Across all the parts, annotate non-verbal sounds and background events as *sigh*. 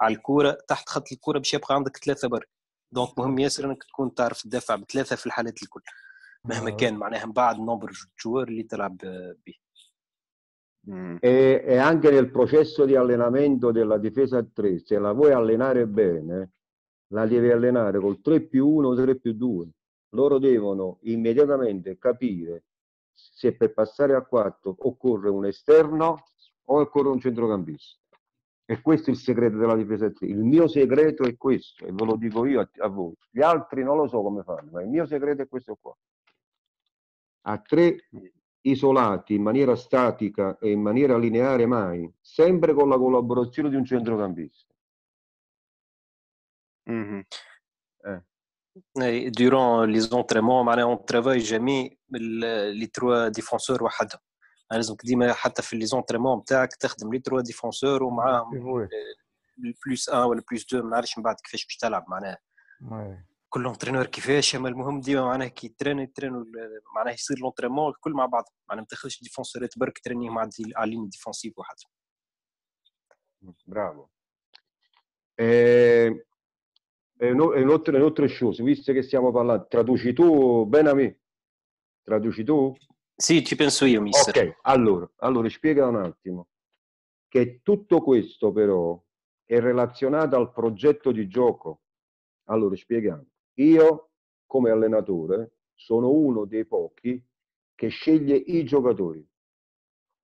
على الكوره تحت خط الكوره باش يبقى عندك ثلاثه برك دونك مهم ياسر انك تكون تعرف تدافع بثلاثه في الحالات الكل مهما كان معناها من بعد نومبر جوار اللي تلعب به E, e anche nel processo di allenamento della difesa a 3, se la vuoi allenare bene, la devi allenare col 3 più 1 o 3 più 2. Loro devono immediatamente capire se per passare a 4 occorre un esterno o occorre un centrocampista. E questo è il segreto della difesa a 3. Il mio segreto è questo, e ve lo dico io a, a voi. Gli altri non lo so come fanno, ma il mio segreto è questo qua. A 3 isolati in maniera statica e in maniera lineare mai, sempre con la collaborazione di un centrocampista. مهم. دورون لي زونتريمون معناها اون ترافاي جميع لي تروا ديفونسور وحدهم يعني لازمك ديما حتى في لي زونتريمون نتاعك تخدم لي تروا ديفونسور ومعاهم. البلوس 1 ولا بلوس 2 ما نعرفش من بعد كيفاش باش تلعب معناها. كل اونترينور كيفاش أما المهم ديما معناها كي ترين يترينوا معناها يصير لونترينمون الكل مع بعض معناها ما تاخذش ديفونسورات برك ترينيهم مع اللين ديفونسيف وحدهم Bravo. E, e no- e inoltre, inoltre chose, visto che stiamo parlando, traduci tu, Benami? Traduci tu? سي تي بنسو يوم ياسر Ok, allora, allora spiega un attimo che tutto questo però è relazionato al progetto di gioco. Allora, spieghiamo. Io, come allenatore, sono uno dei pochi che sceglie i giocatori.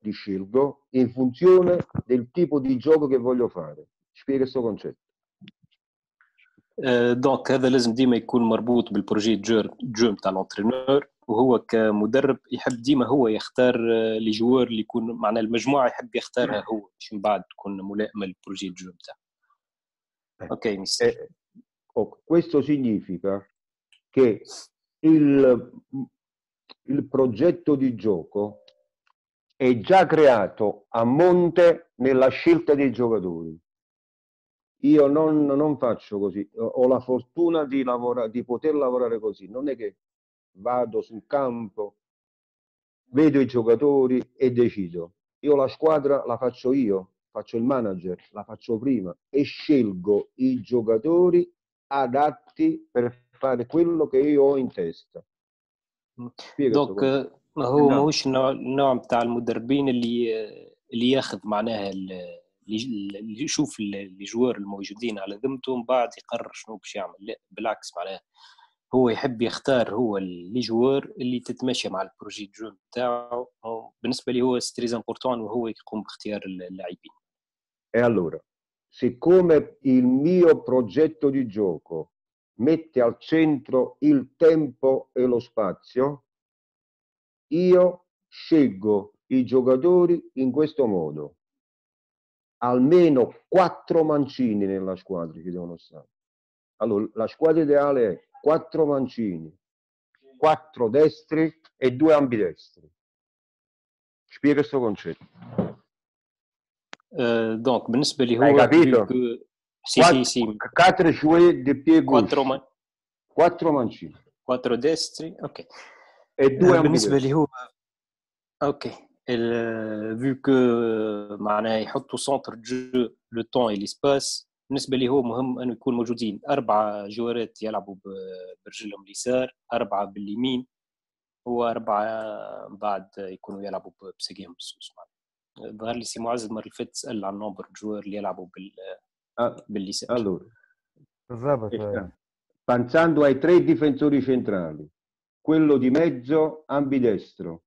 Li scelgo in funzione del tipo di gioco che voglio fare. Spiega questo concetto. آه، دونك هذا لازم ديما يكون مربوط بالبروجي جو جو نتاع لونترينور وهو كمدرب يحب ديما هو يختار آه، لي جوار اللي يكون معناها المجموعه يحب يختارها هو باش من بعد تكون ملائمه للبروجي جو نتاعه اوكي ميستر Eh, oh, questo significa che il, il progetto di gioco è già creato a monte nella scelta dei giocatori. Io non, non faccio così, ho ho la fortuna di, lavora- di poter lavorare così, non è che vado sul campo, vedo i giocatori e decido. Io la squadra la faccio io, faccio il manager, la faccio prima e scelgo i giocatori adatti per fare quello che io ho in testa. Spiega sto دونك concetto. آه، ما هو نعم. ماهوش النوع النوع نتاع المدربين اللي آه، اللي ياخذ معناها ال- اللي اللي يشوف ال- لي جوار الموجودين على ذمته ومن بعد يقرر شنو باش يعمل لا بالعكس معناها هو يحب يختار هو لي جوار اللي تتماشى مع البروجي جو نتاعو هو بالنسبه لي هو ستريز امبورتون وهو يقوم باختيار اللاعبين E allora, siccome il mio progetto di gioco mette al centro il tempo e lo spazio, io scelgo i giocatori in questo modo. Almeno quattro mancini nella squadra ci devono stare. Allora, la squadra ideale è quattro mancini, quattro destri e due ambidestri. Spiega questo concetto. آه، دونك بالنسبه لي Hai هو capito? vu que- سي Quattro, سي سي quattro joueurs de pied gauche, quattro ma- quattro mancini quattro destri اوكي e due آه، بالنسبه ambidestri. لي هو اوكي فيو كو معناها يحطوا سونتر جو لو طون اي ليسباس بالنسبه لي هو مهم انه يكون موجودين اربعه جوارات يلعبوا ب- برجلهم اليسار اربعه باليمين واربعه بعد يكونوا يلعبوا ب- بساقيهم بالسوس معناها ظهر لي سي معزز المره اللي فاتت سال عن نومبر جوار اللي يلعبوا بال Ah, باليسار allora, بالضبط eh, آه. pensando ai tre difensori centrali, quello di mezzo ambidestro,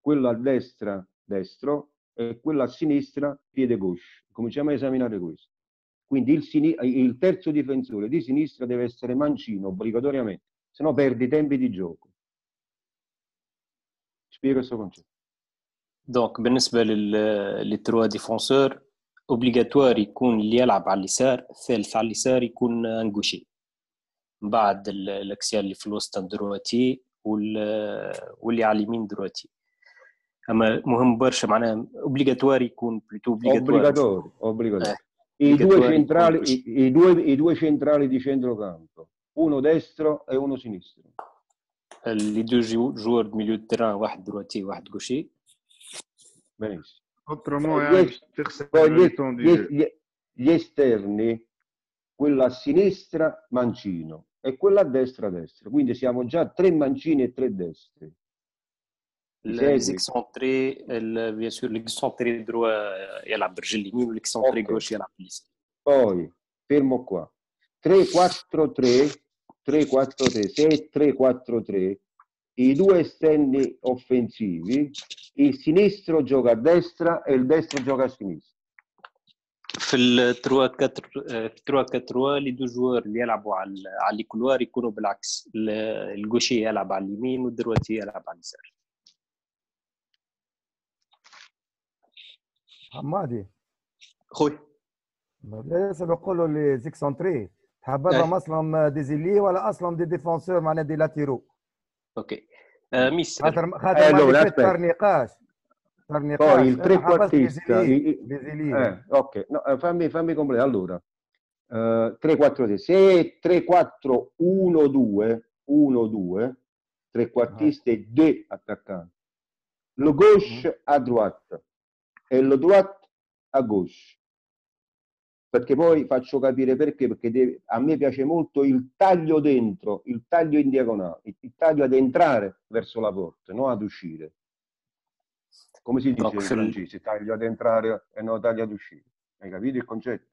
quello a destra destro e quello a sinistra piede gauche. Cominciamo a esaminare questo. Quindi il, sini- il terzo difensore di sinistra deve essere mancino obbligatoriamente, se no perdi tempi di gioco. Spiego questo concetto. دونك بالنسبه لل للتروا ديفونسور اوبليغاتوار يكون اللي يلعب على اليسار الثالث على اليسار يكون انغوشي من بعد ال- الاكسيال اللي في الوسط درواتي وال- واللي على اليمين درواتي اما مهم برشا معناها اوبليغاتوار يكون بلوتو اوبليغاتوار Obbligatori, obbligatori. Eh, I, due obbligatori centrali, con così. i, i due, I due centrali di centrocampo, uno destro e uno sinistro. لي دو جو- جوار دو ميليو دو تيران واحد درواتي واحد غوشي Benissimo. Autrement, Poi يعني dieci- تخسر poi le dieci- temps du dieci- jeu. die- gli esterni, quella a sinistra mancino e quella a destra destra. Quindi siamo già tre mancini e tre destri. ال- segui. les excentrés ال- bien sûr l'excentré droit يلعب برجل اليمين والاكسنتري Ok. gauche يلعب باليسار Poi, fermo qua. 3-4-3, 3-4-3, se 3-4-3, i due esterni offensivi, il sinistro gioca a destra e il destro gioca a sinistra. في ال 3 4 في 3 4 3 لي دو جوار اللي يلعبوا على ال- على لي كولوار يكونوا بالعكس ال- الجوشي يلعب على اليمين والدرواتي يلعب على اليسار حمادي خوي لازم يقولوا لي زيكسونتري تحببهم إيه. اصلا دي زيلي ولا اصلا دي ديفونسور معناها دي لاتيرو اوكي آه ميس خاطر Eh, خاطر ما allora, اللي فات aspetta. صار نقاش صار نقاش Poi il أنا حبست دي trequartista, زيلي i- i- دي زيلي eh, ok, no, eh, fammi, fammi completare. Allora, eh, 3-4-3, se 3-4-1-2, 1-2, trequartista e due attaccanti. Le gauche a droite e le droite a gauche. Perché poi faccio capire perché, perché deve- a me piace molto il taglio dentro, il taglio in diagonale, il, il taglio ad entrare verso la porta, non ad uscire. Come si dice Donc, in fil- francese? Taglio ad entrare e non taglio ad uscire. Hai capito il concetto?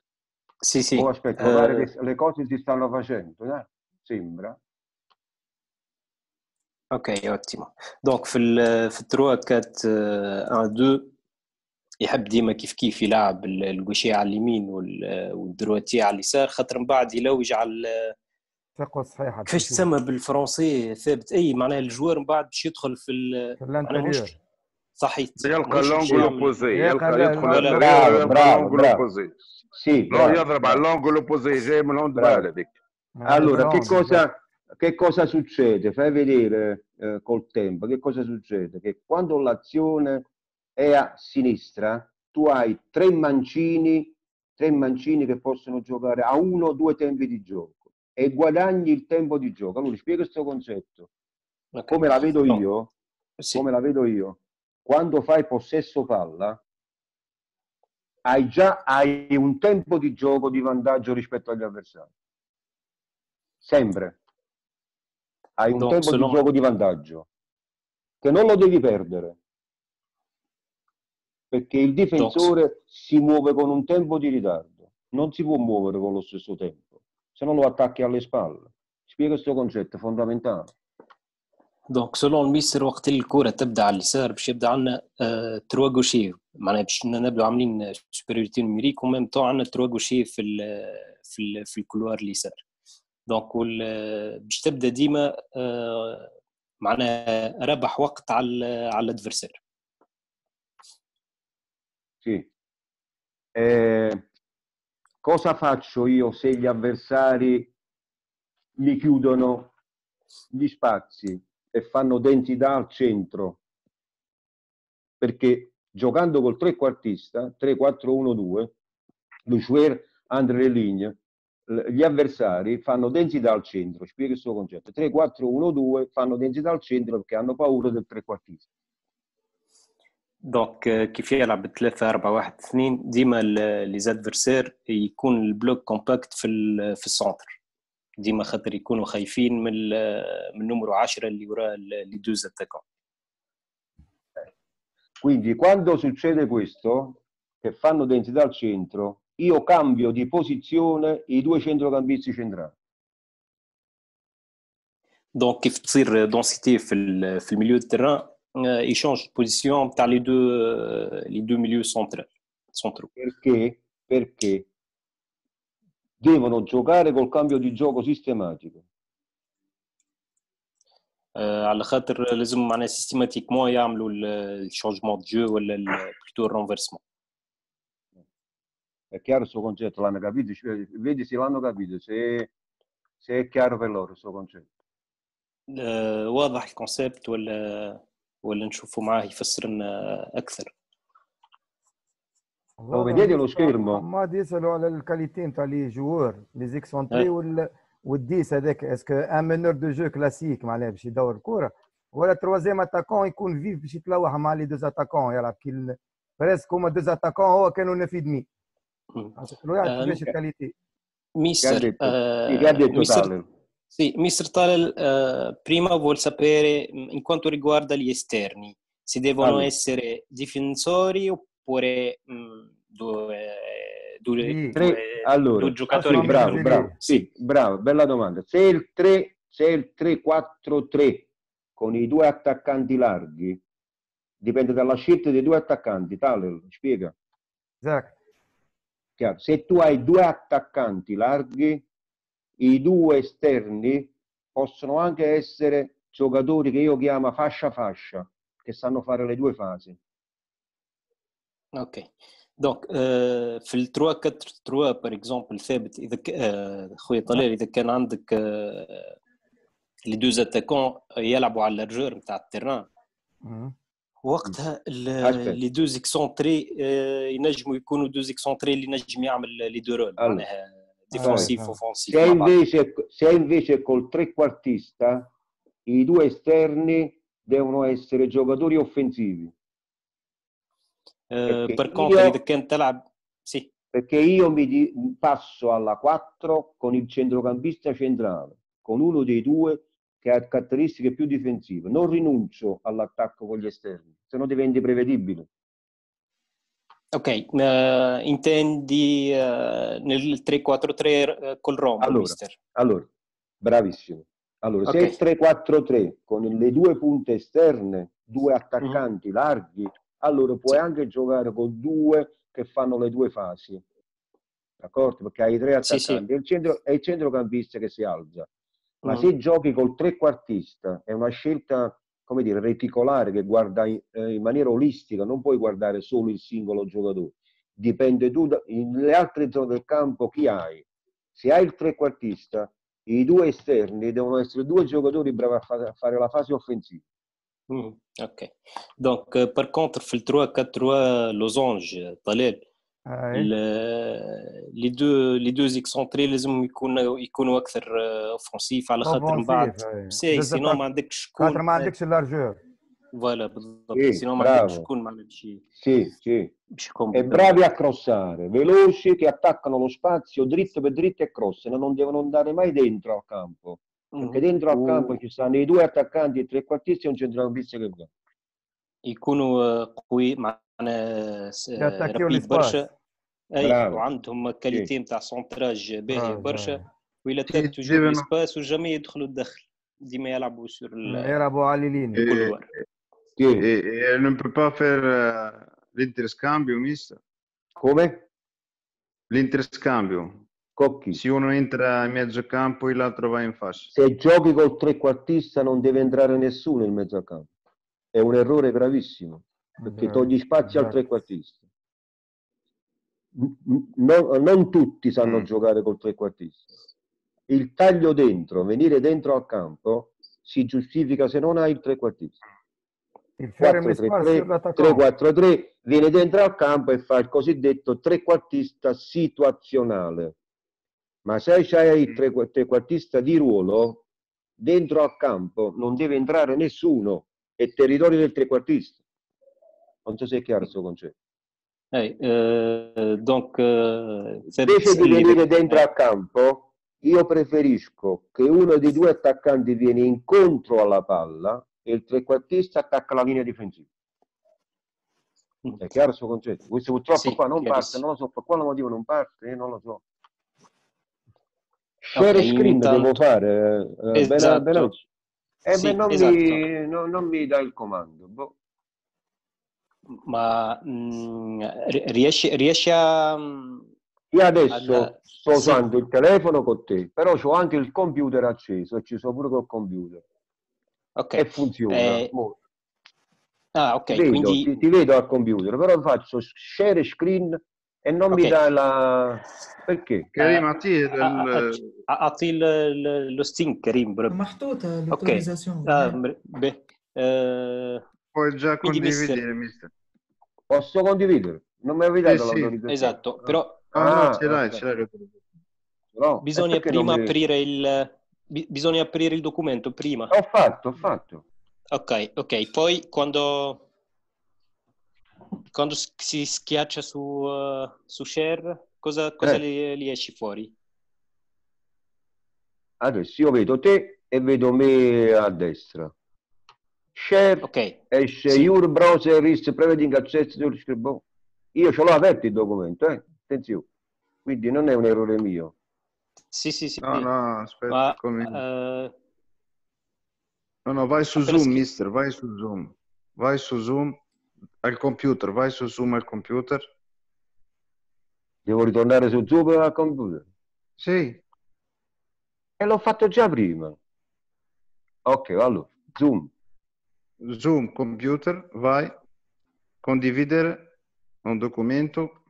سي سي Oh, aspetta, Eh, pare che le cose si stanno facendo, dai. Sembra. اوكي اوتيمو دونك في ال في 3 4 1 2 يحب ديما كيف كيف يلعب ال- الجوشي على اليمين وال- والدرواتي على اليسار خاطر من بعد يلوج على ال- ثقة صحيحة كيفاش تسمى بالفرنسي ثابت أي معناها الجوار من بعد باش يدخل في ال- في معناها الانتيريور مش صحيت يلقى يعمل- اوبوزي يلقى يدخل برافو، برافو،. اوبوزي يضرب على. اللونجل اوبوزي جاي من Bravo. بال هذيك Allora, che cosa, che cosa succede? Fai vedere eh, col tempo, che cosa succede? Che quando l'azione è a sinistra, tu hai tre mancini, tre mancini che possono giocare a uno o due tempi di gioco e guadagni il tempo di gioco. Allora, spiego questo concetto. Ok. Come la vedo No. io, Sì. come la vedo io, quando fai possesso palla, hai già hai un tempo di gioco di vantaggio rispetto agli avversari. Sempre. Hai un Donc, tempo di gioco di vantaggio che non lo devi perdere Perché il difensore si muove con un tempo di ritardo, non si può muovere con lo stesso tempo, se no lo attacchi alle spalle. Spiega questo concetto è fondamentale. دونك سولون الميسر وقت اللي الكره تبدا على اليسار باش يبدا عندنا آه تروا غوشي معناها باش نبداو عاملين سوبريوريتي نوميريك وميم طون عندنا تروا غوشي في ال في ال في الكولوار اليسار دونك وال- باش تبدا ديما آه معناها ربح وقت على ال- على الادفرسير sì. Eh, cosa faccio io se gli avversari mi chiudono gli spazi e fanno densità al centro? Perché giocando col trequartista, 3-4-1-2, lo joueur entre les lignes, l- gli avversari fanno densità al centro. Spiego questo concetto. 3-4-1-2 fanno densità al centro perché hanno paura del trequartista. دونك كيف يلعب 3 4 1 2 ديما لي زادفرسير يكون البلوك كومباكت في في السونتر ديما خاطر يكونوا خايفين من من نمرو 10 اللي وراه ال- لي دوز اتاكون Quindi quando succede questo, che fanno densità al centro, io cambio di posizione i due centrocampisti centrali. دونك كيف تصير دونسيتي في في الميليو تيران يشونج بوزيسيون تاع لي دو لي دو ميليو سونترال سونترو Perché? Perché devono giocare col cambio di gioco sistematico. آه، على خاطر لازم معناها سيستيماتيكمون يعملوا الشونجمون دو جو ولا بلوتو الرونفيرسمون È chiaro questo concetto? L'hanno capito? Cioè, Vedi se l'hanno capito, se, se è chiaro per loro questo concetto. واضح الكونسيبت ولا ولا نشوفوا معاه يفسر لنا أكثر vedete lo schermo? حماد يسالوا على الكاليتي نتاع لي جوور لي زيكسونتري. وال والديس هذاك. اسكو ان منور دو جو كلاسيك معناها باش يدور الكرة ولا تروازيام اتاكون يكون فيف باش يتلوح مع لي دوز اتاكون يلعب كي بريسك هما دوز اتاكون هو كانوا نفيد مي Mm. lui ha Eh, invece mi- Sì, Mister Talel, eh, prima vuol sapere mh, in quanto riguarda gli esterni, se devono Allora. essere difensori oppure mh, due, due- Sì. Tre- due- allora, due giocatori sì, che bravo, fanno- bravo, sì, bravo, bella domanda. Se il 3, se il 3-4-3 con i due attaccanti larghi, dipende dalla scelta dei due attaccanti, tale, spiega. Esatto. Chiaro? Se tu hai due attaccanti larghi, i due esterni possono anche essere giocatori che io chiamo fascia fascia, che sanno fare le due fasi. اوكي دونك آه، في ال 3 4 3 بار اكزومبل ثابت اذا ك- آه، خويا طلال اذا كان عندك آه، لي دوز اتاكون يلعبوا على اللارجور نتاع التيران Mhm. وقتها أسفل. لي دوز اكسونتري ينجموا يكونوا دوز اكسونتري اللي نجم يعمل لي دو رول Allora. معناها di Fonsi, no. Fonsi se, invece, se invece col trequartista i due esterni devono essere giocatori offensivi. Eh, per di Cantelab, sì. Perché io mi di, passo alla 4 con il centrocampista centrale, con uno dei due che ha caratteristiche più difensive. Non rinuncio all'attacco con gli esterni, se no diventi prevedibile. Ok, uh, intendi uh, nel 3-4-3 uh, eh, col rombo, allora, allora, bravissimo. Allora, okay. se il 3-4-3 con le due punte esterne, due mhm. attaccanti mm-hmm. larghi, allora puoi sì. anche giocare con due che fanno le due fasi. D'accordo? Perché hai tre attaccanti. Sì, sì. Il centro, è il centrocampista che si alza. Ma mm-hmm. se giochi col trequartista, è una scelta come dire, reticolare che guarda in, eh, in, maniera olistica, non puoi guardare solo il singolo giocatore. Dipende tu, dalle altre zone del campo chi hai. Se hai il trequartista, i due esterni devono essere due giocatori bravi a, fa- a fare la fase offensiva. Mm, ok. Donc, eh, par contre, fil 3-4-3, losange, Talel, 3 لوزونج طلال أي. ال- لي دو لي دو اكسونتري لازم يكونوا يكونوا اكثر اوفنسيف على خاطر من بعد Offensif, أي. سي Deux سينو ما attaques. عندكش شكون خاطر ما عندكش اللارجور فوالا بالضبط إيه، سينو ما عندكش برافو. شكون معناها باش Sì, sì. باش يكون E bravi a crossare, veloci che attaccano lo spazio dritto per dritto e cross, non devono andare mai dentro al campo. Perché dentro al و- campo ci stanno i due attaccanti, i trequartisti e un centrocampista che va. يكونوا آه، قوي معناها س- ياتاكيو رابيد الإسباس. برشا اي برافو. وعندهم كاليتي نتاع سونتراج باهيه برافو، برشا أي. ولا كي تاب توجور ديما- ليسباس وجامي يدخلوا الدخل ديما يلعبوا سور يلعبوا على الليني إيه. الكولوار Sì. Et, et elle ne peut pas faire euh, l'interscambio, mister. Come? L'interscambio. Cocchi. Se uno entra in mezzo campo e l'altro va in fascia. Se giochi col trequartista non deve entrare nessuno in mezzo al campo. È un errore gravissimo, perché Bravo, togli spazio al esatto. trequartista. Non, non tutti sanno Mm. giocare col trequartista. Il taglio dentro, venire dentro al campo, si giustifica se non hai il trequartista. Il fermo spazio 4-3-3, sull'attaccante. 3-4-3, viene dentro al campo e fa il cosiddetto trequartista situazionale. Ma se c'hai il tre- trequartista di ruolo, dentro al campo non deve entrare nessuno, è territorio del trequartista. Non so se è chiaro questo concetto. Eh, eh, donc, eh, Invece di venire dentro al campo, io preferisco che uno dei due attaccanti viene incontro alla palla e il trequartista attacca la linea difensiva. È chiaro il suo concetto? Questo purtroppo sì, qua non parte, non lo so, per quale motivo non parte, io non lo so. Share okay, screen intanto... devo fare, eh, eh esatto. veloce. Eh, sì, beh, non, esatto. mi, no, non mi dà il comando. Boh. Ma mm, mh, riesci, riesci, a... Mm, Io adesso a... sto usando sì. il telefono con te, però ho anche il computer acceso e ci sono pure col computer. Ok. E funziona. Eh... Ah, ok. Vedo, quindi... ti, ti, vedo al computer, però faccio share screen e non okay. mi dà la... Perché? Eh, Karim, a te... A te lo sync, Karim. Ma tutta l'autorizzazione. Ok. Ah, beh, eh puoi già Quindi, condividere, mister. Posso condividere? Non mi avevi dato Sì, sì. esatto però Ah, Ah, no, ce l'hai, ce l'hai. No, bisogna e perché non prima mi- aprire il bi- bisogna aprire il documento prima Ho fatto, ho fatto. ok ok poi quando quando si schiaccia su, eh, su share cosa, cosa Eh. li, li esci fuori? Adesso io vedo te e vedo me a destra. Share Ok, esce Sì. Your browser is preventing access to script. Io ce l'ho aperto il documento, eh? Attenzione. Quindi non è un errore mio. sì, sì, sì. No, no, aspetta. Ma, come- eh, No, no, vai su Zoom, mister, vai su Zoom. Vai su Zoom al computer, vai su Zoom al computer. Devo ritornare su Zoom al computer. Sì, E l'ho fatto già prima. Ok, allora, Zoom. Zoom computer, vai, condividere un documento.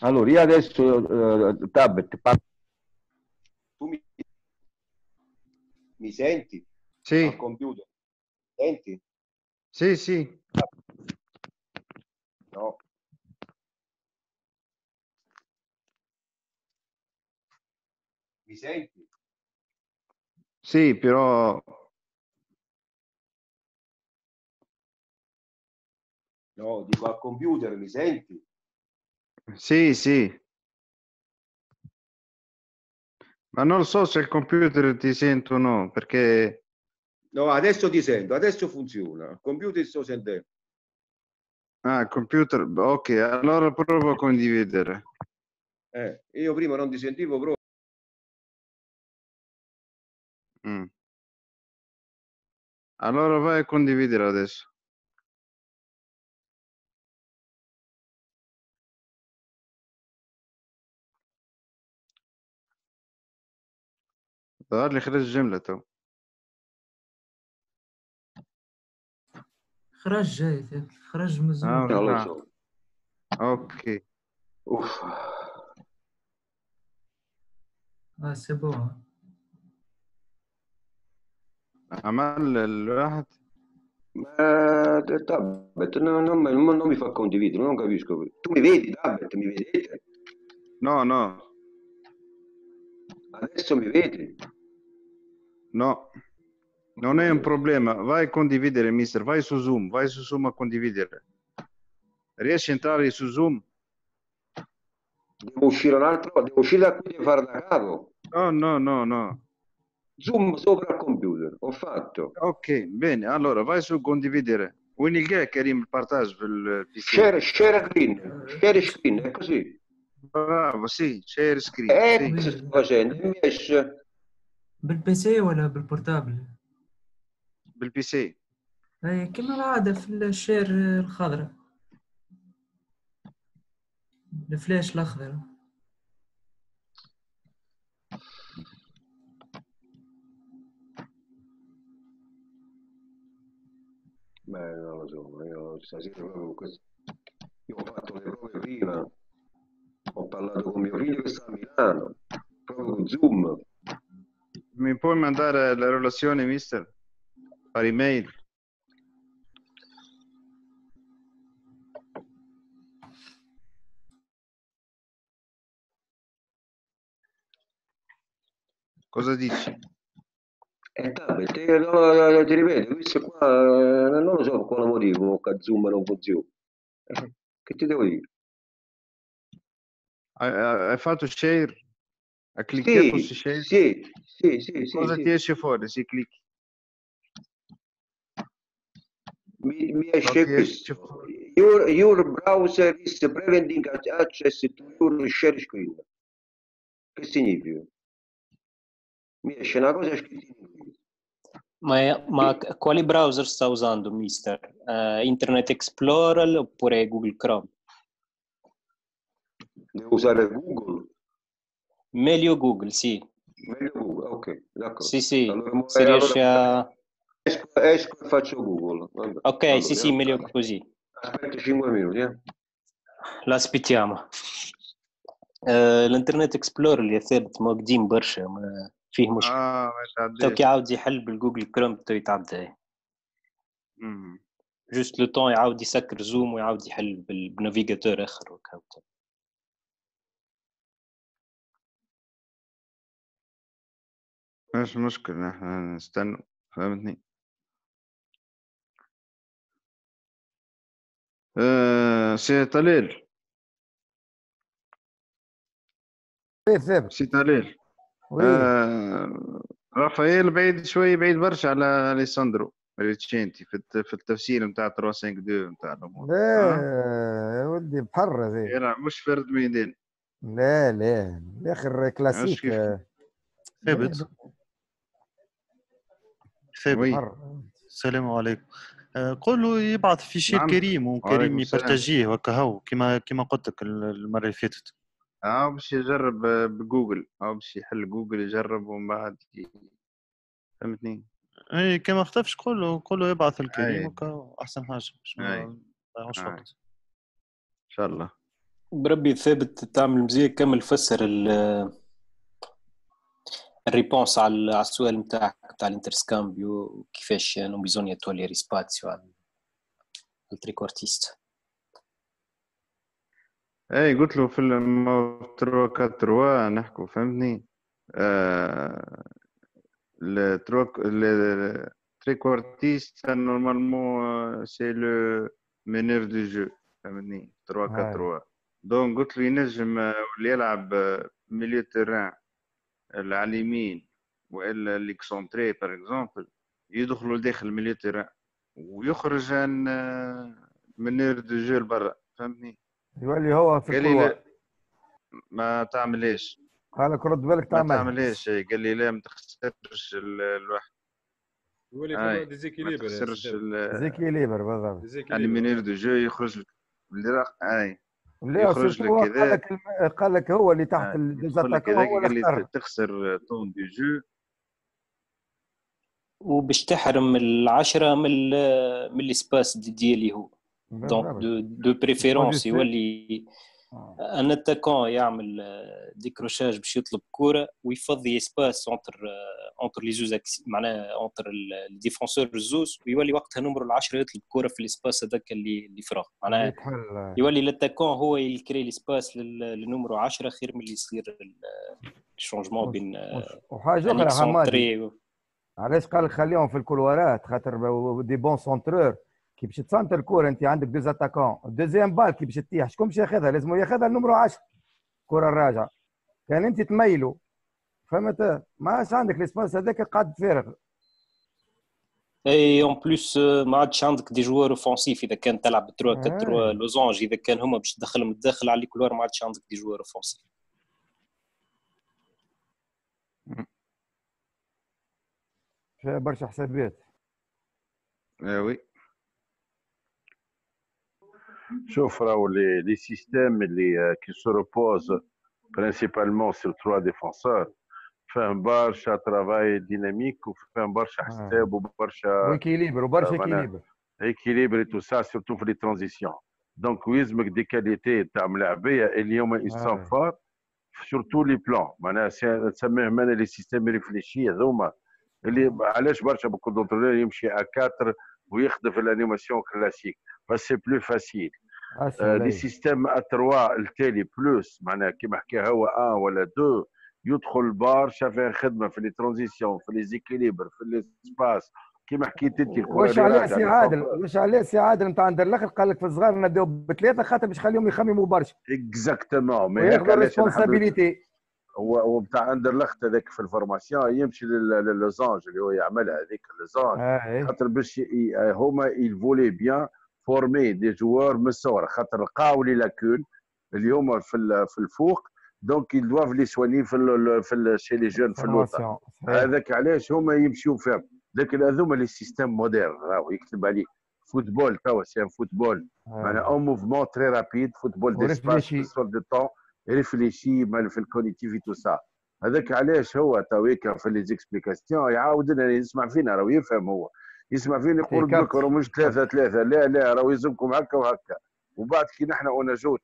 Allora, io adesso, eh, tablet. Tu mi, mi senti? Sì, Al computer? Senti? sì, sì. No. Mi senti? Sì, però No, dico al computer, mi senti? sì, sì. Ma non so se il computer ti sente o no, perché No, adesso ti sento, adesso funziona. Al computer sto sentendo. ah, il computer, ok, allora provo a condividere. Eh, io prima non ti sentivo proprio. Mm. Allora vai a condividere adesso. ظهر لي خرج جملة تو خرج جاي خرج من الزوم آه. Non lo Ah. so. اوكي Uff. اه سي بون عمل الواحد Ma il tablet no- non, mi- non mi fa condividere, non capisco. Tu mi vedi, tablet, mi vedete? No, no, Adesso mi vedi? no. Non è un problema. Vai a condividere, mister. Vai su Zoom. Vai su Zoom a condividere. Riesci a entrare su Zoom? Devo uscire un altro, devo uscire da qui e fare da capo. No, no, no, no. Zoom sopra il computer, ho fatto. Ok, bene. Allora, vai su condividere. وين يلقاك كريم البارتاج في البي سي Share, share screen, share screen, è così. برافو سي شير سكرين Eh, سي cosa sto facendo? E mi esce. بالبي سي ولا بالبورتابل بالبي سي اي كما العادة في الشير الخضراء الفلاش questo. Io ho fatto le prove prima, ho parlato con mio figlio che sta a Milano, proprio con Zoom. Mi puoi mandare la relazione, mister? Per email? Cosa dici? Eh, no, ti ripeto, questo qua eh, non lo so per quale motivo che Zoom non funziona. Eh, Che ti devo dire? Hai, fatto share? Hai cliccato Sì, su share? sì, sì, sì, sì, Cosa sì. ti esce fuori se clicchi? Mi, mi Cosa esce ti esce questo. fuori? Your, your browser is preventing access to your share screen. Che significa? Mi esce una cosa scritta. Ma, ma quali browser sta usando, mister? Eh, Internet Explorer oppure Google Chrome? Devo usare Google. Meglio Google, sì. Meglio Google, ok, d'accordo. Sì, sì. Allora, Se riesci allora- a... esco faccio Google. Vabbè, ok, allora, sì, sì, meglio così. Aspetti 5 minuti. Eh. L'aspettiamo. آه، الانترنت اكسبلورر اللي ثابت موجودين برشا ما فيه مشكل آه تو كي يعاود يحل بالجوجل كروم تو يتعدى جوست لو طون يعاود يسكر زوم ويعاود يحل بنافيغاتور اخر وكاو مش مشكل نحن نستنى فهمتني سي طليل كيف ثابت سي طليل وي. آه رافائيل بعيد شوي بعيد برشا على أليساندرو ريتشينتي في في التفسير نتاع 3 5 2 نتاع الأمور. لا آه. يا ولدي بحر زي يلعب مش فرد ميدان. لا لا الآخر كلاسيك. آه، ثابت. ثابت. السلام عليكم. آه، قول له يبعث في شير نعم. كريم وكريم. يبارتاجيه وكا هو كما كما قلت لك المرة اللي فاتت آه باش يجرب آه، بجوجل آه باش يحل جوجل يجرب ومن بعد فهمتني إي كما اختفش قول له قول له يبعث الكريم. وكا أحسن حاجة باش. ما نضيعوش أي. وقت إن شاء الله بربي ثابت تعمل مزية كمل فسر ال الريبونس على على السؤال نتاعك نتاع الانترسكامبيو وكيفاش نو بيزونيا تولي ريسباتسيو على التريكورتيست اي قلت له في التروا كاتروا نحكوا فهمتني؟ آه التروا التريكورتيست نورمالمون سي لو مينير دو جو فهمتني؟ تروا آه. كاتروا دونك قلت له ينجم آه، يلعب آه، ميليو تيران اللي على اليمين وإلا ليكسونتري بار اكزومبل يدخلوا لداخل ميليو تيران ويخرج عن آه، منير دو جو لبرا فهمتني؟ يولي هو في قال لي الكوار لا ما تعملهاش. قال لك رد بالك ما تعمل. تعملهاش. إيه، قال لي لا ما تخسرش ال- الواحد. يولي. في ما ديزيكيليبر تخسرش ال- زيكي ليبر بالضبط يعني ديزيكيليبر منير دو جو يخرج بالرق اي يخرج لك هو كذا. قال لك قال هو اللي تحت آه، الديزاتاكون هذاك هو قال اللي لي اختار تخسر طون دو جو وباش تحرم العشرة من ال- من الاسباس ديالي هو دونك. دو دو بريفيرونس. يولي آه. ان اتاكون يعمل ديكروشاج باش يطلب كوره ويفضي إسباس اونتر اونتر لي زوز معناها اونتر الديفونسور الزوز ويولي وقتها نمر العشرة يطلب كوره في الإسباس هذاك اللي اللي فراغ. معناها يتحل يولي الاتاكون هو يكري الإسباس للنمرو 10 خير من اللي يصير الشونجمون بين وحاجة أخرى حمادي الكسونتري علاش قال خليهم في الكولوارات خاطر دي بون سونترور كي باش تسنتر الكوره انت عندك دو اتاكون. دوزيام بال كي باش تطيح شكون باش ياخذها؟ لازم ياخذها النمرو 10 الكره الراجعة. كان انت تميلوا فهمت ما عادش عندك الاسباس هذاك قاعد فارغ. اي اون بليس ما عادش عندك دي جوار اوفونسيف إذا كان تلعب 3 4 3 آه. لوزونج إذا كان هما باش تدخلهم الداخل على الكولوار ما عادش عندك دي جوار اوفونسيف فيها برشا حسابات. آه وي. شوف راهو لي لي سيستيم اللي كي سو روبوز برينسيبالمون سور تروا ديفونسور فيهم برشا ترافاي ديناميك وفيهم برشا حساب وبرشا ويكيليبر وبرشا آه، معناها كيليبر ايكيليبر تو سا سورتو في لي ترانزيسيون دونك ويلزمك دي كاليتي تاع ملاعبيه اللي هما يسون آه. فور sur tous les plans معناها سي- نسميهم انا لي سيستيم ريفليشي هذوما اللي علاش برشا بكل دونترونور يمشي ا 4 ويخدم في الانيماسيون كلاسيك. بس سي بلو فاسيل لي سيستيم ا 3 التالي بلوس معناها كيما حكى هو 1 ولا 2 يدخل برشا فيها خدمه في لي ترانزيسيون في لي زيكيليبر في الاسباس كيما حكيت انت واش عليه راجعة سي. عادل واش عليه سي عادل نتاع اندرلخت قال لك في الصغار نبداو بثلاثه خاطر باش خليهم يخمموا برشا اكزاكتومون مي وياخذوا علاش هو هو بتاع أندرلخت هذاك في الفورماسيون يمشي لل- للوزانج اللي هو يعملها هذيك اللوزانج آه خاطر باش ي- هما يفولي بيان فورمي دي جوار من الصغر خاطر لقاو لي لاكون اللي هما في في الفوق دونك يدواف لي سواني في ال في ال شي لي جون في الوطن. هذاك علاش هما يمشيو فيهم لكن هذوما لي سيستيم موديرن راهو يكتب عليه فوتبول توا سي ان فوتبول معناها آه. اون موفمون تري رابيد فوتبول ديسباس. سور دو طون ريفليشي مال في الكونيتيفي تو سا. هذاك علاش هو تويكا في لي زيكسبليكاسيون يعاود لنا يسمع فينا راهو يفهم هو. يسمع فينا يقول يكبت. لك راهو مش ثلاثة ثلاثة. لا لا راهو يلزمكم هكا وهكا. وبعد كي نحن اون جوت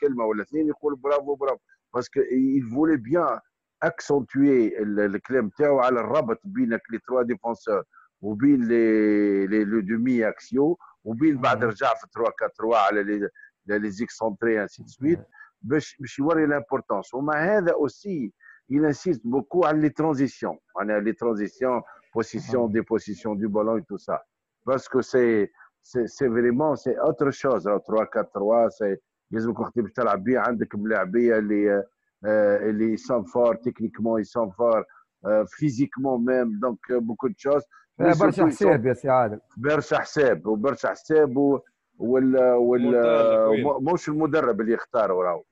كلمة ولا اثنين يقول برافو برافو. باسكو يفولي بيان اكسنتوي الكلام تاعو على الربط بينك لي تروا ديفونسور وبين لي لي لو دومي أكسيو وبين بعد. رجع في 3 4 3 على لي لي زيكسونتري انسي دو سويت باش باش يوري لامبورتونس ومع هذا اوسي il insiste beaucoup على les transitions معناها les transitions position déposition du ballon et tout ça parce que c'est c'est c'est vraiment c'est autre chose 3 4 3 c'est لازمك وقت باش تلعب بيه عندك ملاعبيه اللي آه، اللي sont forts techniquement ils sont forts euh, physiquement même donc euh, beaucoup de choses فيها Mais برشا surtout, ils sont- حساب يا سي عادل برشا حساب وبرشا حساب و- وال وال مدرب وين؟ م- مش المدرب اللي يختار راهو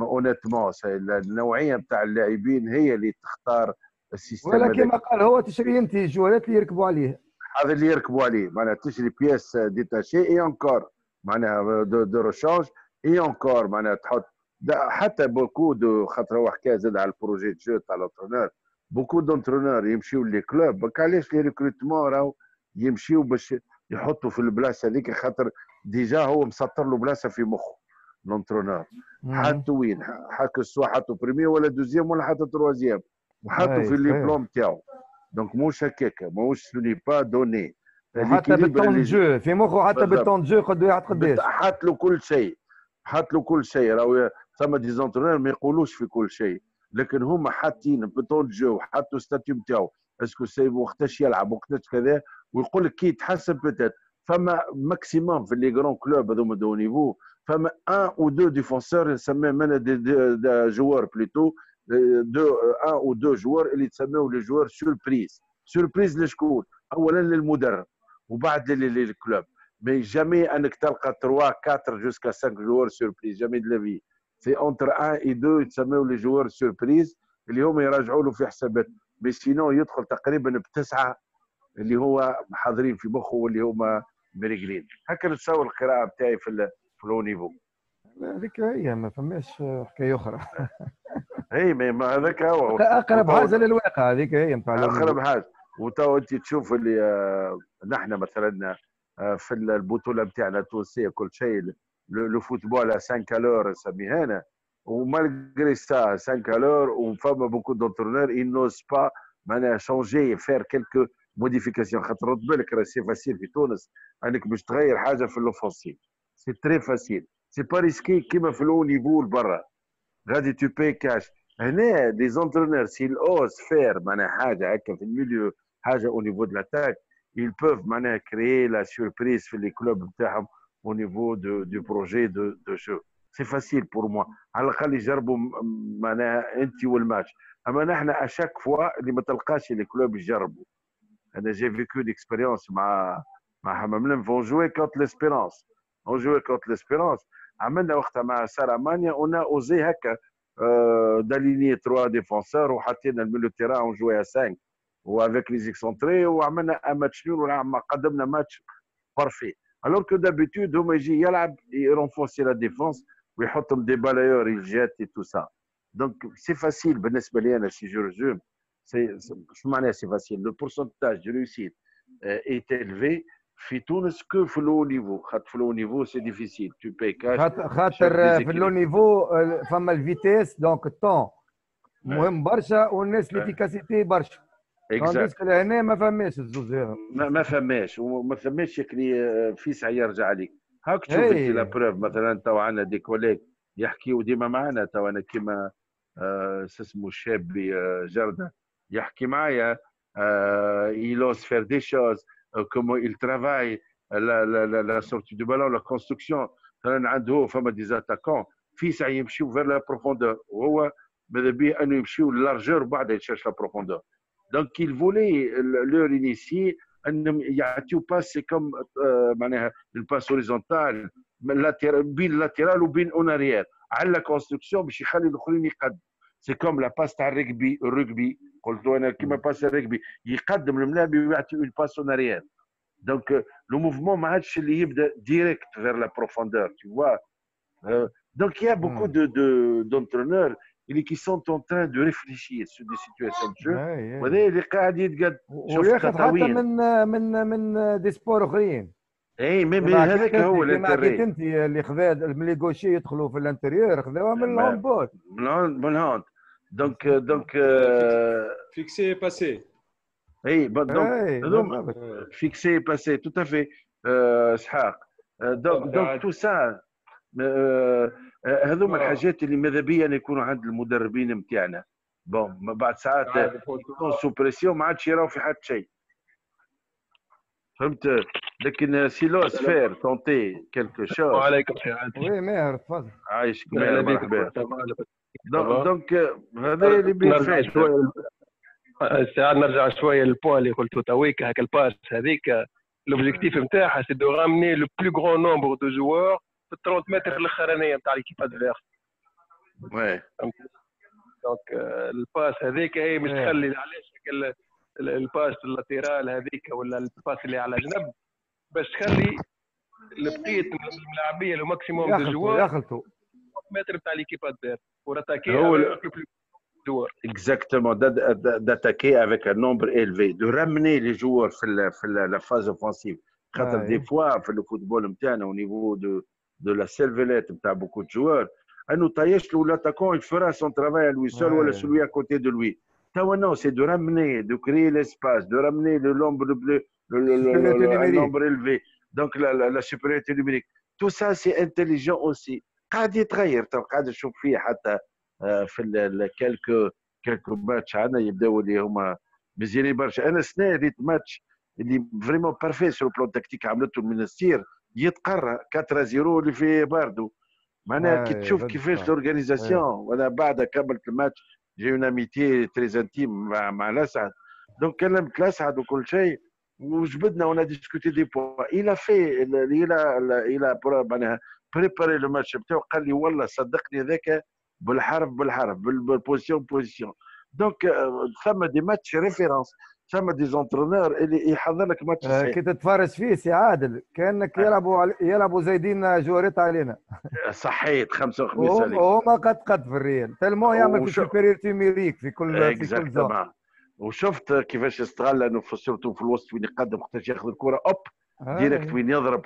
اونيتمون النوعيه نتاع اللاعبين هي اللي تختار السيستم ولا. كما قال هو تشري أنت جوالات اللي يركبوا عليه. هذا اللي يركبوا عليه. معناها تشري بياس ديتاشي اي انكور معناها دو, دو ريشانج اي انكور معناها تحط حتى بوكو دو خاطر هو حكى زاد على البروجي دو جو تاع لونترونور بوكو دونترونور يمشيو لي كلوب علاش لي ريكروتمون راهو يمشيو باش يحطوا في البلاصة هذيك خاطر ديجا هو مسطر له بلاصة في مخه. لونترونور. حطوا وين؟ حكى سوا حطوا بريمي ولا دوزيام ولا حتى تروازيام. وحطوا في صحيح. الليبلوم تاعو. دونك مش هكاك ماهوش سوني با دوني حتى بالتون دو جو في مخه حتى. بالتون دو قدو يحط قداش حط له كل شيء. حط له كل شيء. راهو ثم دي زونترونور ما يقولوش في كل شيء. لكن هما حاطين بطون جو حطوا ستاتيو نتاعو اسكو سي وقتاش يلعب وقتاش كذا ويقول لك كي يتحسن بتات فما ماكسيموم في لي غران كلوب هذوما دو نيفو فما ان أو دو ديفونسور نسميهم أنا دي, دي, دي جوار بليتو دو ان أو دو جوار اللي تسميو لي جوار سوربريز سوربريز لشكون؟ اولا للمدرب وبعد لل- للكلوب mais jamais انك تلقى 3 4 jusqu'à 5 joueurs surprise jamais de la vie c'est entre 1 et 2 يتسموا لي joueurs surprise اللي هم يراجعوا له في حسابات مي سينو يدخل تقريبا بتسعه اللي هو حاضرين في مخه واللي هما مريقلين هكا نتصور القراءه بتاعي في لو نيفو هذيك هي ما فماش حكاية أخرى. اي ما هذاك هو. أقرب حاجة للواقع هذيك هي نتاع أقرب حاجة. وتو أنت تشوف اللي آه، نحن مثلا آه، في البطولة نتاعنا التونسية كل شيء لو فوتبول 5 كالور نسميه أنا ومالغري سا 5 كالور وفما بوكو دونترونور n'osent pas معناها شونجي فير كيلكو موديفيكاسيون خاطر رد بالك راه سي فاسيل في تونس. أنك باش تغير حاجة في الاوفونسيف سي تري فاسيل سي با ريسكي كيما في لو نيفو لبرا غادي تو باي كاش هنا دي زونترونور سي الاوز فير معناها حاجه هكا في الميليو حاجه او نيفو دو لاتاك ils peuvent معناها كريي لا سوربريز في لي كلوب نتاعهم au niveau de, du projet de, de jeu. C'est facile pour moi. على الأقل يجربوا م- معناها أنت والماتش. أما نحن أشاك فوا اللي ما تلقاش لي كلوب يجربوا. أنا جي فيكو ديكسبيريونس مع مع حمام لم فون جوي كونت ليسبيرونس. اون جوي كونت ليسبيرونس. عملنا وقتها مع سارامانيا اون اوزي هكا داليني تروا ديفونسور وحطينا الميلو تيران اون جوي 5 وافيك لي زيكسونتري وعملنا ان ماتش نول ولا قدمنا ماتش بارفي الوغ كو دابيتود هما يجي يلعب يرونفورسي لا ديفونس ويحطهم دي بالايور يجات تو سا دونك سي فاسيل بالنسبه لي انا سي جو ريزوم سي شو معناها سي فاسيل لو بورسونتاج دو ريوسيت ايت الفي في تونس كو في لو نيفو خاطر في لو نيفو سي ديفيسيل تو باي كاش خاطر في اللو نيفو آه، فما الفيتيس دونك التون مهم برشا والناس. ليفيكاسيتي برشا. اكزاكت هنا ما فماش الزوز ما, ما فماش. وما فماش يكلي فيسع يرجع عليك. هاك تشوف إيه. أنت لا بروف مثلا تو عندنا دي كوليك يحكيوا ديما معنا تو أنا كيما آه شو اسمه الشاب آه، جردة يحكي معايا آه يلوس فير دي شوز كومون il travaille la, la, la, la sortie du ballon la construction. مثلا عنده فما دي زاتاكون فيسع يمشيو فير لا بروفوندور وهو ماذا بيه انه يمشيو لارجور بعد يشيرش لا بروفوندور دونك il voulait leur initier انهم يعطيو باس سي كوم معناها الباس هوريزونتال بين اللاتيرال وبين اون اريير على لا كونستركسيون باش يخلي الاخرين يقدم سي كوم لا باس تاع الرجبي الرجبي قلت له انا كيما باس الرجبي يقدم الملاعب ويعطي اون باس اون اريير دونك لو موفمون ما عادش اللي يبدا ديريكت فير لا بروفوندور tu vois Euh, donc il y a beaucoup de de- d'entraîneurs اللي qui sont en train de réfléchir sur des situations de jeu إيه، إيه. وهذا اللي قاعد يتقد شوف وياخذ حتى تطوير. من من من دي سبور اخرين اي مي مي كيما هذاك حكيت هو انت- كيما حكيت الانتري انت اللي خذا من لي غوشي يدخلوا في الانتريور خذاوها من ما- الهاندبول من هون دونك دونك فيكسي باسي اي دونك. فيكسي باسي تو افي اسحاق دونك. دونك تو سا هذوما. الحاجات اللي ماذا بيا يكونوا عند المدربين نتاعنا بون ما بعد ساعات يكون سو بريسيون ما عادش يراو في حد شيء. فهمت؟ لكن سي لو سفير تونتي كيلكو شوز وعليكم السلام وي ماهر تفضل عايشك بك مرحبا. دونك هذا اللي فات شوية ساعات نرجع شوية للبوان اللي قلته تويك هاك الباس هذيك لوبجيكتيف نتاعها سي دو رامني لو بلو غران نومبر دو جوار في 30 متر الاخرانيه نتاع ليكيب ادفيرس وي دونك الباس هذيك هي مش. تخلي علاش الباس اللاتيرال هذيك ولا الباس اللي على جنب باش تخلي البقيه الملاعبيه لو ماكسيموم دو جوار يخلطوا متر نتاع ليكيب ادفيرس وراتاكي هو ال- avec le plus joueur. Exactement, d'a- d'a- d'attaquer avec un nombre élevé, de ramener les joueurs في ال- في ال- la phase offensive. خاطر Ouais. des fois في الفوتبول نتاعنا au niveau de de la cervellette نتاع beaucoup de joueurs انه طيش له l'attaquant il fera son travail à lui seul Ouais. ولا celui à côté de lui. توا non, c'est de ramener, de créer l'espace, de ramener le nombre de le, le, le, le- Supériorité le- un numérique. nombre élevé. Donc la, la, la supériorité numérique. Tout ça c'est intelligent aussi. قاعد يتغير تو قاعد نشوف فيه حتى آه، في كالكو كالكو ماتش عندنا يبداو اللي هما مزيانين برشا. أنا السنة ريت ماتش اللي فريمون بارفي سور بلون تكتيك عملته المنستير يتقرا 4 0 اللي في باردو معناها كي أي، تشوف كيفاش الصعب. الاورجانيزاسيون وأنا بعد كملت الماتش جي اون اميتي تري انتيم مع مع الأسعد. دونك كلمت الاسعد وكل شيء وجبدنا وأنا ديسكوتي دي بوا إلى في إلى إلى معناها بريباري لو ماتش بتاعو قال لي والله صدقني ذاك بالحرف بالحرف بال- بالبوزيسيون بوزيسيون دونك آه، ثم دي ماتش ريفيرونس ثم دي زونترونور اللي يحضر لك ماتش آه، صحيح. كي تتفرج فيه سي عادل. كأنك آه. يلعبوا علي- يلعبوا زايدين جواريت علينا. صحيت خمسة وخميس وهم هذيك وهم قد قد في الريال. تلمو يعمل في سوبيريورتي ميريك في كل في كل زون. وشفت كيفاش استغل انه في سورتو في الوسط وين يقدم وقتاش ياخذ الكرة أوب ديريكت وين يضرب.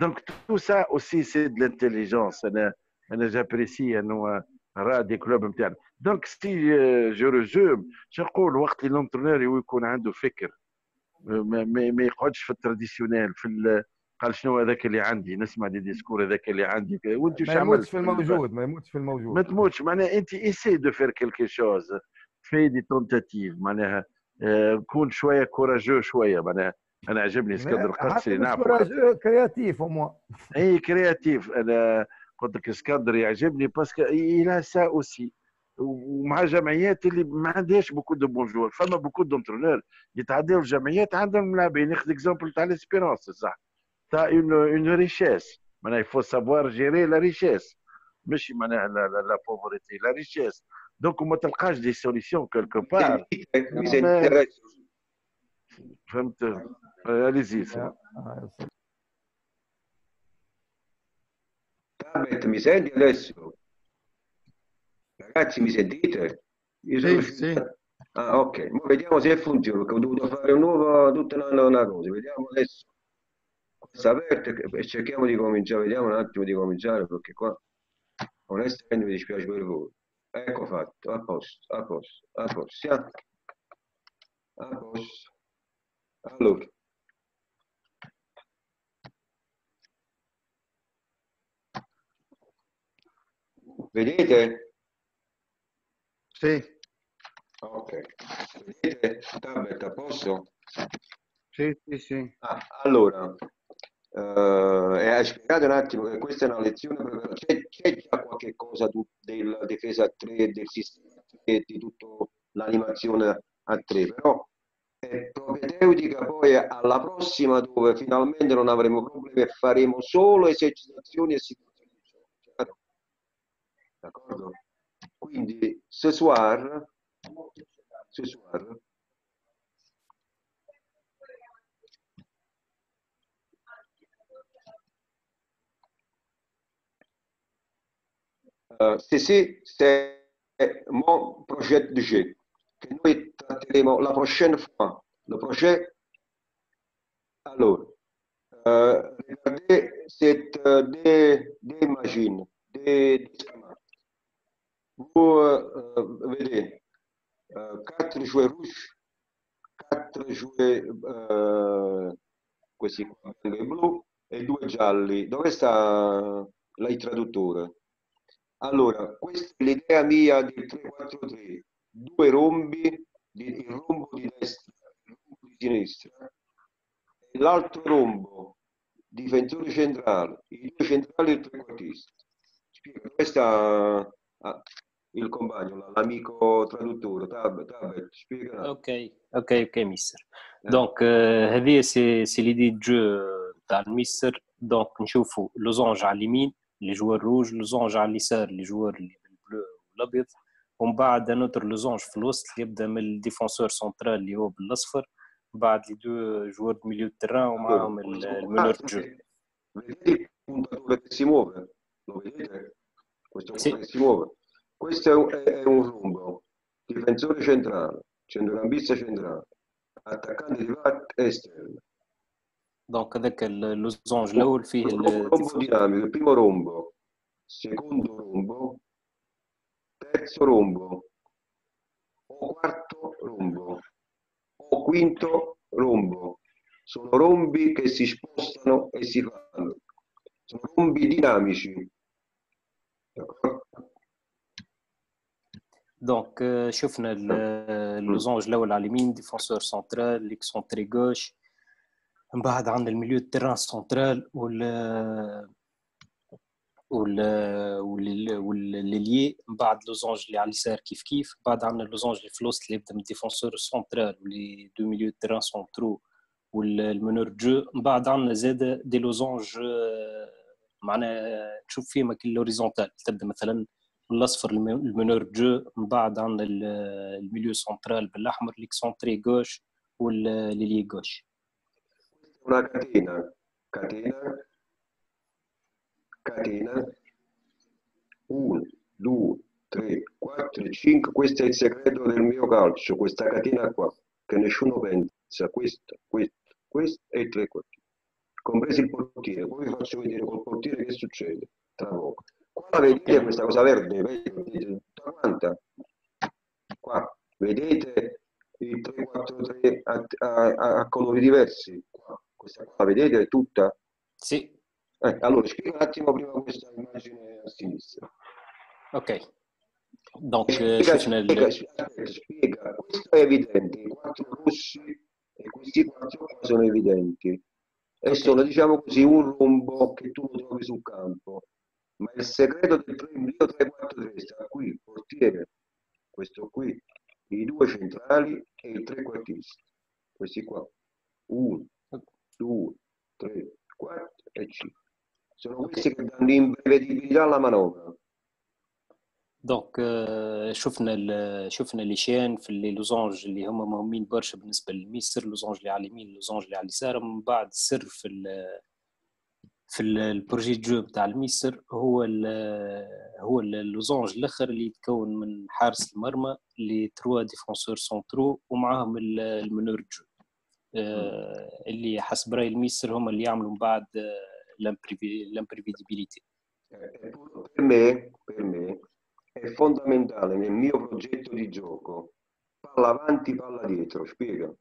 دونك تو سا اوسي سي دو لانتيليجونس انا انا جابريسي انه راه دي كلوب نتاعنا دونك سي جو ريزوم نقول وقت اللي لونترونور يكون عنده فكر ما, ما, ما يقعدش في التراديسيونيل في ال- قال شنو هذاك اللي عندي نسمع دي ديسكور هذاك اللي عندي وانت وش ما عملت يموتش في ال- الموجود ما يموتش في الموجود ما تموتش معناها انت ايسي دو فير كيلكو شوز في دي تونتاتيف معناها آه، كون شويه كوراجو شويه معناها أنا عجبني إسكندر القدسي نعرف كوراجو كرياتيف موا إي كرياتيف. أنا قلت لك إسكندر يعجبني باسكو إلى سا أوسي. ومع جمعيات اللي ما عندهاش بوكو دو بونجور فما بوكو دونترونور يتعداو الجمعيات عندهم لاعبين. ناخذ اكزومبل تاع ليسبيرونس صح؟ تاع اون اون ريشيس معناها يفو سافوار جيري لا ريشيس مش معناها لا لا, لا بوفريتي لا ريشيس دونك ما تلقاش دي سوليسيون كيلكو بار Frampton, Alisissimo. Ah, eh, mi senti adesso? Ragazzi, mi sentite? Io sono sì, sì. Ah, ok. Ma vediamo se funziona, perché ho dovuto fare un nuovo, tutta una, una cosa. Vediamo adesso. Questa aperta e cerchiamo di cominciare. Vediamo un attimo di cominciare, perché qua onestamente mi dispiace per voi. Ecco fatto, a posto, a posto, a posto. Siamo a posto. Allora. Vedete? Sì, Ok. Vedete? Tablet a posto? sì, sì, sì. Ah, allora, eh, hai spiegato un attimo che questa è una lezione, c'è, c'è già qualche cosa tu- della difesa a 3, del sistema a 3, di tutta l'animazione a 3, però propedeutica poi alla prossima dove finalmente non avremo problemi e faremo solo esercitazioni e situazioni? D'accordo? Quindi, ce soir, ce soir, Euh, ceci, c'est mon projet de jeu que nous traiteremo la prochaine fois. Le projet. Alors, euh, regardez cette euh, des, des machines, des, des. Vous euh, euh, vedete euh, quatre joueurs rouges, quatre joueurs euh, questi qua, blu e due gialli. Dove sta il traduttore? Allora, questa è l'idea mia del 3-4-3. Due rombi, il rombo di destra e il rombo di sinistra, e l'altro rombo, difensore centrale, i due centrali e il trequartista. Spiega, dove sta ah, il compagno, l'amico traduttore, Tab, Tabet, spiega. اوكي اوكي اوكي ميسر دونك آه، هذه سي سي ليدي دو جو تاع الميسر دونك نشوفوا لوزونج على اليمين لي جوار روج لوزونج على اليسار لي جوار اللي بالبلو والابيض ومن بعد نوتر لوزونج في الوسط اللي يبدا من الديفونسور سنترال اللي هو بالاصفر من بعد لي دو جوار دو ميليو تيران ومعاهم ال- المنور Ah, جو Vedete il puntatore che si muove? Lo vedete? Questo Sì. che si muove. Questo è un, è un rombo. Difensore centrale, centrocampista centrale, attaccante di parte esterno. دونك هذاك اللوزونج الاول فيه rombo, rombo الديفونسور dinamico, il primo rombo, secondo rombo, terzo rombo, o quarto rombo, o quinto rombo. Sono rombi che si spostano e si fanno. Sono rombi dinamici. D'accordo? دونك آه، شفنا ال- اللوزونج الاول على اليمين ديفونسور سنترال ليكسونتري غوش من بعد عندنا الميليو تيران سنترال وال وال وال والليلي من بعد لوزونج اللي على اليسار كيف كيف بعد عندنا اللوزونج اللي في الوسط اللي يبدأ من الديفونسور سنترال واللي دو ميليو تيران سنترو والمنور جو من بعد عندنا زاد دي لوزونج معناها تشوف فيهم لوريزونتال تبدأ مثلا من الأصفر الم- المنور جو من بعد عندنا ال- الميليو سنترال بالأحمر ليكسونتري غوش والليلي غوش. Una catena, catena, catena, 1, 2, 3, 4, 5. Questo è il segreto del mio calcio, questa catena qua, che nessuno pensa. Questo, questo, questo e i tre quarti. Compreso il portiere. Poi vi faccio vedere col portiere che succede tra poco. Qua vedete questa cosa verde? Vedete tutta quanta? Qua, vedete il 3-4-3 a, a- a- colori diversi? Questa qua la vedete tutta? سي eh, allora, scrivi un attimo prima questa immagine a sinistra. Ok. Donc, eh, eh, spiega, nel... spiega, spiega, questo è evidente, i quattro russi e questi quattro sono evidenti. E sono, diciamo così, un rombo che tu trovi sul campo. Ma il segreto del primo 3-4-3 sta qui, il portiere, questo qui, i due centrali e i tre quartisti. Questi qua. 1, 2, 3, 4 e cinque. Sono questi che danno imprevedibilità alla manovra. دونك آه، شفنا شفنا ليشان في اللي لوزونج اللي هما مهمين برشا بالنسبة للميسر لوزونج اللي على اليمين لوزونج اللي على اليسار. من بعد السر في ال في ال- البروجي جو بتاع الميسر هو ال هو ال- اللوزونج الأخر اللي يتكون من حارس المرمى اللي تروا ديفونسور سونترو ومعاهم ال- المنور جو آه، اللي حسب رأي الميسر هم اللي يعملوا من بعد لامبريفيديبيليتي Eh, Per me, per me è fondamentale nel mio progetto di gioco. Palla avanti, palla dietro, spiega.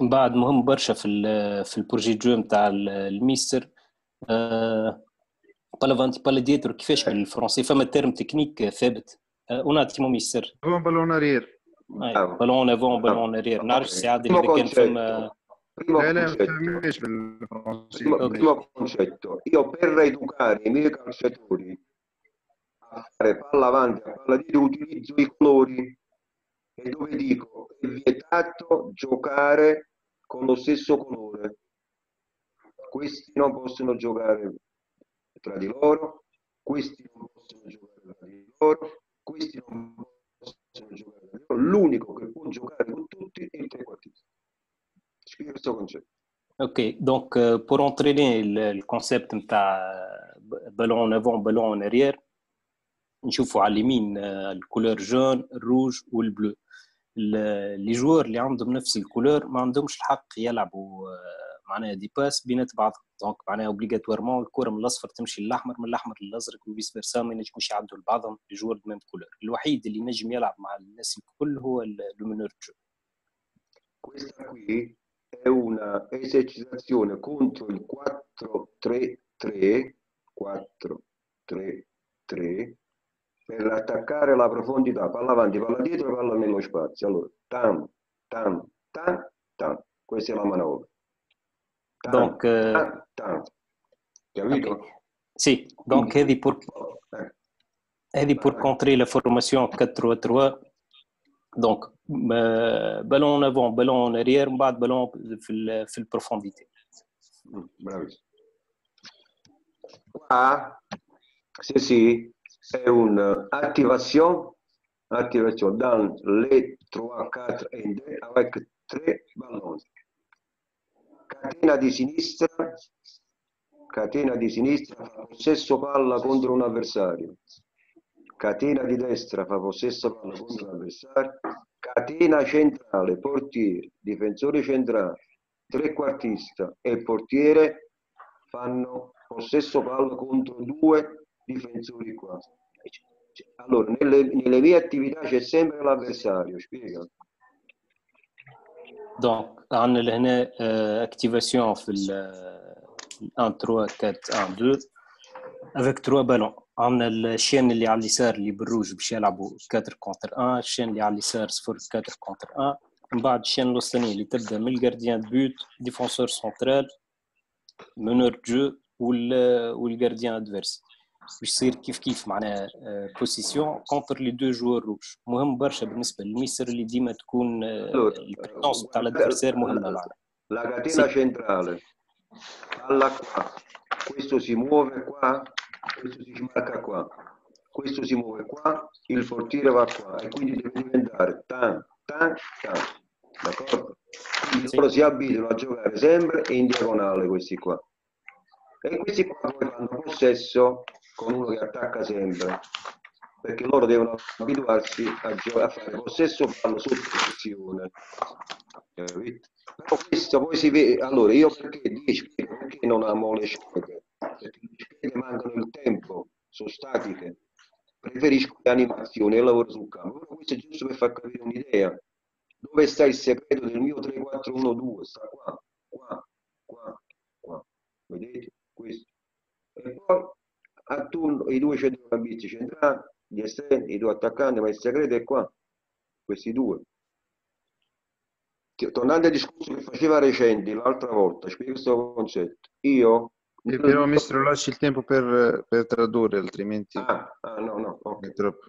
من بعد مهم برشا في ال في البروجي جو نتاع ال- الميستر آه، بالا فانتي بالا ديتر كيفاش بالفرنسي فما تيرم تكنيك ثابت آه، اون اتيمو ميستر هو بالون ارير Bravo. بالون افون بالون ارير نعرف سي عادل اذا كان فما Primo concetto, primo, concetto, io per educare i miei calciatori a fare palla avanti, a palla dietro, utilizzo i colori e dove dico è vietato giocare con lo stesso colore. Questi non possono giocare tra di loro, questi non possono giocare tra di loro, questi non possono giocare tra di loro. L'unico che può giocare con tutti è il trequartista. Spiega questo concetto. أوكي دونك بور انتريني الكونسيبت نتاع بالون افون بالون اريير نشوفوا على اليمين آه، الكولور جون الروج والبلو ال- لي جوار اللي عندهم نفس الكولور ما عندهمش الحق يلعبوا آه، معناها دي باس بينات بعض. دونك معناها اوبليغاتوارمون الكرة من الأصفر تمشي للأحمر من الأحمر للأزرق وفيس فيرسا ما ينجموش يعدوا لبعضهم لي جوار ميم كولور الوحيد اللي ينجم يلعب مع الناس الكل هو المنور جو Questa qui è una esercitazione contro il 4-3-3, 4-3-3, per attaccare la profondità, palla avanti, palla dietro, palla nello spazio. Allora, tam, tam, tam, tam. Questa è la manovra. Tam, donc, eh, tam, tam. Capito? Okay. Sì, donc, Eddie, pour, Eddie, eh. pour contrer la formazione 4-3-3, donc euh, ballon en avant ballon en arrière من بعد ballon في ال- في البروفونديتي mm, bravissimo. Qua, sì, sì, è un'attivation, attivation dans les 3, 4 et 2 avec tre ballons. Catena di sinistra, catena di sinistra fa possesso palla contro un avversario. Catena di destra fa possesso palla contro un avversario. Catena centrale, portiere, difensore centrale, trequartista e portiere fanno possesso palla contro due difensori qua. Allora, nelle, nelle mie attività c'è sempre l'avversario, spiega. دونك عندنا لهنا اكتيفاسيون في ال 1 3 4 1 2 افيك 3 بالون عندنا الشين اللي على اليسار اللي بالروج باش يلعبوا 4 كونتر 1 الشين اللي على اليسار صفر 4 كونتر 1 من بعد الشين الوسطانيه اللي تبدأ من الجارديان بوت ديفونسور سنترال منور جو والجارديان ادفيرس باش يصير كيف كيف معناها بوسيسيون كونتر لي دو جوار روج مهم برشا بالنسبة للميسر اللي ديما تكون Allora, البريتونس تاع الادفيرسير مهمة معناها La catena Sì. centrale, palla qua, questo si muove qua, questo si smarca qua, questo si muove qua, il portiere va qua e quindi deve diventare tan, tan, tan, d'accordo? Quindi Sì. loro si abituano a giocare sempre in diagonale questi qua. E questi qua poi fanno possesso con uno che attacca sempre, perché loro devono abituarsi a, a fare possesso fallo sotto pressione. Però questo poi si vede, allora io perché, dici, perché non amo le scheghe? Scheghe mancano il tempo, sono statiche. Preferisco le animazioni e lavoro sul campo. Però questo è giusto per far capire un'idea. Dove sta il segreto del mio 3-4-1-2? Sta qua, qua, qua, qua. Vedete? Questo. E poi a turno i due centrocampisti centrali, gli esterni, i due attaccanti, ma il segreto è qua. Questi due. Tornando al discorso che faceva Recenti l'altra volta, spiego questo concetto. Io... E però mister lasci il tempo per, per tradurre, altrimenti Ah, ah, no, no, ok. è troppo.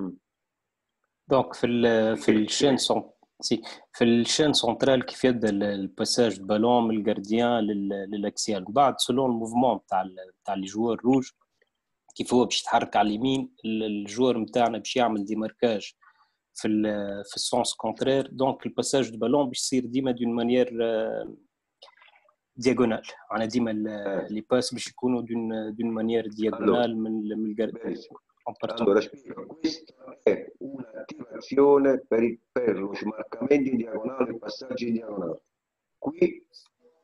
Mm. دونك في ال في الشين سون سي في الشين سونترال كيف يبدا ال- الباساج دو بالون من الجارديان لل- للاكسيال من بعد سولون الموفمون تاع تاع لي جوار روج كيف هو باش يتحرك على اليمين ال- الجوار نتاعنا باش يعمل ديماركاج في ال في السونس كونترير دونك الباساج دو بالون باش يصير ديما دون مانيير دياغونال انا ديما ال- لي باس باش يكونوا دون دون مانيير دياغونال من ال- من الجارديان Benissimo. Allora, spiego, questa è un'attivazione per, il- per lo smarcamento in diagonale e passaggio in diagonale. Qui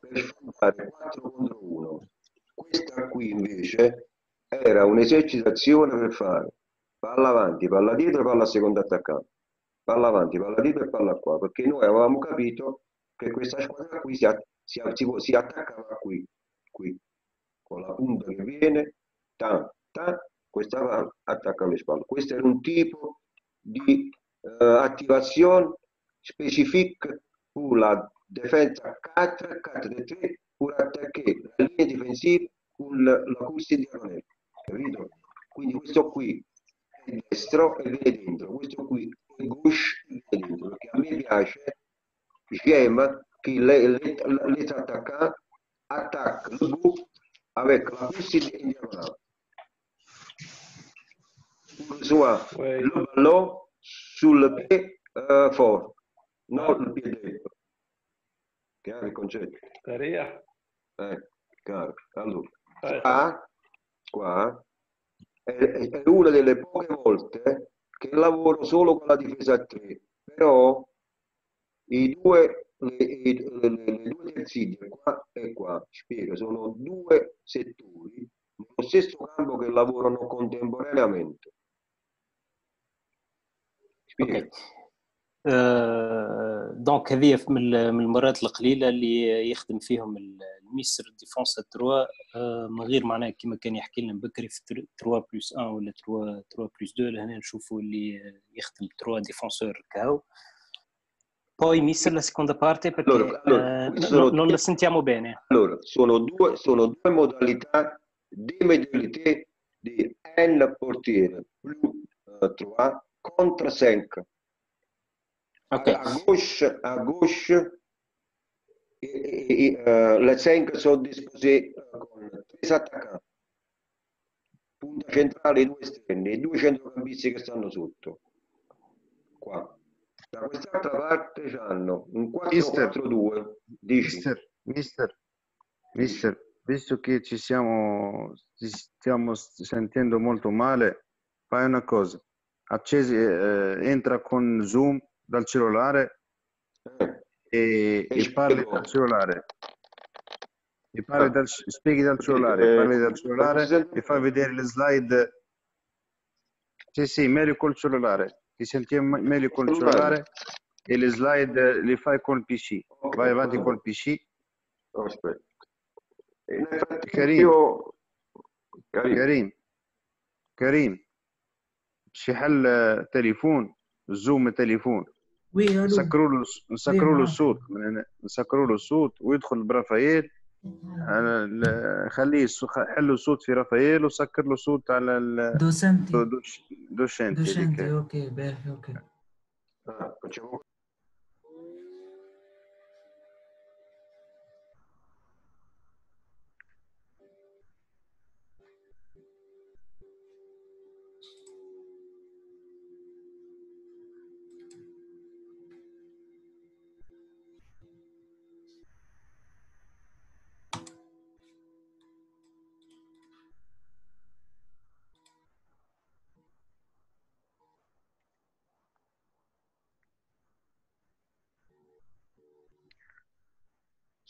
per fare 4 contro 1. Questa qui invece era un'esercitazione per fare palla avanti, palla dietro, palla a secondo attaccante. Palla avanti, palla dietro e palla qua, perché noi avevamo capito che questa squadra qui si, a- si, si, attaccava qui, qui, con la punta che viene, tan, tan, questa va, attacca alle spalle. Questo era un tipo di eh, attivazione specifica pour la difesa 4, 4-3, pour attaquer la linea difensiva con la la corsa in capito? Quindi questo qui è destro e viene dentro, questo qui è gauche e viene dentro, perché a me piace, j'aime qui les, les attaquants attaquent le groupe avec la piscine en diagonale. Pour jouer ouais. le ballon sur le pied euh, fort, non le pied debole. Chiaro il concetto? Tarea. Eh, chiaro. Allora, eh. qua, qua è, è una delle poche volte che lavoro solo con la difesa a tre, però i due le, due terzine, qua e qua, spiego, sono due settori nello stesso campo che lavorano contemporaneamente. Ok. Spiego. Euh, دونك هذه من ال- من المرات القليله اللي يخدم فيهم ال- الميسر ديفونس 3 آه، من غير معناها كما كان يحكي لنا بكري في 3 بلس 1 ولا 3 3 بلس 2 لهنا نشوفوا اللي يخدم 3 ديفونسور كهو Poi mister la seconda parte perché Allora, allora, eh, no- sono non la sentiamo bene. Allora, sono due, sono due modalità di medialité di N portiere più eh, 3 contre 5. Ok. À gauche, à gauche, et- et, euh, les 5 sont disposés euh, con tre attaccants. Punta centrale e due esterni e due centrocampisti che stanno sotto. Qua. Da quest'altra parte hanno un 4-4-2. Dici? Mister, mister, mister, visto che ci siamo, ci stiamo sentendo molto male, fai una cosa. Accesi, eh, entra con Zoom dal cellulare Eh, e, E e parli spiego. dal cellulare. E parli dal, spieghi dal cellulare, eh, parli dal cellulare e fai vedere le slide. Sì, sì, meglio col cellulare. في سنتين مالي كون شغاله الزلايد لي فاي كون بيشي سي فاي فانتي كون بي كريم كريم كريم شي حل تليفون زوم تليفون وي نسكروا له نسكروا له الصوت من نسكروا له الصوت ويدخل برافاييل خليه حلوا الصوت في رافائيل وسكر له صوت على ال- دوسنتي. دو- دوش دوشنتي دوشنتي. أوكي باهي أوكي.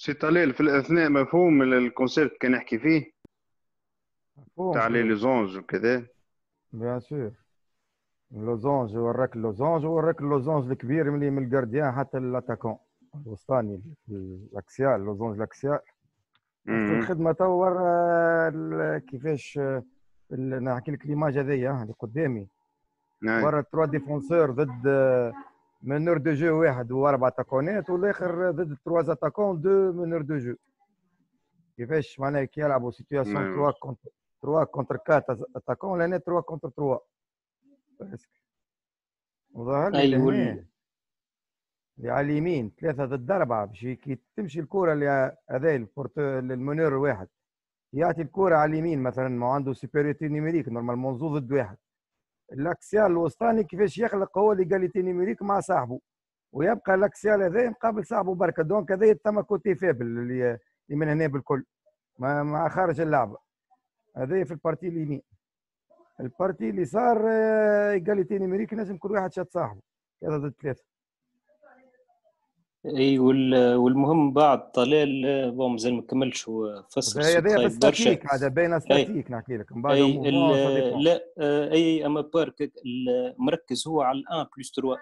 سي طليل في الأثناء مفهوم الكونسيبت كان نحكي فيه؟ مفهوم تاع لي لوزونج وكذا. بيان سور اللوزونج وراك اللوزونج وراك اللوزونج الكبير ملي من الجارديان حتى الأتاكون الوسطاني الأكسيال اللوزونج الأكسيال. الخدمة تو ورا كيفاش نحكي لك ليماج هذيا اللي قدامي. نعم. ورا تروا ديفونسور ضد منور دو جو واحد واربع تاكونات والاخر ضد تروا اتاكون دو منور دو جو كيفاش معناها كي يلعبوا سيتياسيون. 3 كونتر 3 كونتر 4 اتاكون لهنا 3 كونتر 3 بريسك وظهر لي اللي على اليمين ثلاثة ضد أربعة باش كي تمشي الكرة اللي هذا البورت المونير واحد يعطي الكرة على اليمين مثلا ما عنده سوبيريتي نيميريك نورمالمون زو ضد واحد الأكسيال الوسطاني كيفاش يخلق؟ هو ليغاليتي نيميريك مع صاحبه ويبقى الأكسيال هذا مقابل صاحبه بركة. دونك هذا تم كوتي فيبل اللي من هنا بالكل. مع خارج اللعبة هذا في البارتي اليمين. البارتي اللي صار ايجاليتي نيميريك لازم كل واحد شاد صاحبه كذا ضد ثلاثة. إي وال- والمهم بعد طلال آه، بون مازال ما كملش هو فسر هذا هذا الصوت برشا هذا باين ستاتيك نحكي لك من بعد ديبون. لا آه، إي أما بارك ال- مركز هو على الأن بلس 3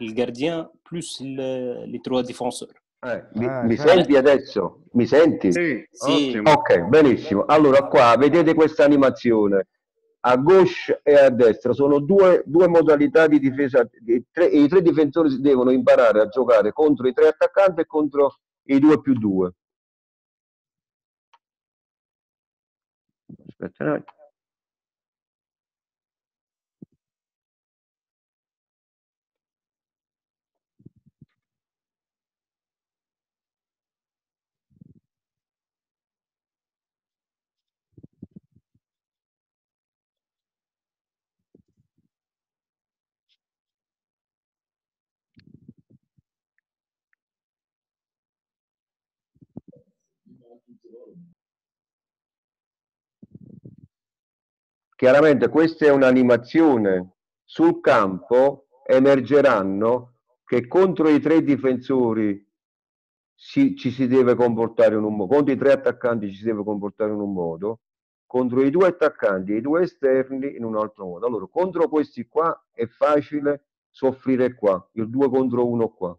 الجارديان بلس لي 3 ديفونسور Eh, mi, Ah, mi certo. senti adesso? Mi senti? Sì, Sì. Ok, benissimo. Allora qua vedete questa animazione. A gauche e a destra sono due, due modalità di difesa. i tre- I tre difensori devono imparare a giocare contro i tre attaccanti e contro i due più due. Aspetta, Chiaramente questa è un'animazione. Sul campo emergeranno che contro i tre difensori si, ci si deve comportare in un modo, contro i tre attaccanti ci si deve comportare in un modo, contro i due attaccanti e i due esterni in un altro modo. Allora, contro questi qua è facile soffrire qua, il 2 contro 1 qua.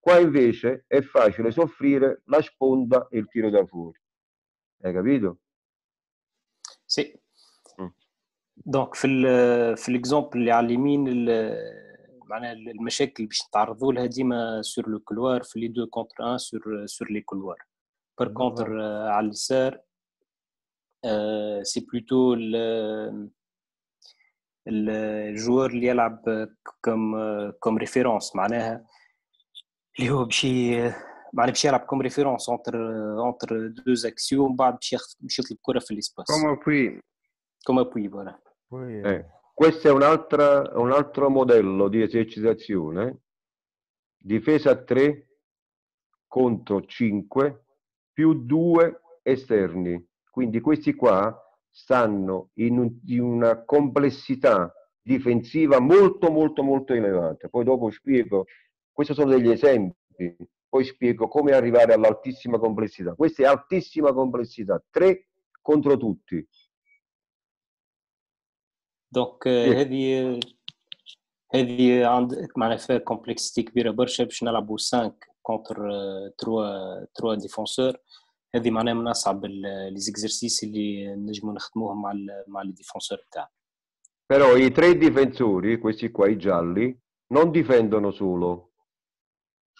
Qua invece è facile soffrire la sponda e il tiro da fuori. Hai capito? Sì, دونك في ال في الاكزومبل اللي على اليمين ال- معناها المشاكل اللي باش نتعرضوا لها ديما سور لو كولوار في لي دو كونتر ان سور سور لي كولوار بار كونتر على اليسار سي بلوتو الجوار اللي يلعب كم كم ريفيرونس معناها اللي هو باش معناها باش يلعب كوم ريفيرونس اونتر اونتر دو اكسيون من بعد باش يطلب كره في الاسباس كوم أبوي come pivora. Eh, eh, questo è un altro modello di esercitazione. Difesa 3 contro 5 più 2 esterni. Quindi questi qua stanno in, un, in una complessità difensiva molto molto molto elevata. Poi dopo spiego, questi sono degli esempi, poi spiego come arrivare all'altissima complessità. Questa è altissima complessità, 3 contro tutti. دونك إيه. هذه هذه عند معناها فيها كومبلكسيتي كبيره برشا باش نلعبوا 5 كونتر 3 3 ديفونسور هذه معناها من اصعب لي زيكزرسيس اللي نجموا نخدموهم مع ال مع لي ديفونسور تاعنا Però i tre difensori, questi qua, i gialli, non difendono solo,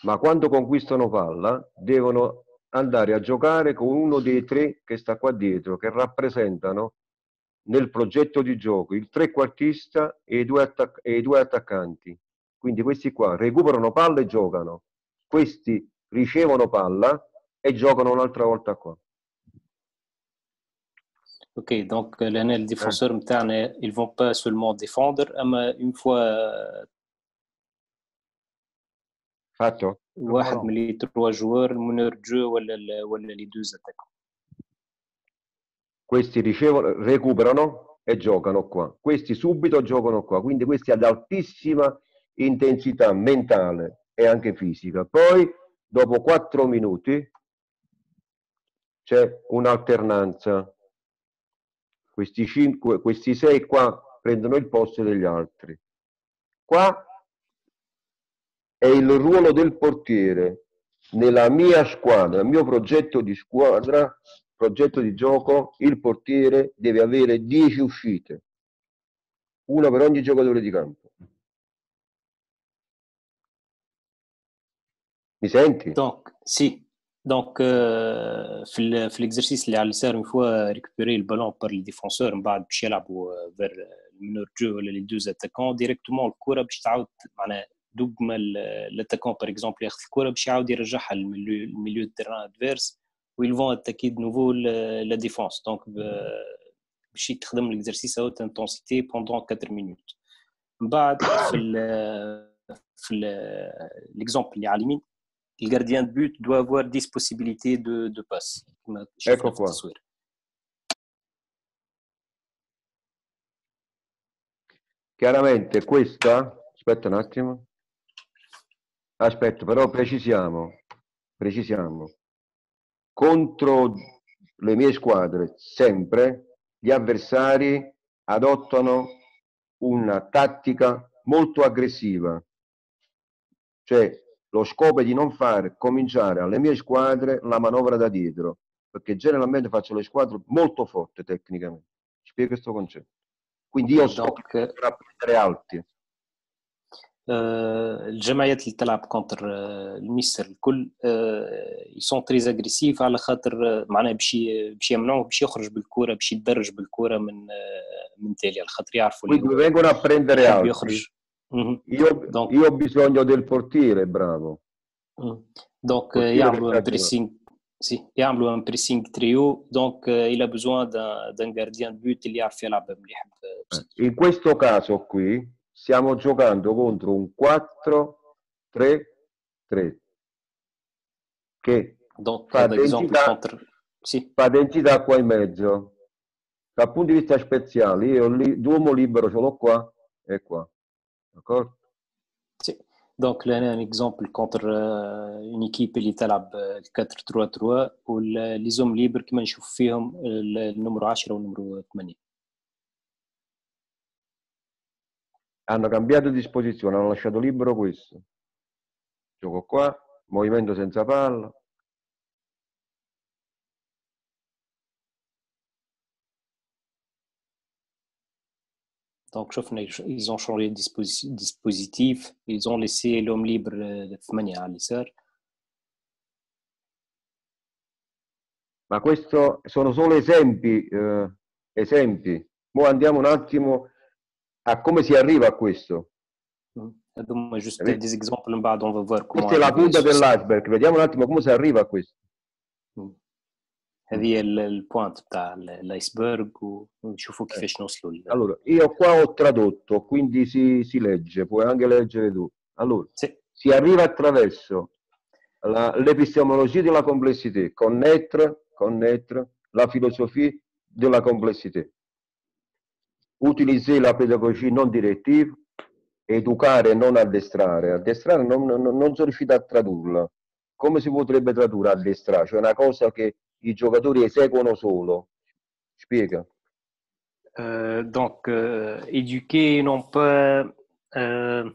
ma quando conquistano palla devono andare a giocare con uno dei tre che sta qua dietro, che rappresentano nel progetto di gioco il trequartista e i due, attac- e i due attaccanti. Quindi questi qua recuperano palla e giocano, questi ricevono palla e giocano un'altra volta qua. اوكي دونك لهنا الديفونسور نتاعنا ils vont pas seulement défendre اما اون فوا Fatto? واحد Voilà. من لي تروا جوار المونور جو ولا ال- ولا لي دوز اتاكون questi ricevono, recuperano e giocano qua. Questi subito giocano qua, quindi questi ad altissima intensità mentale e anche fisica. Poi, dopo quattro minuti, c'è un'alternanza. Questi, cinque, questi sei qua prendono il posto degli altri. Qua è il ruolo del portiere. Nella mia squadra, nel mio progetto di squadra, progetto di gioco, il portiere deve avere 10 uscite, una per ogni giocatore di campo. Mi senti? دونك سي دونك آه، في ال في الاكزرسيس اللي على اليسار اون فوا ريكوبيري البالون بار لي ديفونسور من بعد باش يلعبوا فير المينور جو ولا لي دوز اتاكون ديريكتومون الكره باش تعاود معناها دوب ما الاتاكون باغ اكزومبل ياخذ الكره باش يعاود يرجعها للميليو الميليو تيران ادفيرس ويل فون اتاكي دو نوفو لا ديفونس دونك باش تخدم الاكزرسيس اوت انتونسيتي بوندون 4 مينوت من بعد في ال في ليكزومبل اللي على اليمين le gardien de but doit avoir 10 possibilités de, de passe. كما شفنا Ecco في qua. التصوير. Chiaramente questa, aspetta un attimo, aspetta, però precisiamo, precisiamo, contro le mie squadre sempre gli avversari adottano una tattica molto aggressiva, cioè lo scopo è di non far cominciare alle mie squadre la manovra da dietro, perché generalmente faccio le squadre molto forti tecnicamente. Spiego questo concetto. Quindi io so Donc, che prendere alti. آه، الجمعيات اللي تلعب كونتر آه، الميسر الكل يسون تريز اجريسيف على خاطر آه، معناها باش باش يمنعوه باش يخرج بالكوره باش يتدرج بالكوره من من تالي على خاطر يعرفوا اللي. يخرج. Io, io ho bisogno del portiere, bravo. دونك آه، يعملوا بريسينغ سي يعملوا ان بريسينغ تريو دونك إلى بوزوان دان غارديان بوت اللي يعرف يلعب مليح. In questo caso qui stiamo giocando contro un 4-3-3 che دونك Fa هذا اكزومبل densità. كونتر سي fa densità qua in mezzo. Dal punto di vista spaziale, io li, l'uomo libero ce l'ho qua e qua. D'accordo? سي دونك لهنا ان اكزومبل كونتر اون ايكيب اللي تلعب 4 3 3 ولي زوم ليبر كما نشوف فيهم ال- النمرو 10 والنمرو 8 hanno cambiato disposizione, hanno lasciato libero questo. Gioco qua, movimento senza palla. Donc, ils ont changé de dispositif, ils ont laissé l'homme libre euh, de manière à l'isseur. Ma questo sono solo esempi, eh, esempi. Ora andiamo un attimo a come si arriva a questo. هذوما juste Capito? des exemples من بعد on va voir comment Questa è la arriver punta sur ça. dell'iceberg. Vediamo un attimo come si arriva a questo. هذه هي ال- البوينت بتاع ال- الايسبرغ ونشوفوا كيفاش نوصلوا ل- Allora, io qua ho tradotto, quindi si, si legge, puoi anche leggere tu. Allora, Sì. si arriva attraverso la- l'epistemologia della complessità, connettere, connettere la filosofia della complessità. Utilizzare la pedagogia non direttiva, educare e non addestrare. Addestrare non, non- non sono riuscito a tradurla. Come si potrebbe tradurre addestrare? Cioè una cosa che i giocatori eseguono solo. Spiega. Euh, donc, euh, éduquer non pas euh,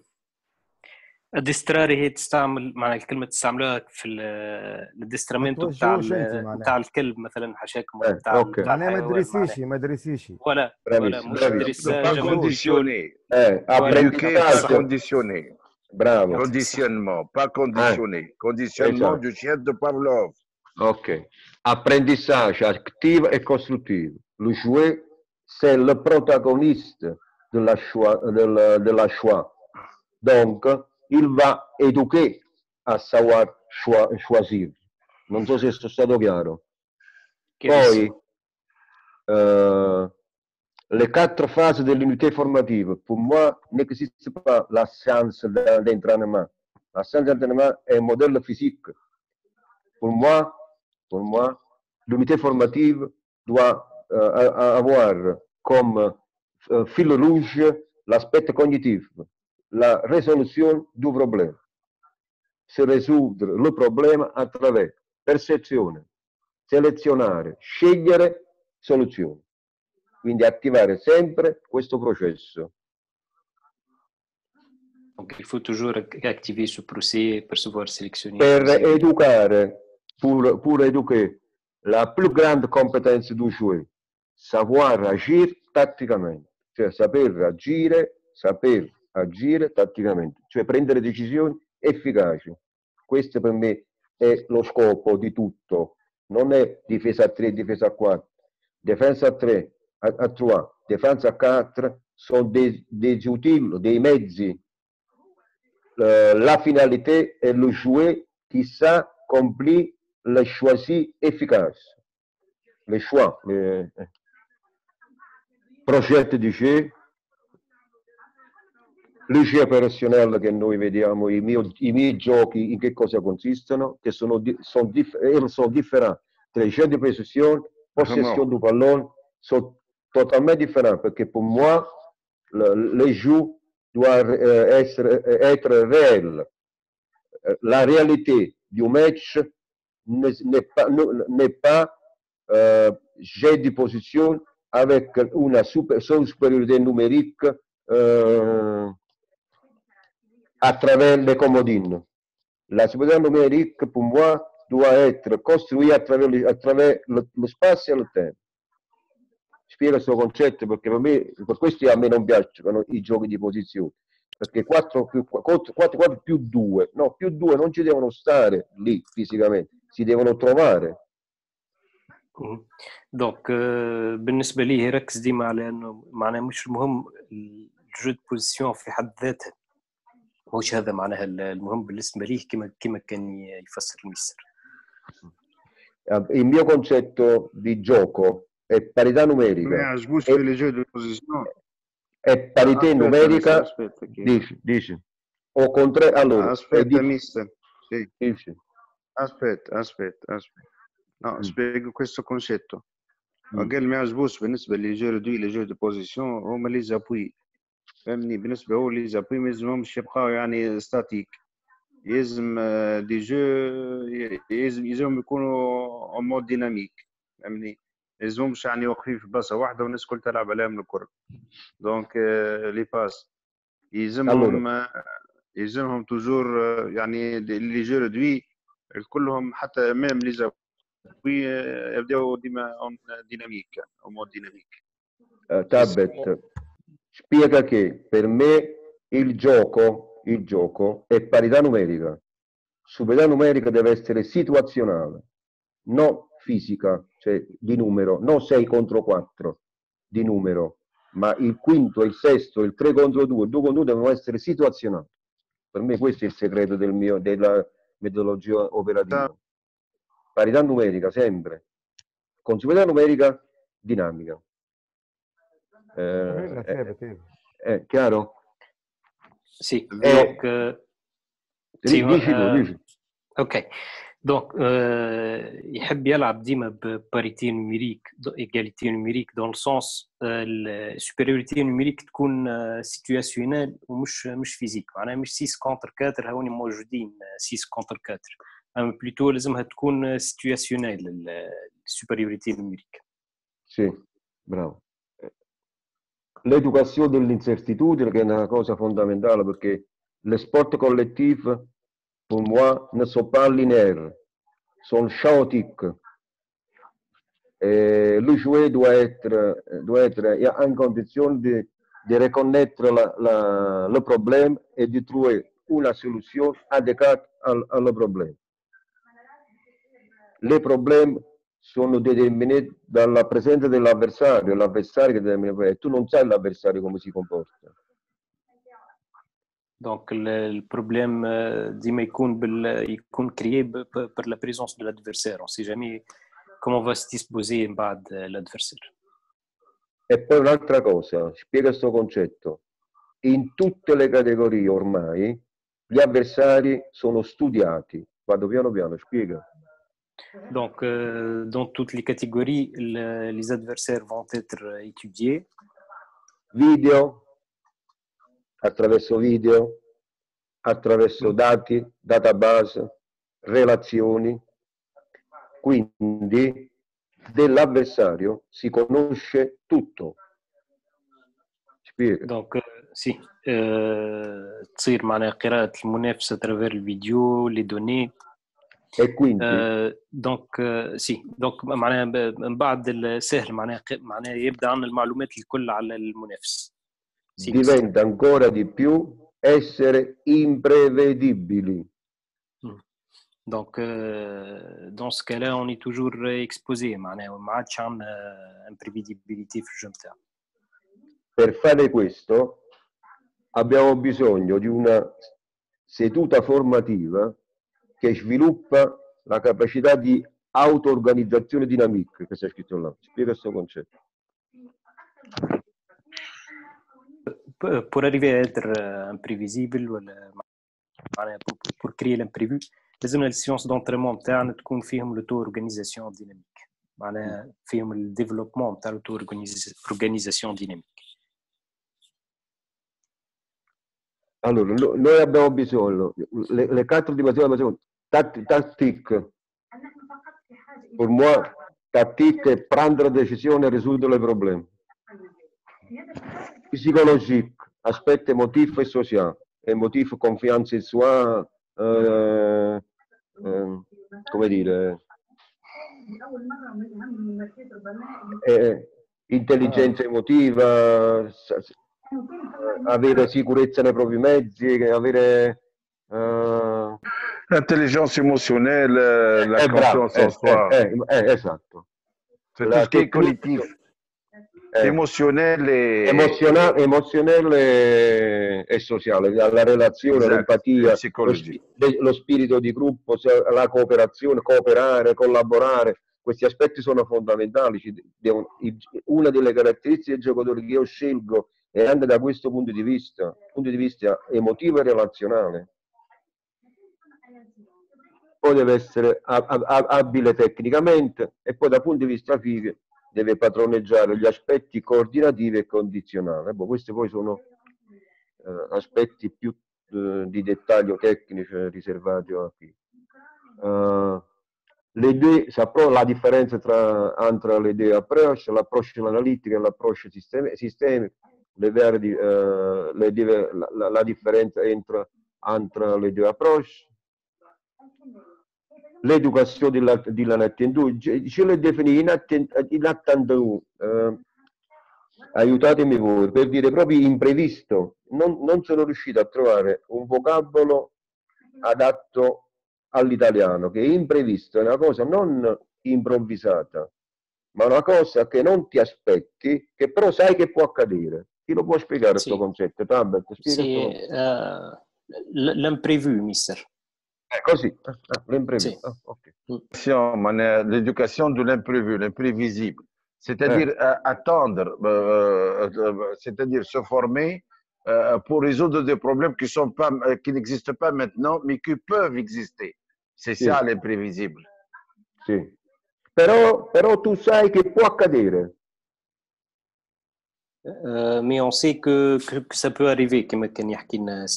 addestrare هي تستعمل معناها الكلمة تستعملها في الادسترامنتو ما بتاع توجهوش أنت ال- معناها. بتاع الكلب مثلا حشاكم إيه، بتاع أوكي. بتاع معناها ما الحيوان تدرسيش ما تدرسيش ولا ولا Bravissimo, مش bravissimo. درساج Pas جمال conditionné. Eh, Éduquer, pas apprendizaggio. conditionné. Bravo. Conditionnement, pas conditionné. Conditionnement Esatto. du chien de Pavlov. Ok. Apprentissage attivo e costruttivo. Le jouet, c'est le protagoniste de la choix, de la, de la choix. Donc, il va éduquer à savoir choi- choisir. Non so se sono stato chiaro. Poi, euh, les quatre phases de l'unité formative. Pour moi, n'existe pas la science de- d'entraînement. La science d'entraînement est un modèle physique. Pour moi, pour moi, l'unité formative doit euh, a- a- avoir comme euh, fil rouge l'aspect cognitif, la résolution du problème. Se résoudre le problème attraverso percezione, selezionare, scegliere, soluzione. Quindi attivare sempre questo processo. Donc, il faut toujours activer ce procès, percevoir, sélectionner. per educare, pour, pour éduquer, la plus grande compétence du joueur, savoir agire tatticamente, cioè saper agire, saper agire tatticamente, cioè prendere decisioni efficaci. Questo per me è lo scopo di tutto, non è difesa a 3, difesa a 4. Difesa a 3, a, a 3, difesa a 4 sono dei, dei outils, dei mezzi euh, la finalité est le jouer qui s'accomplit le choisi efficace. Le choix, le progetto di jeu, le jeu operationnel che noi vediamo, i miei, i miei giochi in che cosa consistono, che sono, di- sono, eh, sono differenti tra i jeux di possession, possession du ballon, sono totalmente differenti perché per moi, le, jeux doit euh, être, être réel. Euh, La réalité du match n'est pas, pas euh, j'ai des positions avec une super, supériorité numérique euh, à travers les comodines. La supériorité numérique, pour moi, doit être construite à travers, le- à travers le, lo spazio e il tempo. Spiego questo concetto perché per me, per questo a me non piacciono i giochi di posizione. Perché 4 più, 4, 4 più 2, no, più 2 non ci devono stare lì fisicamente, si devono trovare. مم. دونك آه، بالنسبه لي يركز ديما على انه معناها مش المهم الجو دو بوزيسيون في حد ذاتها مش هذا معناها المهم بالنسبه ليه كما كما كان يفسر الميسر Il mio concetto di gioco è parità ما numerica, يعجبوش في لي جو دو بوزيسيون è parità numerica, aspetta che- dici, dici. O contra- allora, è aspetta di- mister sì. dici. aspetta aspetta aspetta no Mm. spiego questo concetto Mm. قال ما يعجبوش بالنسبه لي جو دو لي جو دو بوزيسيون هما لي زابوي فهمني بالنسبة هو لي زابوي ما يلزمهمش يبقاو يعني ستاتيك يلزم آه، دي جو يلزم يلزمهم يكونوا اون مود ديناميك فهمني؟ ما يلزمهمش يعني واقفين في بلاصة واحدة والناس الكل تلعب عليهم الكرة. دونك لي باس يلزمهم آه، يلزمهم توجور آه، يعني لي جو ريدوي كلهم حتى ميم لي زاوي يبداو ديما اون ديناميك أو مود ديناميك Tabet spiega che per me il gioco, il gioco è parità numerica. Superiorità numerica deve essere situazionale, non fisica, cioè di numero, non 6 contro 4 di numero, ma il quinto, il sesto, il 3 contro 2, il 2 contro 2 devono essere situazionali. Per me questo è il segreto del mio, della metodologia operativa. Parità numerica sempre, con superiorità numerica dinamica. Eh, eh, eh, chiaro? Sì, donc, euh, si dicilo, dicilo. Ok, donc euh, يحب يلعب ديما بباريتي نميريك ايكاليتي نميريك دون سونس السوبيريوريتي نميريك تكون سيتواسيونال ومش مش فيزيك معناها مش 6 كونتر 4 هوني موجودين 6 كونتر 4 اما بلوتو لازمها تكون سيتواسيونال السوبيريوريتي نميريك سي برافو L'educazione dell'incertitudine che è una cosa fondamentale perché le sport collectif, pour moi, ne sont pas linéaires, sont chaotiques. Et le joueur doit être, doit condition de, de reconnaître la- la- le problème et de trouver une solution adéquate al, al problème. Les problèmes sono determinati dalla presenza dell'avversario, l'avversario che determina e tu non sai l'avversario come si comporta. دونك البروبليم ديما يكون بال يكون كريي بر لا بريزونس دو لادفيرسير اون سي جامي كومون فا سي ديسبوزي من بعد لادفيرسير E poi un'altra cosa, spiega questo concetto. In tutte le categorie ormai gli avversari sono studiati. Vado piano piano, spiega. Donc, euh, dans toutes les catégories, le- les adversaires vont être étudiés. Video, attraverso video, attraverso dati, database, relazioni. Quindi dell'avversario si conosce tutto. Spiega. Donc, euh, si, euh, تصير معناها قراءة المنافس اترافير الفيديو لي دوني E quindi دونك سي دونك معناها ب- من بعد السهل معناها ق- معناها يبدا عن المعلومات الكل على المنافس سي diventa ancora di più essere imprevedibili. Donc, euh, dans ce cas-là, on est toujours exposé. معناها ما عادش عندنا imprévisibilité في الجو نتاعنا. Per fare questo abbiamo bisogno di una seduta formativa che sviluppa la capacità di auto-organizzazione dinamica, che c'è scritto là. Spiega questo concetto. P- Pour arriver à être euh, imprévisible ولا معناها pour, pour- pour créer l'imprévu لازمنا السيونس دونتريمون نتاعنا تكون فيهم لوتو اورغانيزاسيون ديناميك معناها فيهم الديفلوبمون نتاع لوتو اورغانيزاسيون ديناميك Allora, no- noi abbiamo bisogno, le, le quattro dimensioni abbiamo bisogno, tat- tactique. Per moi, tactique è prendere decisioni e risolvere i problemi. Psicologique, aspetto emotivo e sociale. Emotivo, confianza in soi, eh, eh, come dire, eh, intelligenza emotiva, avere sicurezza nei propri mezzi, avere... eh, L'intelligence émotionnelle, euh, la eh, bravo, confiance en eh, soi. eh, eh, eh, esatto. La cognitif, Eh, émotionnel et emozionale, emozionale e sociale, la, la relazione, Esatto, l'empatia, lo, spi- lo spirito di gruppo, la cooperazione, cooperare, collaborare, questi aspetti sono fondamentali. Devono- una delle caratteristiche del giocatore che io scelgo è anche da questo punto di vista, punto di vista emotivo e relazionale. Poi deve essere abile tecnicamente e poi dal punto di vista fisico deve padroneggiare gli aspetti coordinativi e condizionali. Boh, questi poi sono eh, aspetti più eh, di dettaglio tecnici eh, riservati a qui. Eh, le saprò la differenza tra, entre le deux approach, l'approccio analitico e l'approccio sistemi- sistemico, le vere di- eh, le la, la- la differenza entre entre les deux l'educazione della, della ce lo definì inattendù, eh, aiutatemi voi, per dire proprio imprevisto, non, non sono riuscito a trovare un vocabolo adatto all'italiano, che imprevisto, è una cosa non improvvisata, ma una cosa che non ti aspetti, che però sai che può accadere. Ti lo può spiegare questo sì. concetto, Tambert? Sì, uh, eh, l'imprevu, mister. Così, L'éducation de l'imprévu, l'imprévisible. C'est-à-dire eh. attendre, eh, eh, c'est-à-dire se former pour résoudre des problèmes qui, n'existent pas maintenant, mais qui peuvent exister. C'est ça l'imprévisible. Sì. Però, però tu sai mais on sait que, ça peut arriver. Euh,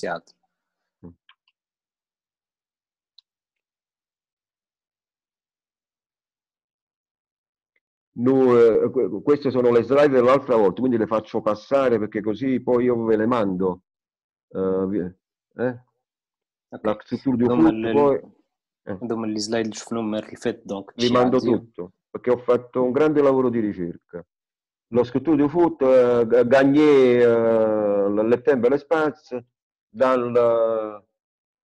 No, eh, que- queste sono le slide dell'altra volta, quindi le faccio passare perché così poi io ve le mando. Eh, vi- eh? La struttura di هذوما foot, ال- poi eh, هذوما اللي سلايد اللي شفناهم المره اللي فاتت دونك vi mando tutto perché ho fatto un grande lavoro di ricerca. Lo scrittura di foot, eh, g- gagné eh, le tempo e l'espace dal,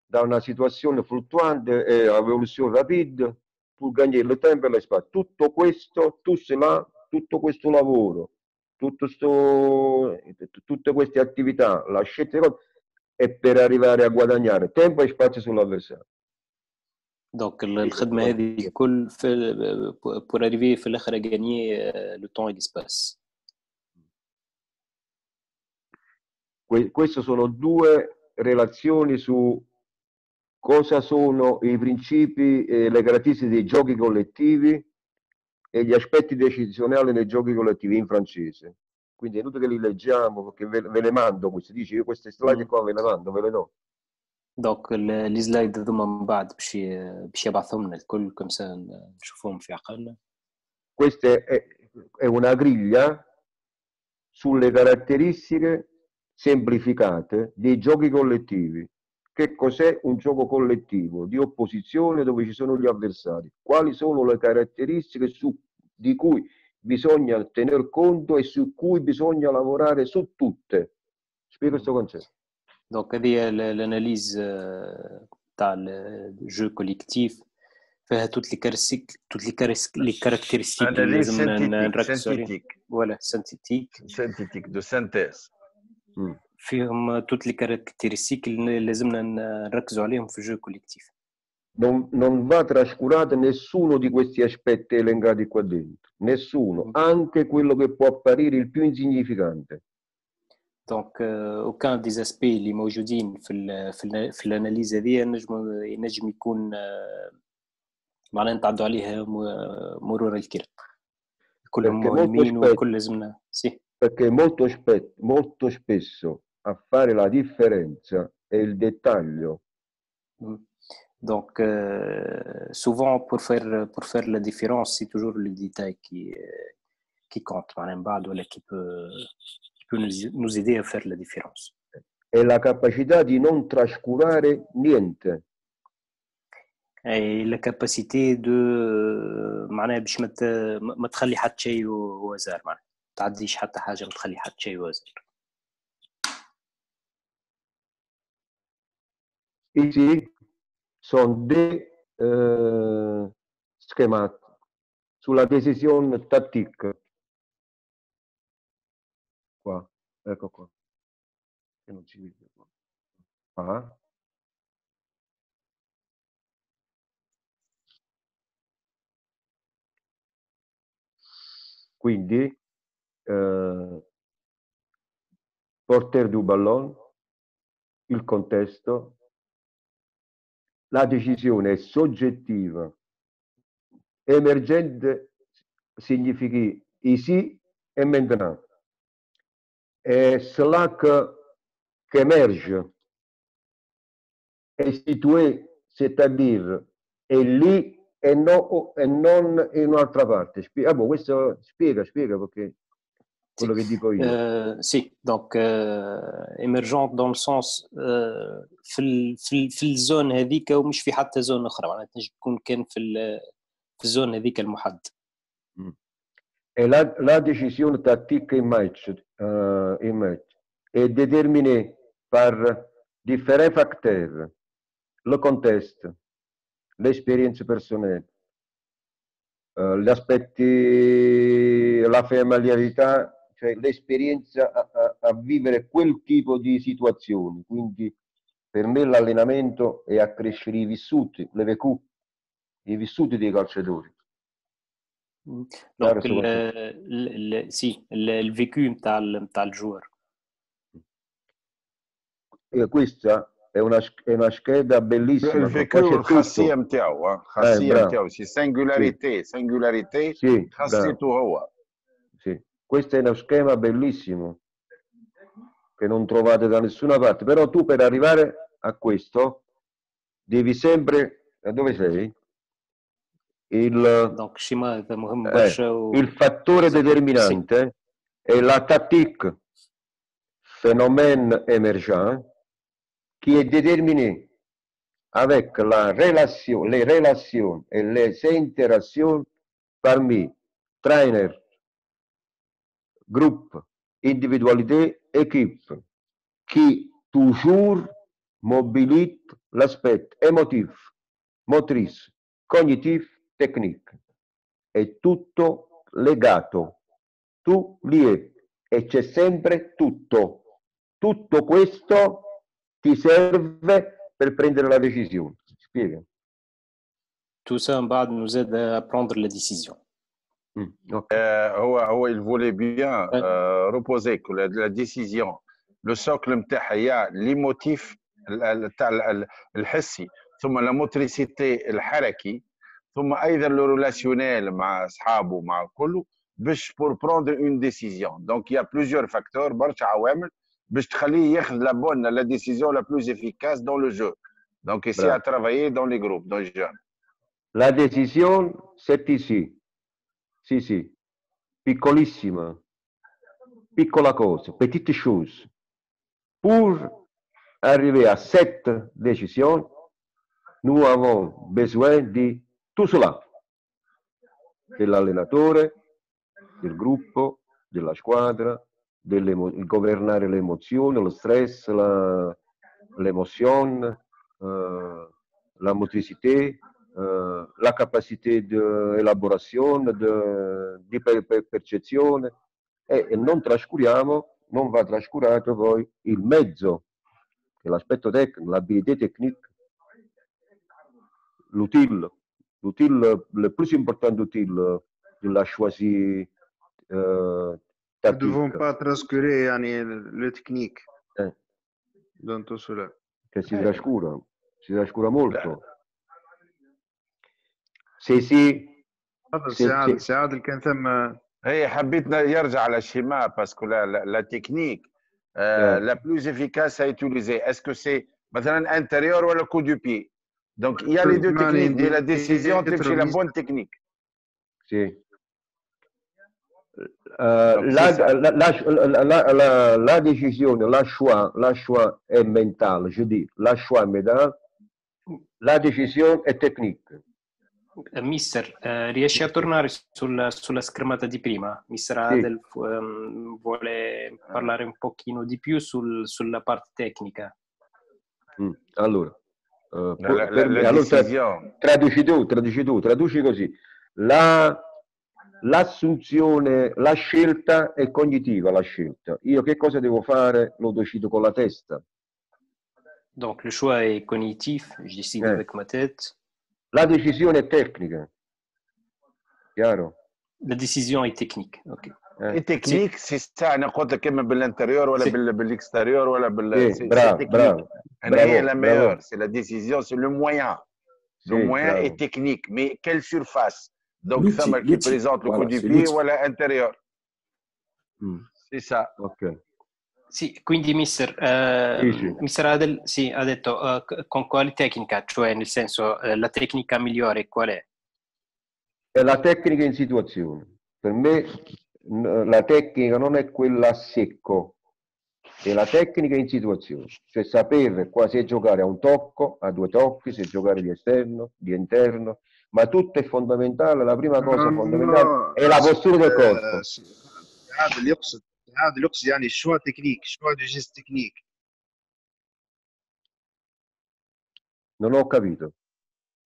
da una situazione fluttuante e a evoluzione rapida, tu gagné le tempo e l'espace. Tutto questo, tu se là, tutto questo lavoro, tutto sto, tutte queste attività, la scelta di cose, è per arrivare a guadagnare tempo e spazio sull'avversario. دونك ال- الخدمه هذه الكل في بور اريفي في الاخر غاني لو طون اي ليسباس Que- queste sono due relazioni su cosa sono i principi e le caratteristiche dei giochi collettivi e gli aspetti decisionali nei giochi collettivi in francese. Quindi è inutile che li leggiamo perché ve, ve le mando queste. Dici io queste slide qua ve le mando, ve le do. دونك ال- لي سلايد هذوما من بعد باش ي- باش يبعثهم لنا الكل كمسا نشوفهم في عقلنا Questa è, è una griglia sulle caratteristiche semplificate dei giochi collettivi. Che cos'è un gioco collettivo di opposizione dove ci sono gli avversari? Quali sono le caratteristiche su- di cui bisogna tener conto e su cui bisogna lavorare su tutte? Spiego questo concetto. دونك هذه ال- الاناليز آه، تاع الجو كوليكتيف فيها توت لي كارستيك توت لي كارس- لي كاركتيرستيك اللي Analyse لازمنا ن- synthétique, نركزوا عليهم synthétique, ولا سنتيتيك synthétique, de synthèse. فيهم توت لي كاركتيرستيك اللي لازمنا نركزوا عليهم في الجو كوليكتيف Non, non va trascurato nessuno di questi aspetti elencati qua dentro, nessuno, anche quello che può apparire il più insignificante. دونك اوكان دي زاسبي اللي موجودين في ال في ال في الاناليز هذه نجم ينجم يكون آه، معناها نتعدوا عليها مرور الكرام كلهم مهمين والكل لازمنا. سي perché molto, spe- molto spesso a fare la differenza è il dettaglio. Donc, euh, souvent, pour faire, pour faire la différence, c'est toujours le détail qui, euh, qui compte, معناها من بعد, ولا qui peut, qui peut nous, nous aider à faire la différence. È la capacità di non trascurare niente. Et la capacité de معناها باش ما ت- ما تخلي حتى شيء وزار معناها ما تعديش حتى حاجه ما تخلي حتى شيء وزار Ici sono dei eh, schemati sulla decisione tattica. Qua, ecco qua. Che non si vede qua. Qua. Quindi, eh, porter du ballon, il contesto, la decisione è soggettiva, emergente significa ici e maintenant. E cela que, che emerge è situé, c'est-à-dire è lì e, no- e non in un'altra parte. Spie- ah, boh, questo spiega, spiega perché quello che dico io. آه، سي دونك ايمرجونت دون السونس في ال- في ال- في الزون هذيك ومش في حتى زون اخرى معناتها تنجم تكون كان في ال- في الزون هذيك المحدد Et la, la décision tactique in match, euh, in match est déterminée par différents facteurs. Le contexte, l'espérience personnelle, euh, gli aspetti, la familiarità, cioè l'esperienza a, a, a vivere quel tipo di situazioni. Quindi per me l'allenamento è accrescere i vissuti, le VQ, i vissuti dei calciatori. Mm. No, claro, il, eh, il, il, sì, il, il VQ tal, tal giuro. E eh, questa è una, è una scheda bellissima. Il VQ, Hassim Tiawa, eh. Hassim Tiawa, singolarità, singolarità, Hassim Tiawa. Questo è uno schema bellissimo che non trovate da nessuna parte, però tu per arrivare a questo devi sempre... Dove sei? Il, eh, eh il fattore determinante è la tactique. Phénomène émergent qui est déterminé avec la relation, le relations et les interactions parmi trainer, groupe, individualité, équipe, qui toujours mobilite l'aspect émotif, motrice, cognitif, technique. È tutto legato. Tu lì è e c'è sempre tutto. Tutto questo ti serve per prendere la decisione. Spiega. Tout ça en bas nous aide à prendre la décision. هو هو il voulait bien euh, reposer que la, la décision le socle نتاعها هي ليموتيف تاع ال- ال- الحسي ثم لا موتريسيتي الحركي ثم ايضا لو ريلاسيونيل مع اصحابه مع كله باش بور بروندر اون ديسيزيون دونك يا بلوزيور فاكتور برشا عوامل باش تخليه ياخذ لا بون لا ديسيزيون لا بلوز افيكاس دون لو جو دونك essayer à Bravo. travailler dans les groupes dans les jeunes La decisione, c'est ici. Sì, sì. Piccolissima. Piccola cosa, petite chose. Pour arriver à cette décision, nous avons besoin de tout cela. Dell'allenatore, del gruppo, della squadra, il governare le emozioni, lo stress, l'emozione, la eh, la capacità di elaborazione, di, di per- per- percezione e, e non trascuriamo, non va trascurato poi il mezzo, che è l'aspetto tecnico, l'abilità tecnica, l'utile, l'utile, le plus important utile de la choisi euh, Nous ne devons tactique, pas trascurer يعني le technique Eh. dans tout cela. che si trascura, si trascura molto. Se si تفضل سي- سي عادل سي- سي عادل كان ثم هي حبيت ن- يرجع على الشيما باسكو لا, لا, لا تكنيك آه Ouais. لا بلوز افيكاس à utiliser اسكو سي مثلا انتيريور ولا كو دو بي دونك il y a les deux اسمعني، techniques دي لا ديسيزيون دي- تمشي لا دي- بون تكنيك Sì. Euh, Donc, la, c'est ça. la, la, la, la- la décision, la choix, la choix est mental, je dis, la choix est mental, la décision est technique. Mister, eh, riesci a tornare sulla, sulla schermata di prima? Mister Adel fu- ehm, vuole parlare un pochino di più sul- sulla parte tecnica. Mm, Allora, eh, La, per- la, per la allora, tra- traduci tu, traduci tu, traduci così. La, l'assunzione, la scelta è cognitiva, la scelta. Io che cosa devo fare? Lo decido con la testa. Donc le choix est cognitif, je décide Ouais. avec ma tête. La decisione è tecnica. Chiaro? La décision est technique. ok. Eh. التكنيك سي سا انا قلت لك اما بالانتيريور ولا سي. بال- بالاكستيريور ولا بال Sì, سي- سي bravo, تكنيك. bravo. انا هي bravo, لا bravo. ميور سي لا ديسيزيون سي لو موان لو Sì, موان bravo. اي تكنيك مي كيل سيرفاس دونك L'outil, ثم كي l'outil. بريزونت لو Voilà, كو دو c'est بي l'outil. ولا انتيريور Mm, سي سا Ok. Sì, quindi mister, eh, sì, sì. mister Adel sì, ha detto uh, con quale tecnica, cioè nel senso uh, la tecnica migliore qual è? È la tecnica in situazione. Per me la tecnica non è quella a secco, è la tecnica in situazione, cioè sapere qua se giocare a un tocco, a due tocchi, se giocare di esterno, di interno, ma tutto è fondamentale, la prima cosa no, fondamentale no, è la postura del corpo. Eh, sì. ah, هذا اللي يقصد يعني شوا تكنيك شوا دو جيست تكنيك Non ho capito.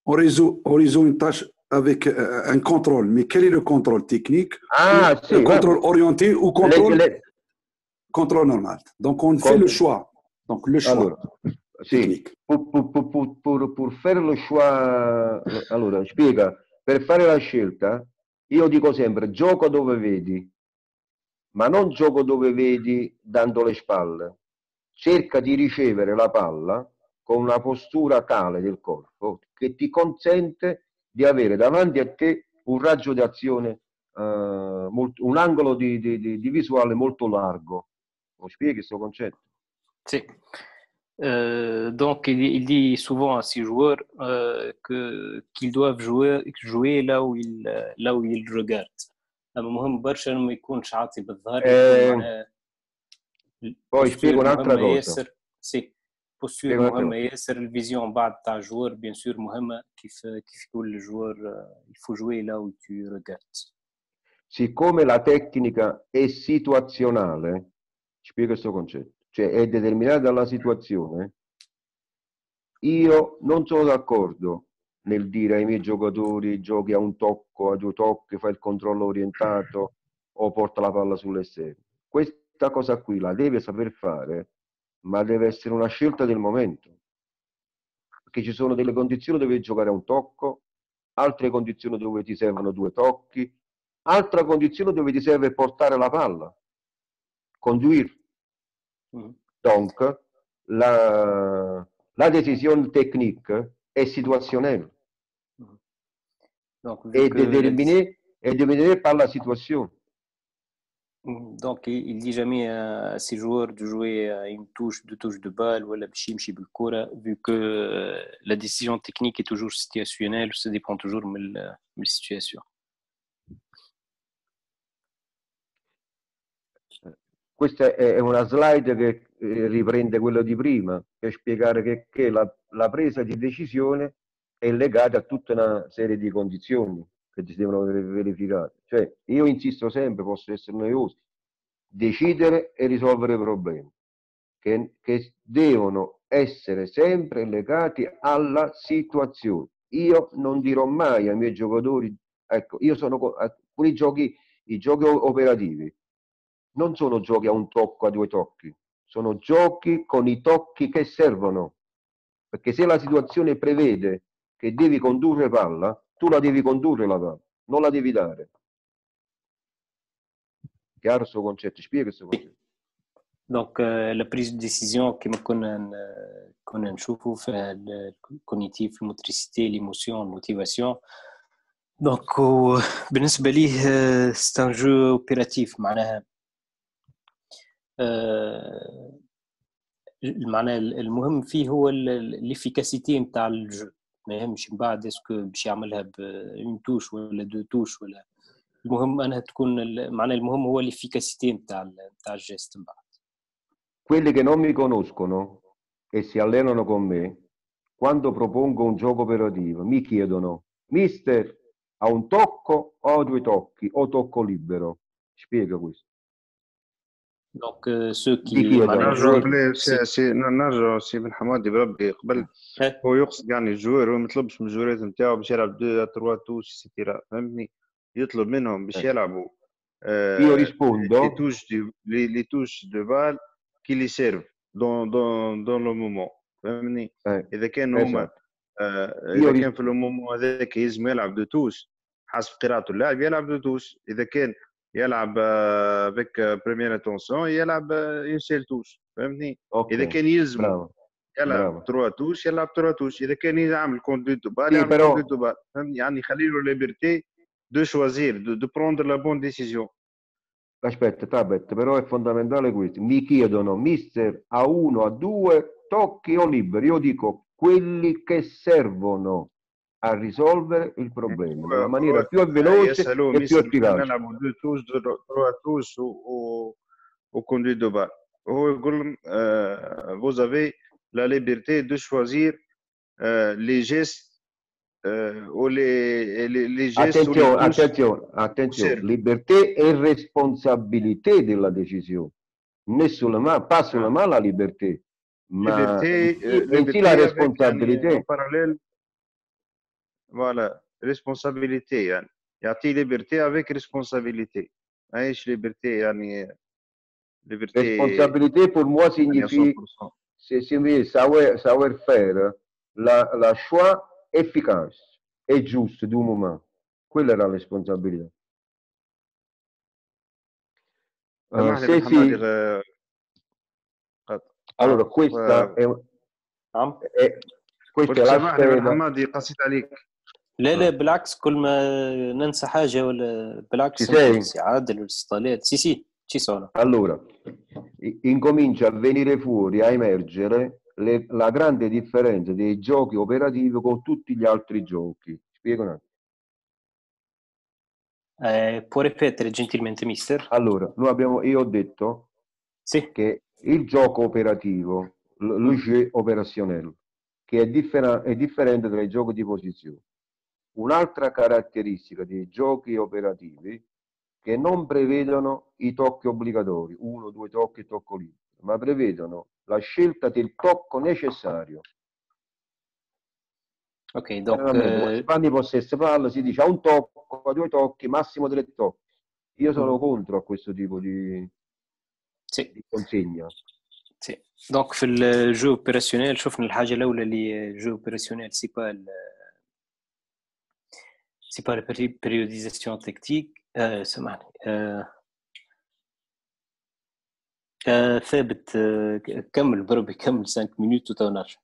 On résout, on résout une tâche avec euh, un contrôle. Mais quel est le contrôle technique Ah, Le sì, contrôle orienté ou le- contrôle, le- contrôle normal. Donc on fait Contrôle. le choix. Donc le choix allora, sì, technique. pour, pour, pour, pour, pour, pour fare lo choix, allora, spiega, per fare la scelta, io dico sempre, gioco dove vedi, ma non gioco dove vedi dando le spalle. Cerca di ricevere la palla con una postura tale del corpo che ti consente di avere davanti a te un raggio di azione, eh, molto- un angolo di, di- di- visuale molto largo. Lo spieghi questo concetto? Si. Euh, donc, il, il dit souvent à ses joueurs euh, que qu'ils doivent jouer jouer là où ils là où ils regardent. أما مهم برشا إنه ما يكونش عاطي بالظهر Eh, يكون معناها Poi posture spiego un'altra مهمة cosa. ياسر سي بوستور Spiego un'altra مهمة ياسر الفيزيون بعد تاع الجوار بيان سور مهمة كيف كيف يقول الجوار آه، il faut jouer là où tu regardes. siccome la tecnica è situazionale, spiego questo concetto, cioè è determinata dalla situazione, io non sono d'accordo nel dire ai miei giocatori giochi a un tocco, a due tocchi, fai il controllo orientato o porta la palla sull'esterno. Questa cosa qui la deve saper fare, ma deve essere una scelta del momento. Perché ci sono delle condizioni dove giocare a un tocco, altre condizioni dove ti servono due tocchi, altra condizione dove ti serve portare la palla, conduire. Mhm. Donc, la, la décision technique et situationnelle. Donc, et, déterminée, et déterminée par la situation. Donc, il ne dit jamais euh, à ses joueurs de jouer euh, une touche, deux touches de balle, ou à la vu que euh, la décision technique est toujours situationnelle, ça dépend toujours de la situation. Questa è una slide che eh, riprende quello di prima per spiegare che, che la, la presa di decisione è legata a tutta una serie di condizioni che si devono ver- verificare. Cioè, io insisto sempre, posso essere noioso, decidere e risolvere problemi che, che devono essere sempre legati alla situazione. Io non dirò mai ai miei giocatori, ecco, io sono co- alcuni giochi, i giochi operativi, non sono giochi a un tocco, a due tocchi, sono giochi con i tocchi che servono. Perché se la situazione prevede che devi condurre palla, tu la devi condurre la palla, non la devi dare. Chiaro questo concetto? Spiega questo concetto. Donc, euh, la prise de décision كما كنا ن- كنا نشوفوا فيها ال- الكونيتيف الموتريسيتي ليموسيون الموتيفاسيون دونك و- بالنسبة ليه *laughs* آه، c'est un jeu opératif معناها آه، معناها المهم فيه هو الافيكاسيتي نتاع الجو ما يهمش من بعد اسكو باش يعملها بون توش ولا دو توش ولا المهم انها تكون ال- معناها المهم هو الافيكاسيتي نتاع نتاع الجيست من بعد Quelli che non mi conoscono e si allenano con me, quando propongo un gioco operativo, mi chiedono, mister, a un tocco o a due tocchi o tocco libero? Spiega questo. دونك آه، سو كي نرجعوا سي- بن حمادي بربي قبل إيه. هو يقصد يعني الجوار هو ما يطلبش من الجوارات نتاعو باش يلعب دو تروا توش سيتيرا فهمتني يطلب منهم باش إيه. يلعبوا لي توش لي توش دو بال كي لي سيرف دون دون دون لو مومون فهمني eh, اذا كان هما. آه، اذا كان في المومون هذاك يلزم يلعب دو توش حسب قراءته اللاعب يلعب دو توش اذا كان يلعب بك بريمير اتونسيون يلعب اون سيل توش فهمتني اذا ok, كان يلزم bravo. يلعب bravo. تروا توش يلعب تروا توش اذا كان يعمل كوندوت دو بال Sì, يعمل però- كوندوت دو بال فهمني يعني يخلي له ليبرتي دو شوازير دو, دو بروندر لا بون ديسيزيون Aspetta, Tabet, però è fondamentale questo. Mi chiedono, mister, a uno, a due, tocchi o liberi? Io dico quelli che servono. a risolvere il problema nella maniera più veloce e più efficace. Eh, Vous avez la liberté de choisir euh, les gestes euh, ou les, les, les gestes. Attenzione, les attenzione, attenzione. libertà e responsabilità della decisione. Non sulla pas seulement ah. la libertà, ma liberté, euh, liberté la responsabilità. يعني, en parallèle voilà responsabilité يعني يعطي liberté avec responsabilité ايش liberté يعني liberté Responsabilità per moi يعني à signifie 100%. c'est significa savoir, savoir faire la, la choix efficace e giusto di un momento. Quella è la responsabilità. Eh, سامحني se بالحمادي sì, غ- قط- allora آه، questa و- è, نعم è- questa قلت è la سامحني لا لا بالعكس كل ما ننسى حاجه ولا بالعكس Ci sei? انت سي عادل ولا سي طلال سي سي ci sono Allora, i- incomincia a venire fuori, a emergere le- la grande differenza dei giochi operativi con tutti gli altri giochi. Spiego un attimo. Eh, può ripetere gentilmente mister Allora, noi abbiamo, io ho detto sì che il gioco operativo, l- lo jeu opérationnel, che è, differ- è differente dai giochi di posizione. Un'altra caratteristica dei giochi operativi che non prevedono i tocchi obbligatori, uno, due tocchi e tocco libero, ma prevedono la scelta del tocco necessario. ok donc Generalmente, quando eh, si parla di possesso palla si dice a un tocco, a due tocchi, massimo tre tocchi. Io sono contro a questo tipo di, sì di consegna. سي دونك في الجو اوبيراسيونيل شفنا الحاجه الاولى اللي جو اوبيراسيونيل سي با ال- سي با البريوديزاسيون تكتيك آه سامحني آه آه ثابت آه كمل بربي كمل 5 مينوت وتو نرجع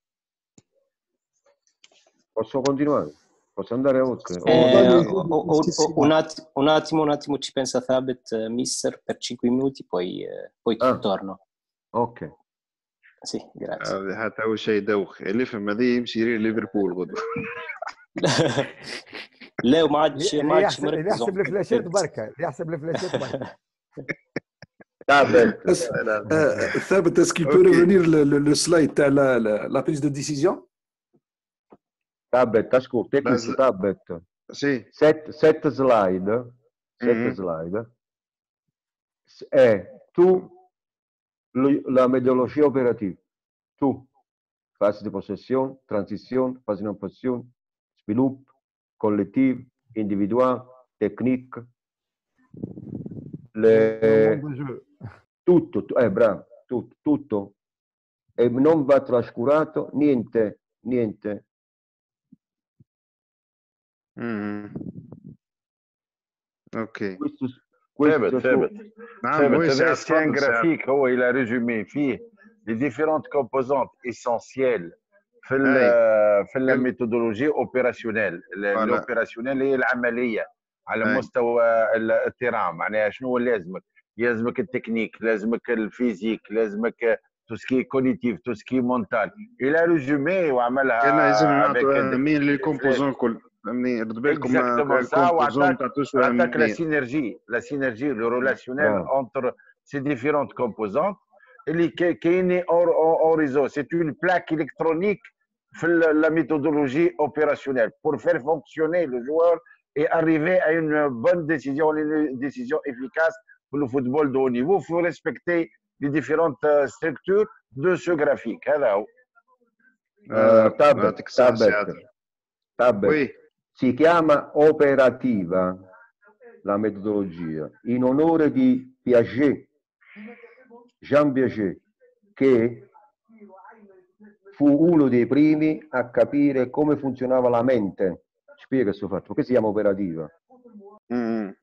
Posso continuare? Posso andare oltre? O- Eh, dai, o- o- o- sì, sì. un, atti- un attimo, un attimo ci pensa Thabet, eh, mister, per 5 minuti, poi, eh, poi Ah. torno. Ok. Sì, grazie. هذا حتى هو شيء دوخ اللي فهم هذه يمشي يري ليفربول غدوه *laughs* *laughs* لا وما عادش اللي ما عادش يحسب اللي مركز يحسب الفلاشات بركه اللي يحسب الفلاشات بركه Tabet. Est-ce- euh, Thabit, est-ce qu'il peut Ok. revenir le, le, le slide تاع la, la, la prise de décision Tabet, ascolta, è Beh, questo s- Tabet. sì Set, set slide, set Mhm. slide, s- è tu lo- la metodologia operativa. Tu, fase di possessione, transizione, fase di opzione, collective, individuelle, technique. Le... Tutto, eh, bravo, tutto, tutto. E non va trascurato niente, niente. Mm. Ok. Questo, questo evet, evet. Non, oui, c'est un graphique où il a résumé les différentes composantes essentielles في الـ في الميثودولوجي اوبيراسيونيل الاوبيراسيونيل هي العملية على أي. مستوى الترام. معناها شنو لازمك لازمك التكنيك لازمك الفيزيك لازمك توسكي كونيتيف توسكي مونتال إلى ريزومي وعملها كان لازم مين لي كومبوزون كل فهمني؟ رد بالكم الكومبوزون تاع توسكي عطاك لا سينرجي لا سينرجي لو ريلاسيونيل اونتر سي ديفيرونت كومبوزون اللي كاين اون ريزو سي اون بلاك الكترونيك plaque électronique في ال- la méthodologie opérationnelle pour faire fonctionner le joueur et arriver à une bonne décision, une décision efficace pour le football de haut niveau. Il faut respecter les différentes euh, structures de ce graphique. هذا هو. Eh, tablet, يعطيك الصحة سي tablet, عادل tablet. وي Si chiama operativa la metodologia in onore di Piaget, Jean Piaget, che fu uno dei primi a capire come funzionava la mente. Spiega questo fatto, perché si chiama operativa? مم.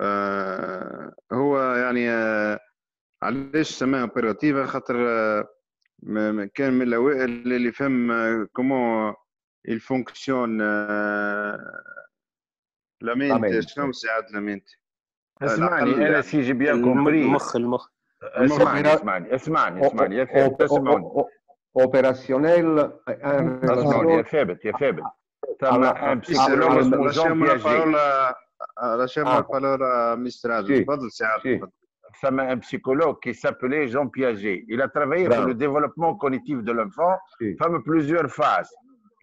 آه هو يعني آه علاش سماها اوبيراتيفا خاطر آه ما- ما كان من الاوائل اللي فهم كومون il fonctionne لا مينت mente. شنو ساعات لا مينت اسمعني العقل انا يعني. سي جي بيان الم- كومبري المخ المخ اسمعني Opera- اسمعني اسمعني O- اسمعني يا opérationnel in relazione... è febbre, un la parola, lasciamo ah. a un psychologue qui s'appelait Jean Piaget. Il a travaillé sur le développement cognitif de l'enfant, oui. femme plusieurs phases.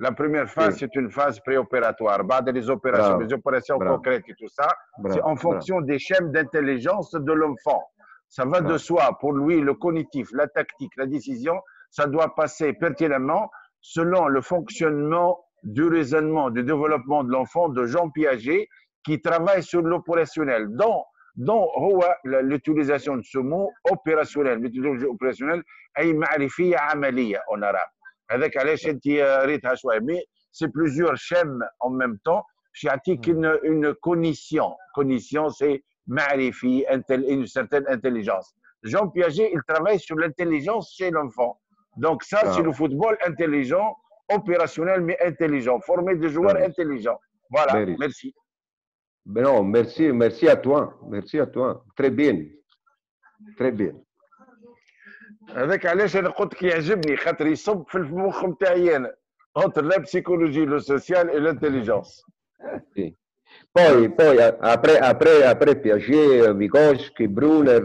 La première phase, c'est une phase préopératoire, bas des opérations, les opérations concrètes et tout ça. C'est en fonction des schèmes d'intelligence de l'enfant. Ça va de soi. Pour lui, le cognitif, la tactique, la décision, ça doit passer pertinemment selon le fonctionnement du raisonnement, du développement de l'enfant de Jean Piaget, qui travaille sur l'opérationnel. Dont, dont هو ل- l'utilisation de ce mot opérationnel, méthodologie opérationnelle, أي معرفية عملية en arabe. هذاك علاش انت ريتها شويه مي سي بلوزيور شيم en même temps باش يعطيك une, une cognition. Cognition, c'est معرفي, intel- une certaine intelligence. Jean Piaget, il travaille sur l'intelligence chez l'enfant. Donc ça, Bravo. c'est le football intelligent, opérationnel mais intelligent, formé de joueurs Bravo. intelligents. Voilà, Very. merci. Ben non, merci, merci à toi. Merci à toi. Très bien. Très bien. هذاك علاش انا قلت لك يعجبني خاطر يصب في المخ نتاعي انا entre la psychologie, le social et l'intelligence. Sì. Poi, poi a- après, après, après Piaget, Vygotsky, Brunner,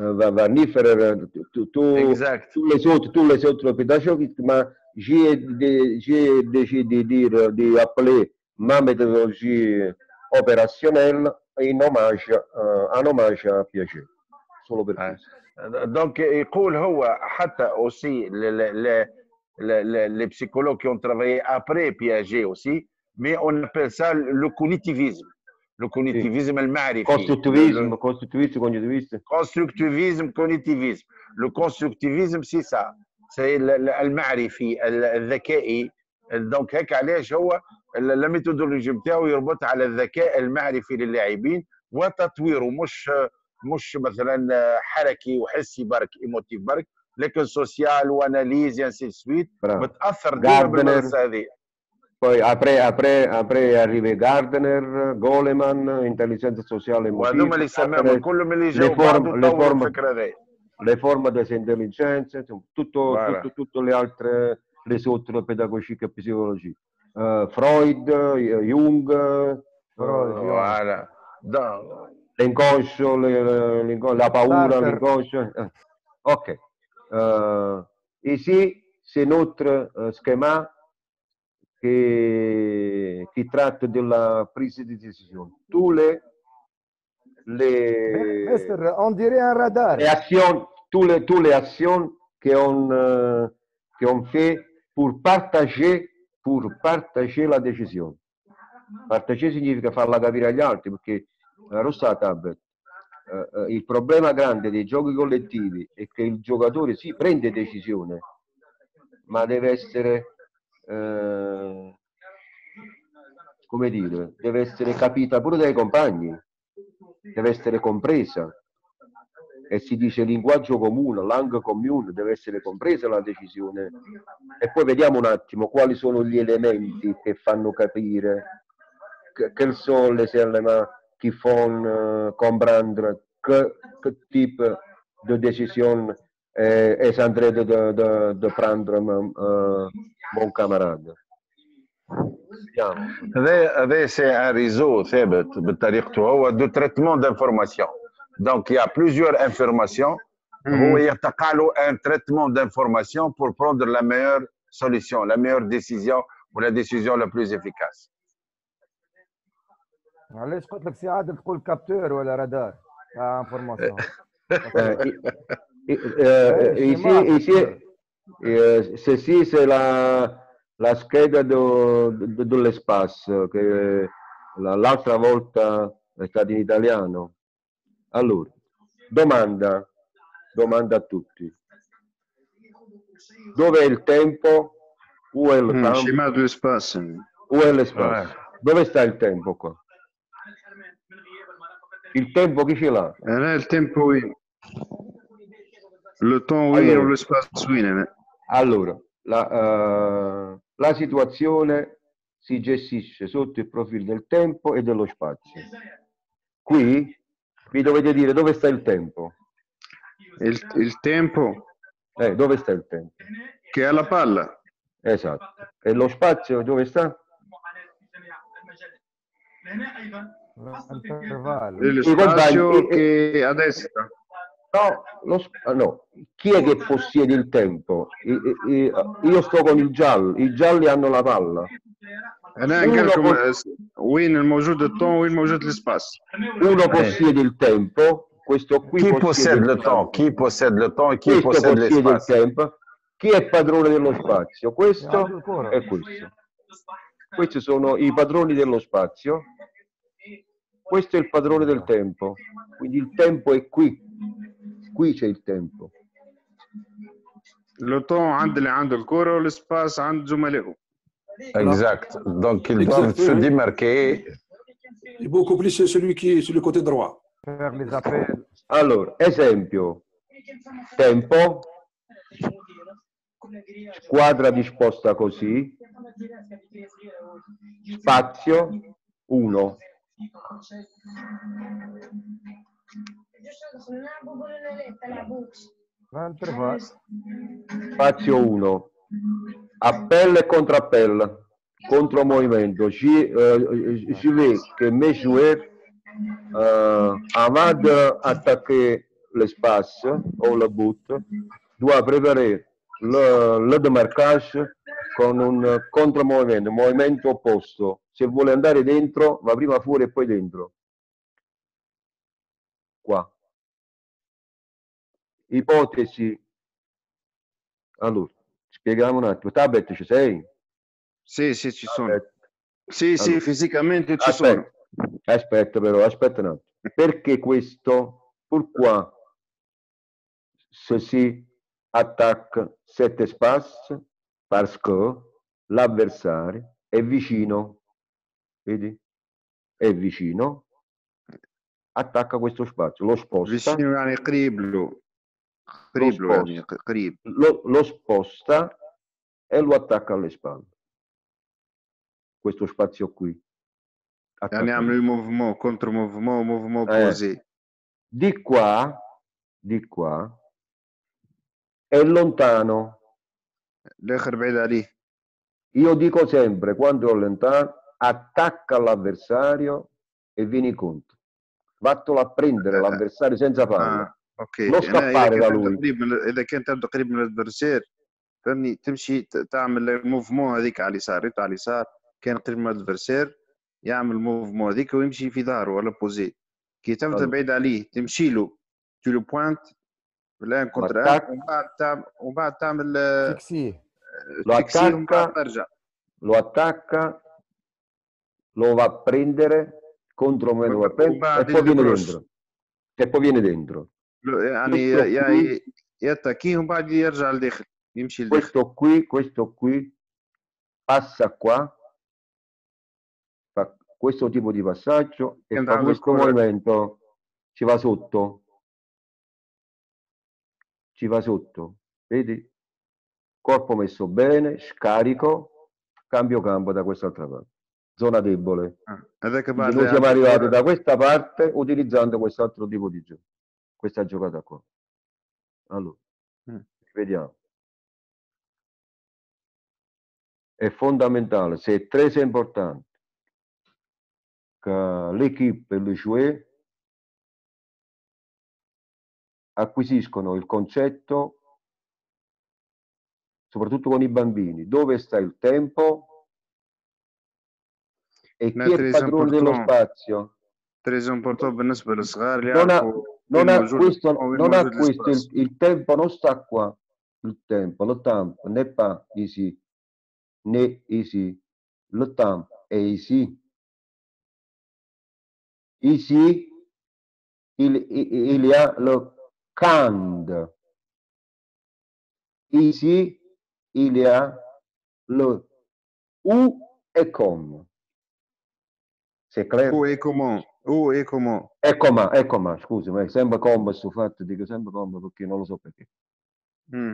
euh, euh, Va- Warniferer, euh, tout- tout- Exact. tous les autres, tous les autres pédagogues, mais j'ai dé- j'ai décidé de dire, de appeler ma méthodologie opérationnelle in hommage, euh, en hommage à Piaget. Solo per Ah. questo. Donc يقول هو حتى aussi les, les, les, les, les- les psychologues qui ont travaillé après Piaget aussi, mais on appelle ça le cognitivisme. lo المعرفي sì. كونستركتيفيزم il كونستركتيفيزم Costruttivismo, costruttivismo, cognitivismo. Costruttivismo, cognitivismo. Lo المعرفي الذكائي دونك هيك علاش هو الميثودولوجي نتاعو يربط على الذكاء المعرفي للاعبين وتطويره مش مش مثلا حركي وحسي برك ايموتيف برك لكن سوسيال واناليز سويت بتاثر دائما بالمدرسة هذه Poi apre, apre, apre è Gardner, Goleman, intelligenza sociale emotiva. Quando me li sembrava, quello me li le oh, forme, le forme, le forme dell'intelligenza, tutto, voilà. tutto, tutte le altre le risorse pedagogiche e psicologie. Uh, Freud, eh, Jung, Freud, eh, voilà. l'inconscio, la paura, l'inconscio. Ok. Uh, ici, se notre uh, schema che, che tratta della presa di decisione. Tu le, le, eh, Mister, on dirait radar. Le azioni, tu le, tu le azioni che on, che on fait pour partager, pour partager la decisione. Partager significa farla capire agli altri, perché eh, Rossata Albert, eh, il problema grande dei giochi collettivi è che il giocatore si sì, prende decisione, ma deve essere eh, come dire, deve essere capita pure dai compagni, deve essere compresa e si dice linguaggio comune, langue comune, deve essere compresa la decisione. E poi vediamo un attimo quali sono gli elementi che fanno capire que- quels sont les éléments qui font euh, comprendre que, que type de décision est, est en train de, de, de, de prendre mon, euh, mon camarade. Vediamo. هذا هذا سي ان ريزو ثابت بطريقته هو دو تريتمون دانفورماسيون دونك يا بليزيور انفورماسيون هو يتقع له ان تريتمون دانفورماسيون بور بروندر لا ميور سوليسيون لا ميور ديسيزيون ولا ديسيزيون لا بلوز افيكاس علاش قلت لك سي عادل تقول كابتور ولا رادار تاع انفورماسيون Euh, i- i- euh, Eh, se sì, se la, la scheda dell'espasso, che l'altra volta è stata in italiano. Allora, domanda, domanda a tutti. Dove è il tempo? Où è mm, chiamato spazio. È spazio? Dove sta il tempo qua? Il tempo chi ce l'ha? Eh, il tempo qui. Le temps qui, allora. lo spazio. Allora, la, eh, la situazione si gestisce sotto il profilo del tempo e dello spazio. Qui vi dovete dire dove sta il tempo. il, il tempo Eh, dove sta il tempo? che è la palla Esatto. E lo spazio dove sta? L'intervallo. lo I compagni- spazio che a destra. No, lo, ah, no, chi è che possiede il tempo? I, i, io sto con il giallo, i gialli hanno la palla. Uno eh. possiede il tempo, questo qui chi possiede, il tempo. Chi possiede il tempo? Chi possiede il tempo? Chi è padrone dello spazio? Questo è questo. Questi sono i padroni dello spazio. Questo è il padrone del tempo. Quindi il tempo è qui, Qui c'è il tempo. لو طون عند اللي عنده الكرة والاسباس عند زملائه Exact. Donc, ils Exact, doivent oui, se oui. démarquer. Et beaucoup plus c'est celui qui est sur le côté droit. faire les appels Allora, esempio. Tempo. Squadra disposta così. Spazio 1. l'intervalle Spazio 1. Appel et contre-appel. Contre-movimento. Je, euh, je vais que mes joueurs, euh, avant d'attaquer l'espace ou le but, doivent préparer le, le démarquage con un contromovimento, movimento opposto. Se vuole andare dentro, va prima fuori e poi dentro qua. Ipotesi. Allora, spieghiamo un attimo. Tablet ci sei? Sì, sì, ci Tablet. sono. Sì, allora. sì, fisicamente ci aspetta. sono. Aspetta però, aspetta un attimo. Perché questo? Pur qua, se si attacca sette spass, parce l'avversario è vicino, vedi? È vicino attacca questo spazio, lo sposta. Lo, lo, lo sposta e lo attacca alle spalle. Questo spazio qui. Andiamo in movimento, contro movimento, movimento eh. così. Di qua, di qua, è lontano. Io dico sempre, quando è lontano, attacca l'avversario e vieni contro Vattelo a prendere Eh, l'avversario senza palla. اه اوكي Non أنا اذا scappare da كنت lui. قريب من اذا كنت تبدا قريب من الادفرسير فهمني تمشي ت- تعمل الموفمون هذيك على اليسار يطلع على اليسار كان قريب من الادفرسير يعمل الموفمون هذيك ويمشي في ظهره ولا بوزي كي تبدا حلو. بعيد عليه تمشي له تو لو بوينت الان كونتر واتاك. ومن بعد تعمل ومن بعد تعمل آه، فيكسيه Lo تكسير ومن بعد attacca, ترجع lo attacca, lo va a prendere, contro me lo va a prendere e وبعد poi viene البروش. dentro. E poi viene dentro. لو- يعني Questo يا- qui- يا- يتكيه ومن بعد يرجع لداخل يمشي لداخل Questo qui, questo qui passa qua, fa questo tipo di passaggio e Entra fa questo ancora- movimento, ci va sotto, ci va sotto, vedi? Corpo messo bene, scarico, cambio campo da quest'altra parte, zona debole. Ah, ed capace noi siamo arrivati da questa parte utilizzando quest'altro tipo di gioco, questa giocata qua. Allora, mm. vediamo. È fondamentale, se tre sei importanti, che l'equipe e le CUE acquisiscono il concetto, soprattutto con i bambini, dove sta il tempo, e chi Ma è très padrone dello important. spazio. تريز امبورتون بالنسبه للصغار اللي Non ha, يعرفوا non وين ha موجود questo, الطون وين non ha موجود questo il, الاسباس il tempo non sta qua, il tempo, le tempo n'est pas ici, né ici, le temps è ici. Ici, il, il il y a le quand. Ici, il y a le où et comme. se Clerc... Oh, e come? Oh, e come? E come, e ma è sempre combo questo fatto, dico sempre combo perché non lo so perché. Mm.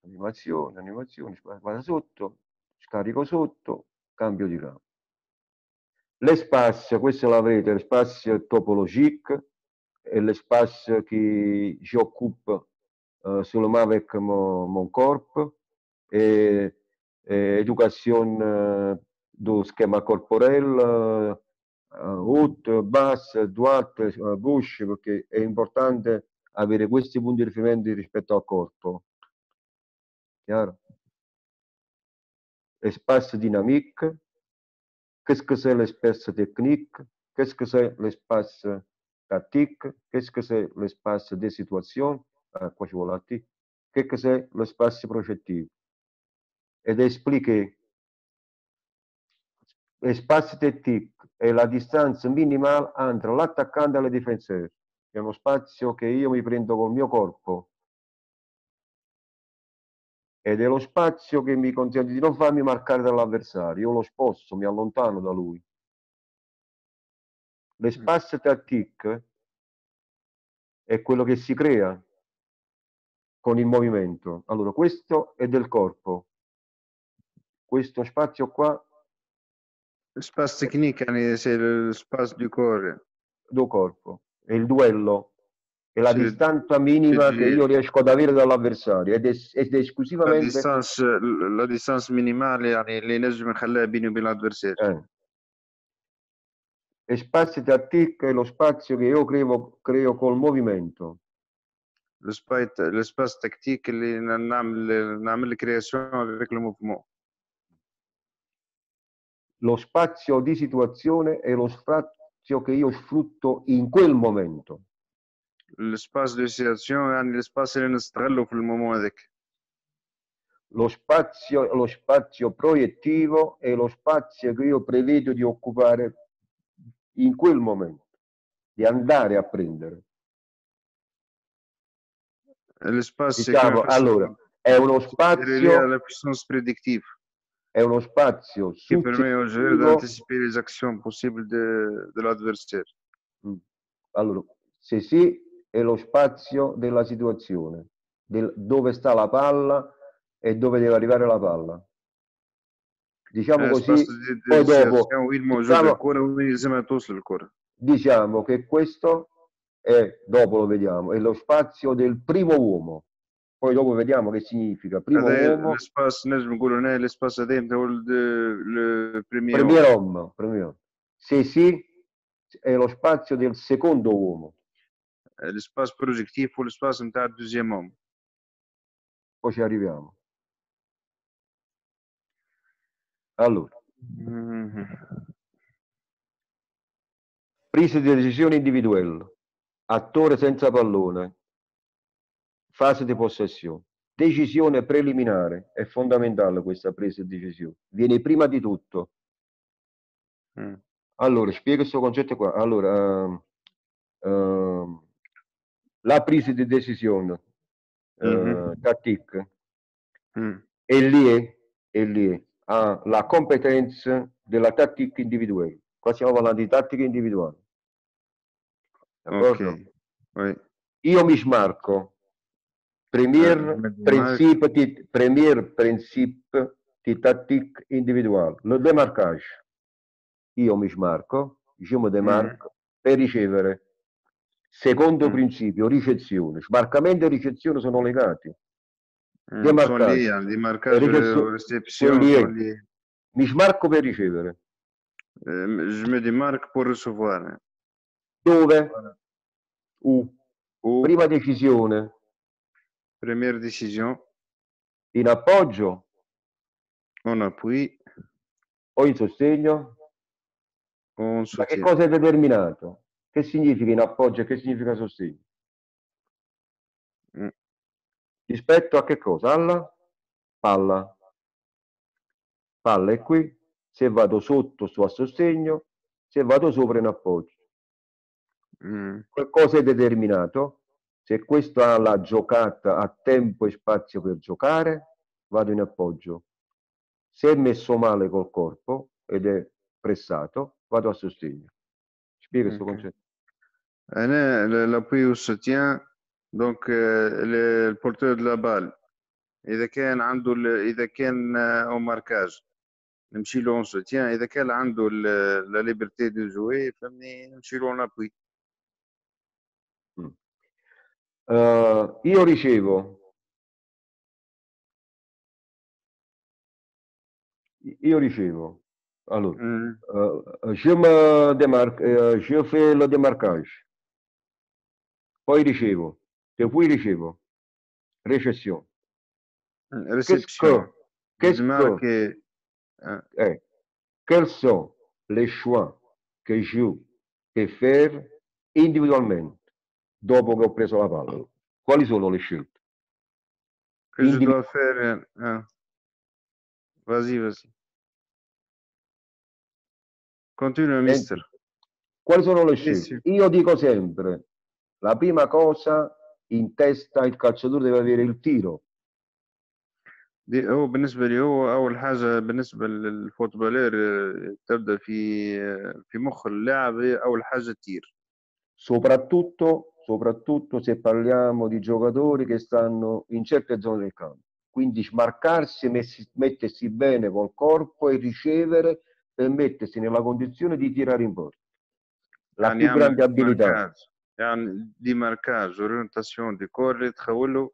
Animazione, animazione, vado sotto, scarico sotto, cambio di campo. L'espace, questo l'avete, l'espace topologique è l'espace che ci occupa eh, sulla Mavec Mon Corp et, et éducation euh, du schema corporel, euh, haute, basse, droite, eh, gauche, perché è importante avere questi punti di riferimento rispetto al corpo. Chiaro? Espace dynamique, qu'est-ce que c'est l'espace technique, qu'est-ce que c'est l'espace tactique, qu'est-ce que c'est l'espace des situations, ah, qua ci vuole la T, que c'est l'espace projettif. Ed expliquer l'espace tactique è la distanza minimale entre l'attaccante e il difensore. È uno spazio che io mi prendo col mio corpo ed è lo spazio che mi consente di non farmi marcare dall'avversario. Io lo sposto, mi allontano da lui. L'espace tactique è quello che si crea con il movimento. Allora, questo è del corpo questo spazio qua? Spazio tecnico, se lo spazio di cuore. Do corpo, è il duello, è la sì. distanza minima sì. che io riesco ad avere dall'avversario ed, ed, esclusivamente... La distanza, la distanza minimale, l'ennesima che bene per l'avversario. Eh. E spazio tattico è lo spazio che io creo, creo col movimento. Lo spazio, lo spazio tattico è la creazione con il movimento lo spazio di situazione e lo spazio che io sfrutto in quel momento. Lo spazio di situazione e lo spazio che nastrillo quel momento. Lo spazio, lo spazio proiettivo è lo spazio che io prevedo di occupare in quel momento, di andare a prendere. Diciamo, allora, è uno spazio è uno spazio che permet d'anticiper les actions possibles de, de l'adversaire. Mm. Allora, se sì, è lo spazio della situazione, del dove sta la palla e dove deve arrivare la palla. Diciamo eh, così, poi dopo, diciamo, diciamo che questo è, dopo lo vediamo, è lo spazio del primo uomo Poi dopo vediamo che significa primo هذا uomo, l'espace نجم نقولوا هنا l'espace هذا نتاع le premier premier uomo, premier uomo. Se sì, è lo spazio del secondo uomo. l'espace projectif ou l'espace نتاع le deuxième homme. Poi ci arriviamo. Allora, Mhm. presa di decisione individuale, attore senza pallone, fase di possessione. Decisione preliminare, è fondamentale questa presa di decisione. Viene prima di tutto. Mm. Allora, spiego questo concetto qua. Allora, ehm, ehm, la presa di decisione, eh, Mhm. tactique, Mm. è lì, è lì, ha la competenza della tattica individuale. Qua stiamo parlando di tattica individuale. D'accordo? Ok. Oui. Io mi smarco premier principe, premier principe de tática individual. Le démarcage. Io mi smarco, io mi demarco mm. per ricevere. Secondo mm. principio, ricezione. Sbarcamento e ricezione sono legati. Mm. Sono lì, eh, demarcage, ricezione. recepzione. Sono lì. Mi smarco per ricevere. Eh, je me demarco per ricevere. Dove? U. U. Prima decisione première décision, In appoggio on appuie, o in sostegno? on Ma che cosa è determinato? Che significa in appoggio e che significa sostegno? Mm. Rispetto a che cosa? Alla palla. Palla è qui, se vado sotto sto a sostegno, se vado sopra in appoggio. Mm. Che cosa è determinato? Se questo ha la giocata a tempo e spazio per giocare, vado in appoggio. Se è messo male col corpo ed è pressato, vado a sostegno. Spiega questo Ok. concetto. أنا ل- l'appui au soutien donc euh, le le porteur de la balle إذا كان عنده ال- إذا كان أو ماركاج نمشي له اون soutien إذا كان عنده ال- la liberté de jouer فهمني نمشي له en appui. Uh, io ricevo. Io ricevo. Allora, mm. euh, je me démarque, euh, je fais le démarquage. Poi ricevo, che poi ricevo. Recessione. Mm, recessione. Qu'est-ce que, qu'est-ce que, eh, quels sont les choix que je peux faire individuellement? dopo che ho preso la palla? Quali sono le scelte? que je Individu- dois faire يعني. آه. vas-y vas-y continue mister Quali sono le Sì, scelte? Io dico sempre, la prima cosa in testa il calciatore deve avere il tiro. دي هو بالنسبة لي هو أول حاجة بالنسبة للفوتبولير آه، تبدأ في آه، في مخ اللاعب هي أول حاجة التير soprattutto, soprattutto se parliamo di giocatori che stanno in certe zone del campo. Quindi smarcarsi, messi- mettersi bene col corpo e ricevere per mettersi nella condizione di tirare in porta. La يعني più يعمل grande abilità. ديماركاج يعني ديماركاج اورينتاسيون دي كور اللي تخوله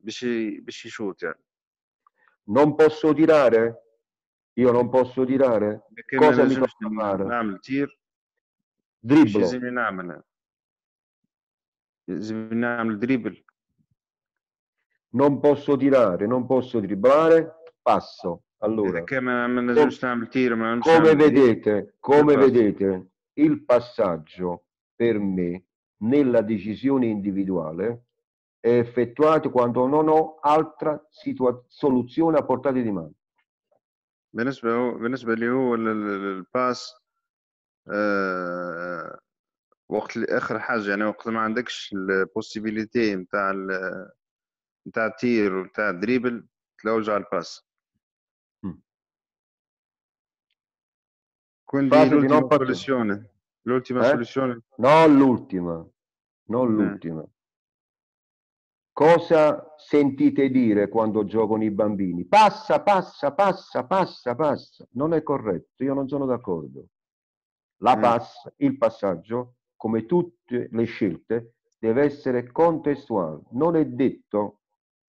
باش ي- باش يشوط يعني Non posso tirare? Io non posso tirare? لكن ما Cosa mi نجمش tocca fare? نعمل تير باش Dribblo. لازم نعمل لازم نعمل دريبل Non posso tirare, non posso dribblare, passo. إذا Allora, كان ما ما نجمش نعمل تير ما نجمش come نعمل دريبل vedete, come passo. vedete, il passaggio per me nella decisione individuale è effettuato quando non ho altra situa- soluzione a portata di mano. بالنسبة هو بالنسبة لي هو ال- ال- الباس آه وقت اللي آخر حاجة يعني وقت ما عندكش البوسيبيليتي نتاع ال- نتاع التير ونتاع الدريبل تلوج على الباس Mm. quindi Fase di l'ultima non partenza. soluzione l'ultima Eh? soluzione Non l'ultima, non Eh. l'ultima. Cosa sentite dire quando giocano i bambini? Passa, passa, passa, passa, passa. Non è corretto, io non sono d'accordo. La Mm. pass, il passaggio, come tutte le scelte, deve essere contestuale. Non è detto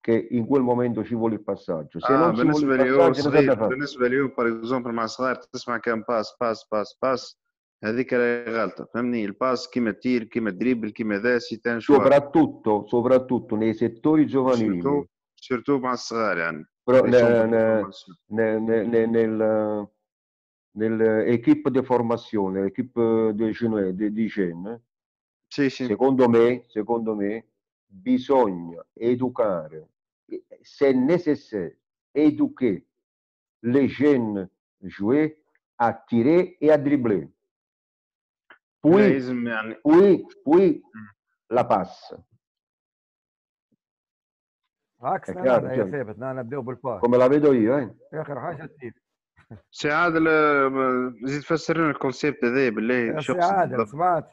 che in quel momento ci vuole il passaggio. Se اه non ci vuole بالنسبة il لي هو passaggio, non صغير da fare. بالنسبة لي هو باغ اكزومبل مع صغار تسمع كان باس باس باس باس هذيك راهي غلطة فهمني الباس كيما التير كيما الدريبل كيما ذا سيتان شوا Soprattutto, soprattutto nei settori giovanili, سيرتو سيرتو مع الصغار يعني pro- اللي يصوبوا ne- في ne- الفورماسيون. ne- ne- ne- nel, nell'equipe di formazione, l'equipe di jeunes, di, di jeunes, sì sì secondo me, secondo me, bisogna educare, eh, se nécessaire, éduquer les jeunes joueurs à tirer et à dribbler. Puis, لازم يعني puis, puis la passe. عكسنا È chiaro, نحن يا chiaro. ثابت نحن نبداو بالباس Come la vedo io, eh? اخر حاجه التير سي عادل آه، زيد فسر لنا الكونسيبت هذا بالله يا شو سي يقصد عادل بالضبط سمعت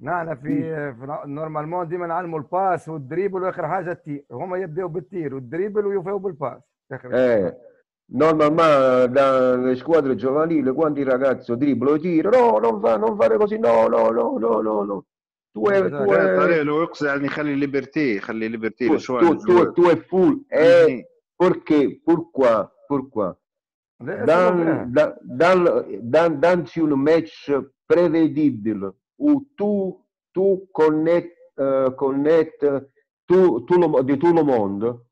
نحن في, في نورمالمون ديما نعلموا الباس والدريبل واخر حاجه التير هما يبداو بالتير والدريبل ويوفوا بالباس اخر Eh, normalmente dalle squadre giovanili quando il ragazzo dribbla e tira, no, non, fa, non fare così, no, no, no, no, no, no. Tu è, tu لا طريقة è, لو يقصد يعني يخلي ليبرتي يخلي ليبرتي tu, للشوع tu, tu, للجوار tu è full, فهمتني؟ eh, perché, pourquoi, pourquoi? Dan, dan, dan, dan, danci un match prevedibile. O tu, tu connet, uh, eh, connet tu, tu lo, di tutto il mondo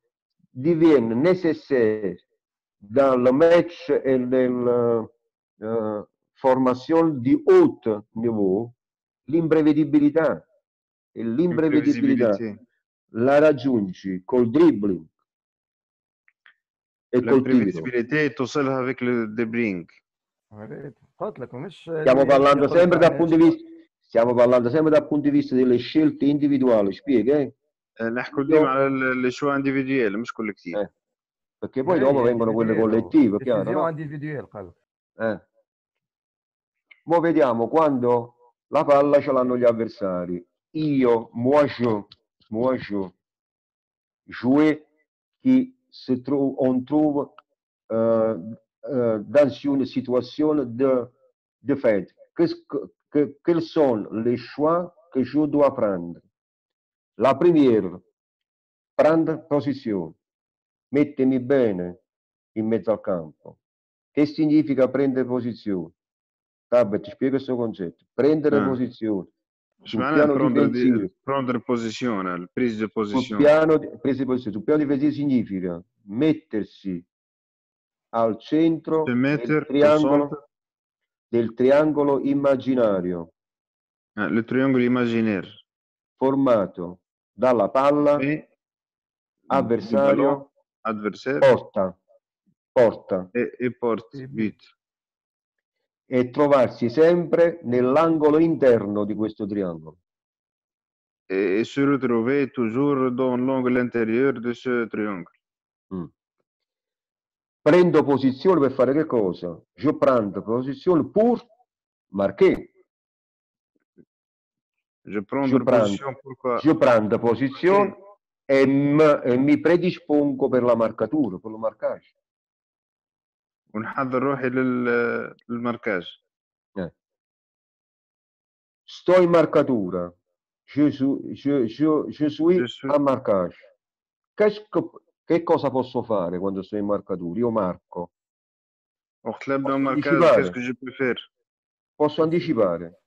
diviene necessario dal match e della uh, eh, formazione di alto livello l'imprevedibilità e l'imprevedibilità la raggiungi col dribbling e col tiro L'imprevisibilità توصلها avec le dribbling قلت لك مش stiamo parlando يقول sempre لك dal punto di vista stiamo parlando sempre dal punto di vista delle scelte individuali spiega eh? آه، نحكوا ديما على الشوا انديفيديوال مش كولكتيف Eh. perché poi dopo vengono quelle collettive chiaro ديسيزيون no? انديفيديوال قال لك Eh. Mo vediamo quando la palla ce l'hanno gli avversari. Io, moi je, moi je, jouer qui se trouve, on trouve euh, euh, dans une situation de, de fait. Qu'est-ce que, que- quels sont les choix que je dois prendre? La première, prendre posizione, mettermi bene in mezzo al campo. Che significa prendere posizione? Vabbè, ti spiego questo concetto. Prendere Ah. posizione Schmeichel è pronto, di, prendere posizione, preso di posizione. Piano di, presa di posizione. Sul piano difensivo significa mettersi al centro metter, del, triangolo, del, triangolo, immaginario. Eh, ah, il triangolo immaginario. Formato dalla palla, e avversario, avversario, porta, porta. E, e porti, bit e trovarsi sempre nell'angolo interno di questo triangolo. et, et se retrouver toujours dans l'angle intérieur de ce triangle Mm. Prendo posizione per fare che cosa? Je prends posizione pour marquer. je prends Je prends, position pourquoi je prends posizione e, m- e mi predispongo per la marcatura, per lo marcaggio. ونحضر روحي لل- للماركاج Eh. Sto in marcatura. Je, su- je, je, je suis Je suis- a marcage. Che, sc- che cosa posso fare quando sto in marcatura? Io marco. وقت اللي نبدا Posso الماركاج anticipare. qu'est-ce que je peux faire Posso anticipare.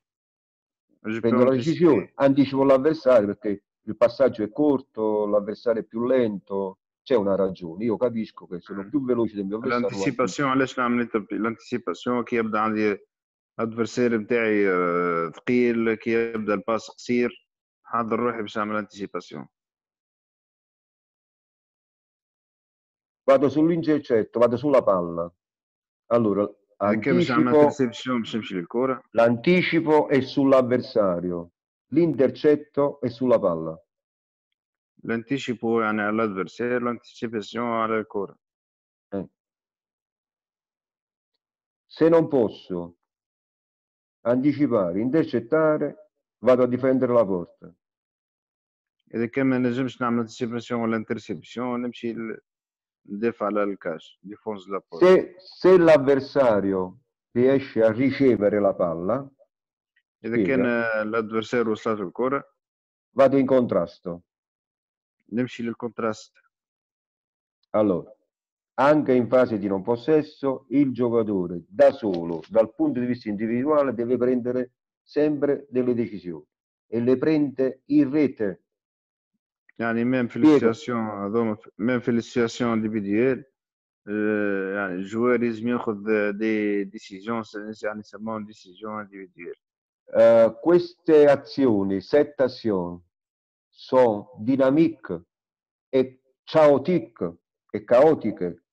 je peux Prendo la anticiper decisione, anticipo l'avversario perché il passaggio è corto, l'avversario è più lento. C'è una ragione. Io capisco che sono più veloce del mio avversario. ma- الانتيسيباسيون علاش نعمل الانتيسيباسيون كي يبدا عندي الادفرسير نتاعي آه، ثقيل كي يبدا الباس قصير حاضر روحي باش نعمل انتيسيباسيون Vado sull'intercetto, vado sulla palla. Allora, هكا باش نعمل anticipo, انترسيبسيون باش نمشي للكره l'anticipo è sull'avversario, l'intercetto è sulla palla. الانتيشيبو يعني على الادفرسير الانتيسيباسيون على الكره Eh. Se non posso anticipare, intercettare, vado a difendere la porta. اذا كان ما نجمش نعمل انتيسيباسيون ولا انترسيبسيون نمشي ل- ندافع على الكاش ديفونس لا بورت Se, se l'avversario riesce a ricevere la palla, اذا spiega, كان آه، الادفرسير وصلت الكره vado in contrasto. نمشي للكونتراست Allora, anche in fase di non possesso, il giocatore da solo, dal punto di vista individuale, deve prendere sempre delle decisioni e le prende in rete. يعني ميم في spiega. السياسيون هذوما ميم في السياسيون انديفيديوال يعني الجوار لازم ياخذ دي ديسيزيون يعني يسموهم ديسيزيون انديفيديوال Eh, queste azioni, sette azioni, sono dynamiques e chaotiques e caotiche,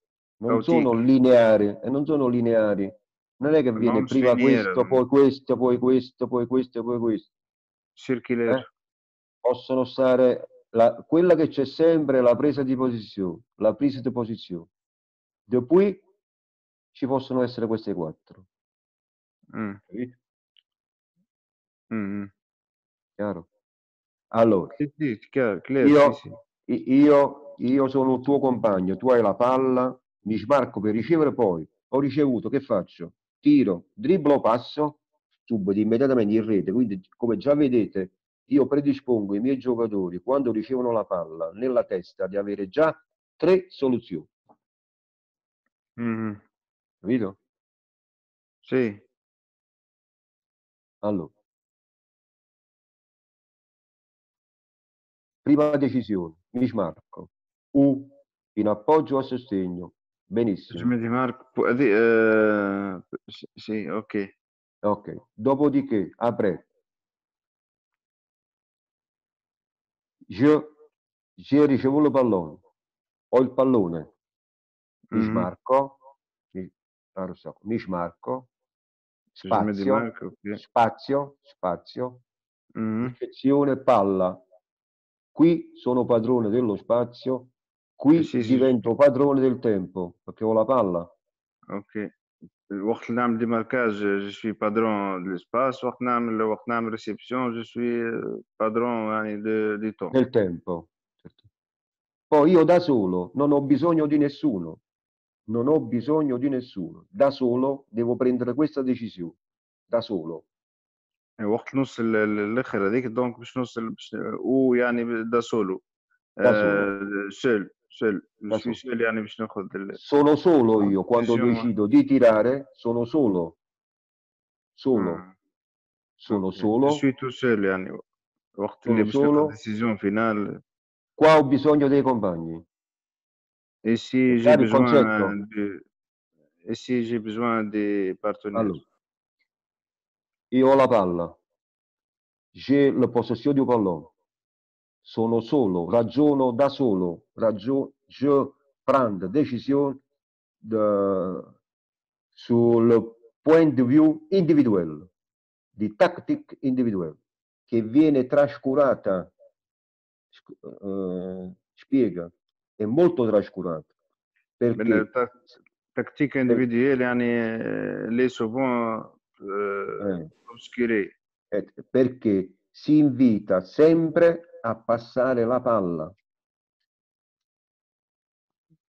non Chaotique. sono lineari e non sono lineari. Non è che non viene prima questo, poi questo, poi questo, poi questo, poi questo. Circulaire. Eh? Possono stare la, quella che c'è sempre la presa di posizione, la presa di posizione. Dopo ci possono essere queste quattro. Mm. Mm. Chiaro? Allora, sì, sì, chiaro, chiaro, io, sì, io, io, sono il tuo compagno, tu hai la palla, mi sbarco per ricevere, poi ho ricevuto, che faccio? Tiro, dribblo, passo, subito immediatamente in rete. Quindi, come già vedete, io predispongo i miei giocatori quando ricevono la palla nella testa di avere già tre soluzioni. Mm. Capito? Sì. Allora, Prima decisione, mi smarco. U, in appoggio o sostegno. Benissimo. Di Marco, eh, sì, ok. Ok, dopodiché, apre. Io, io ricevo il pallone, ho il pallone, mi smarco, mi, mi smarco, spazio, spazio, spazio, mm. sezione palla, Qui sono padrone dello spazio, qui Sì, sì, divento padrone del tempo, perché ho la palla. اوكي وقت اللي نعمل ديماركاج جو سوي بادرون دو ليسباس وقت نعمل وقت نعمل ريسبسيون جو سوي بادرون يعني دو دي تون del tempo. Certo. Poi io da solo non ho bisogno di nessuno, non ho bisogno di nessuno, da solo devo prendere questa decisione, da solo. وقت نوصل للاخر هذيك دونك باش نوصل باش او يعني دا سولو Da solo. سول سول Da سوي solo. سول يعني باش ناخذ ال- Sono solo io quando Decisione. decido di tirare, sono solo. Solo. آه. Sono اوكي solo. سوي تو سول يعني وقت اللي Sono باش ناخذ solo. ديسيزيون فينال Qua ho bisogno dei compagni. Et si j'ai Chiaro il besoin concetto? de et si j'ai besoin des partenaires Allora, io ho la palla. J'ai la possession du pallone. Sono solo, ragiono da solo, ragiono, je prends décision de, sul point de vue individuale, di tactic individuale, che viene trascurata, sc- eh, spiega, è molto trascurata. من Perché? التك- تكتيك individuel يعني euh, les souvent euh, eh, obscuré eh, perché si invita sempre a passare la palla.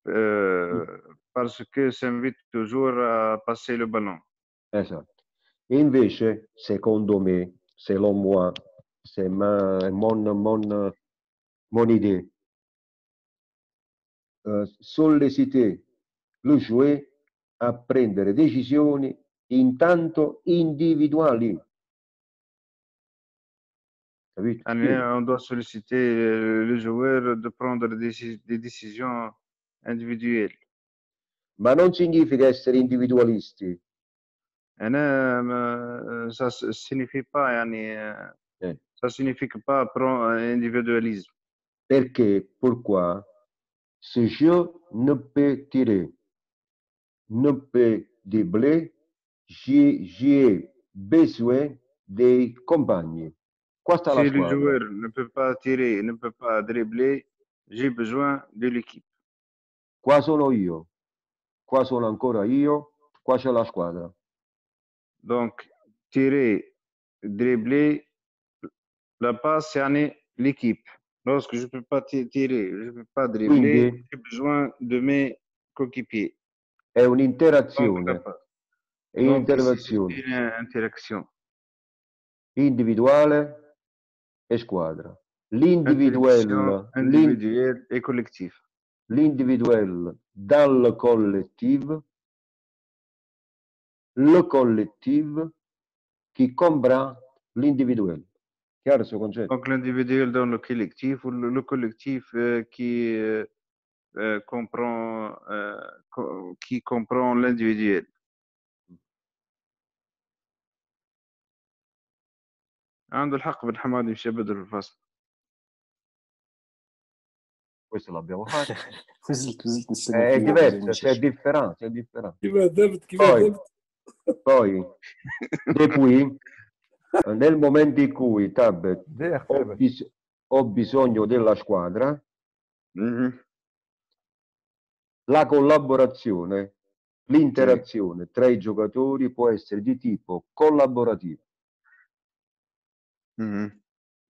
euh, parce que ça invite toujours à passer le ballon. Esatto. E invece, secondo me, selon moi, c'est ma, mon, mon, mon idée, euh, solleciter le joueur a prendere decisioni intanto individuali. Capito? يعني Spiego. on doit solliciter euh, le joueur de prendre des, déci- des décisions individuelles. Ma non significa essere individualisti. أنا ما- ça ne signifie pas يعني euh, eh, ça signifie pas prendre individualisme. Perché, pourquoi? Ce je ne peux tirer, ne peut dribbler, j'ai besoin sta la Si le joueur ne peut pas tirer, ne peut pas dribbler, j'ai besoin de l'équipe. Qua sono io, qua sono ancora io, qua c'è la squadra? Donc, tirer, dribbler, la passe, c'est l'équipe. Lorsque je ne peux pas ti- tirer, je ne peux pas dribbler, j'ai besoin de mes coéquipiers. È un'interazione, c'est une interaction. individuale e squadra. Interaction L'individuelle, l'in- individuelle et collective. l'individuel dal collettive, le collective qui comprend l'individuel. Chiaro questo concetto? Donc, l'individuel dans le collectif ou le, le collectif qui, comprend, co- qui comprend l'individuel. عنده الحق بن حمادي مش يبدل في الفصل Questo l'abbiamo fatto. وزلت وزلت نستنى È فيه diverso, مش è differente, è differente. كيف ذبت كيف Poi, ذبت poi, *laughs* depuis, nel momento in cui Tabet دير ho, ثابت bis- ho bisogno della squadra, la collaborazione, l'interazione tra i giocatori può essere di tipo collaborativo.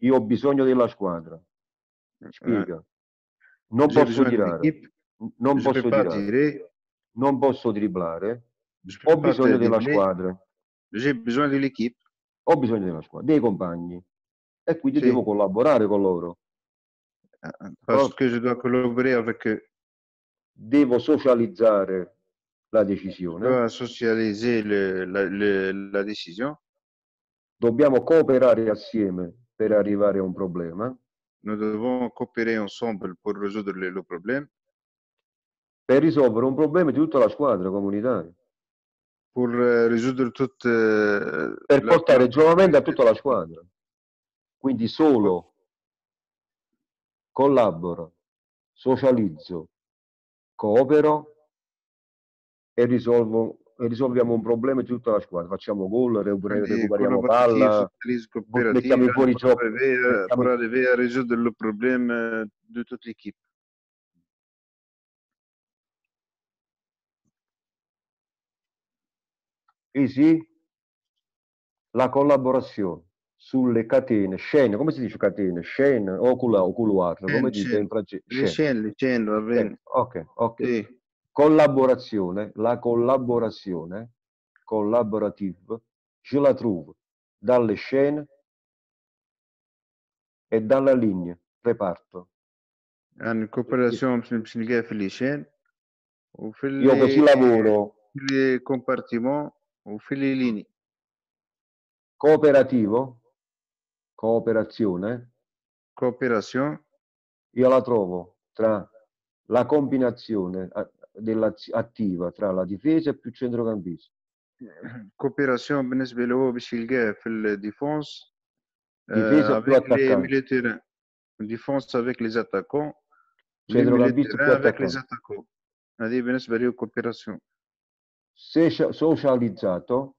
Io ho bisogno della squadra. Spiega. Non J'ai posso tirare, non peux posso tirare, tirer, non posso dribblare, peux ho bisogno della dribbler, squadra, j'ai besoin de l'équipe. ho bisogno della squadra, dei compagni. E quindi Sì. devo collaborare con loro, Parce que je dois collaborer avec devo socializzare la Je decisione, le- la, le- la décision. Dobbiamo cooperare assieme per arrivare a un problema, Nous devons coopérer ensemble pour résoudre le, problème, per risolvere un problema di tutta la squadra comunitaria, pour euh, résoudre toute euh, per la- portare giovamento a tutta la squadra. Quindi solo collaboro, socializzo, coopero e, risolvo, risolviamo un problema di tutta la squadra. Facciamo gol, recuperiamo palla, mettiamo in fuori pour gioco. arriver, à- mettiamo- pour arriver à résoudre le problème euh, de toute l'équipe. Sì, sì, la collaborazione sulle catene, scene, come si dice catene? Scene o cula- o couloir, come dite chaîne. in francese? Les Scene. les chaînes, va bene. Ok, ok. Sì Collaborazione, la collaborazione, collaborative, je la trouve dalle scene e dalla linea, reparto. يعني الكوبراسيون باش باش نلقاها في ليشين وفي Io così لي lavoro في لي كومبارتيمون وفي لي ليني cooperativo, cooperazione, كوبيراسيون io la trovo tra la combinazione a- dell'az- attiva tra la difesa e più centrocampista. Eh, cooperazione Benesbelov Silghe per défense. Eh, difesa euh, avec les militaires. Défense avec les attaquants. Centrocampista più avec les attaquants. Quindi Benesbelov cooperazione. Socializzato.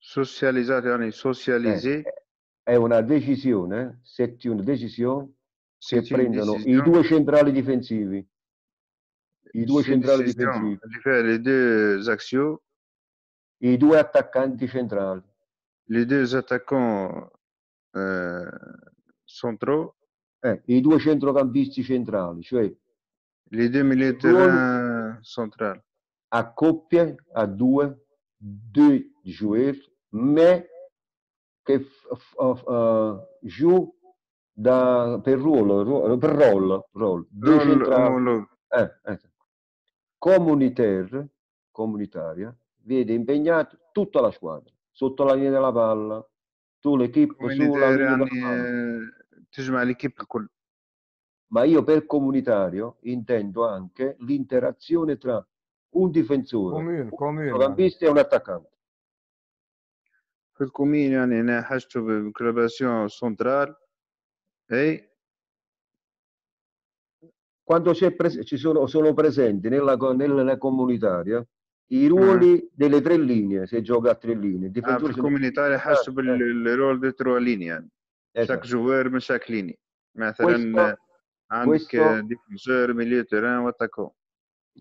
Socializzato, yani socializzato. Eh, è una decisione, una decisione se prendono i due centrali difensivi i due centrali difensivi. Le due axiaux. I due attaccanti centrali. Les due attaccanti eh, centraux. Eh, I due centrocampisti centrali, cioè... Les deux militaires centrali. A coppia, a due, due joueurs, ma che uh, da, per ruolo, ruolo per roll, roll, due centrali. Eh, eh Comunitaire, comunitaria, vede impegnato tutta la squadra, sotto la linea della palla, tu l'equipe sulla كومينيتير linea della يعني palla. آه، تجمع ليكيب الكل Ma io per comunitario intendo anche l'interazione tra un difensore, كومون un كومون معناها centrocampista e un attaccante. في الكومين يعني انا حاجته بكلاباسيون سونترال اي Quando c'è pres- ci sono, sono presenti nella, co- nella comunitaria i آه. ruoli delle tre linee, se gioca a tre linee, il آه في difensore الكومينيتاري حاجته centrale, بالرول دو تروا لين يعني eh, شاك esatto. جوار من شاك ليني مثلا Questo, عندك questo, ديفونسور ميليو تيران واتاكون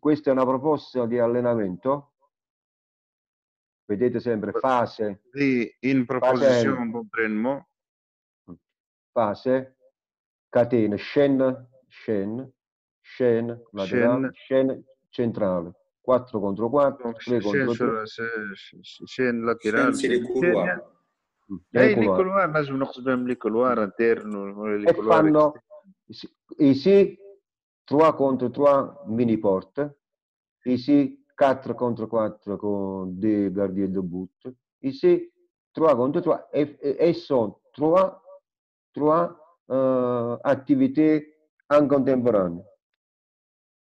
questa è una proposta di allenamento, vedete sempre fase, هذه ان fase, بروبوزيسيون دونترينمون fase, catena, scena, scena, scena, laterale, شين scena centrale, 4 contro 4, دونك 3 شين contro 3, شو شين شين لاتيرال سي لي شين كولوار يعني nei اي لي couloir. كولوار نجم نقصد بهم لي كولوار انترن ولا لي e كولوار fanno اكسترن ici 3 contro 3 mini porte, ici 4 contro 4 con des gardiens de but, ici 3 contro 3 et, et, et sont 3, 3 euh, attività en contemporanea,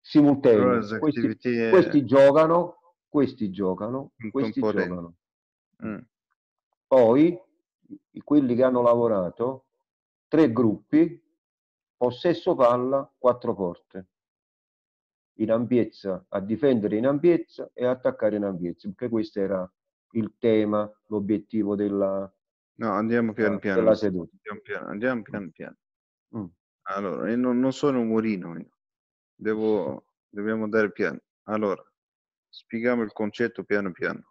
simultaneo. Questi, è... Eh. questi, giocano, questi giocano, In questi giocano. Mm. Poi quelli che hanno lavorato, tre gruppi, possesso palla, quattro porte. In ampiezza, a difendere in ampiezza e attaccare in ampiezza, perché questo era il tema, l'obiettivo della, no, andiamo pian piano, della seduta. Andiamo piano. Andiamo pian piano. Mm. Allora, non, non sono un Murino io. Devo, dobbiamo andare piano. Allora, spieghiamo il concetto piano piano. Di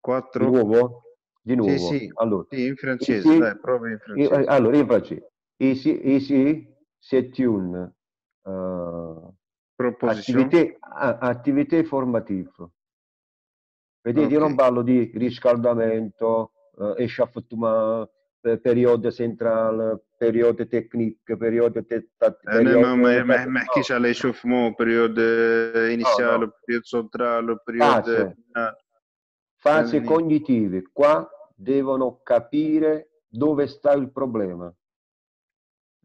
4, nuovo? Di sì, nuovo. sì, Allora, sì, in francese, ici, dai, prova in francese. allora, in francese. Ici, ici c'est une euh, Proposition, attività, attività formative. Vedete, io non parlo di riscaldamento, eh, échauffement, periodo centrale, periode tecniek, periodo Te, eh, Ma, nee, maar, maar, maar, maar kies alleen zo iniziale, oh, no. periode centrale, periode... Fase. Cognitive, qua devono capire dove sta il problema.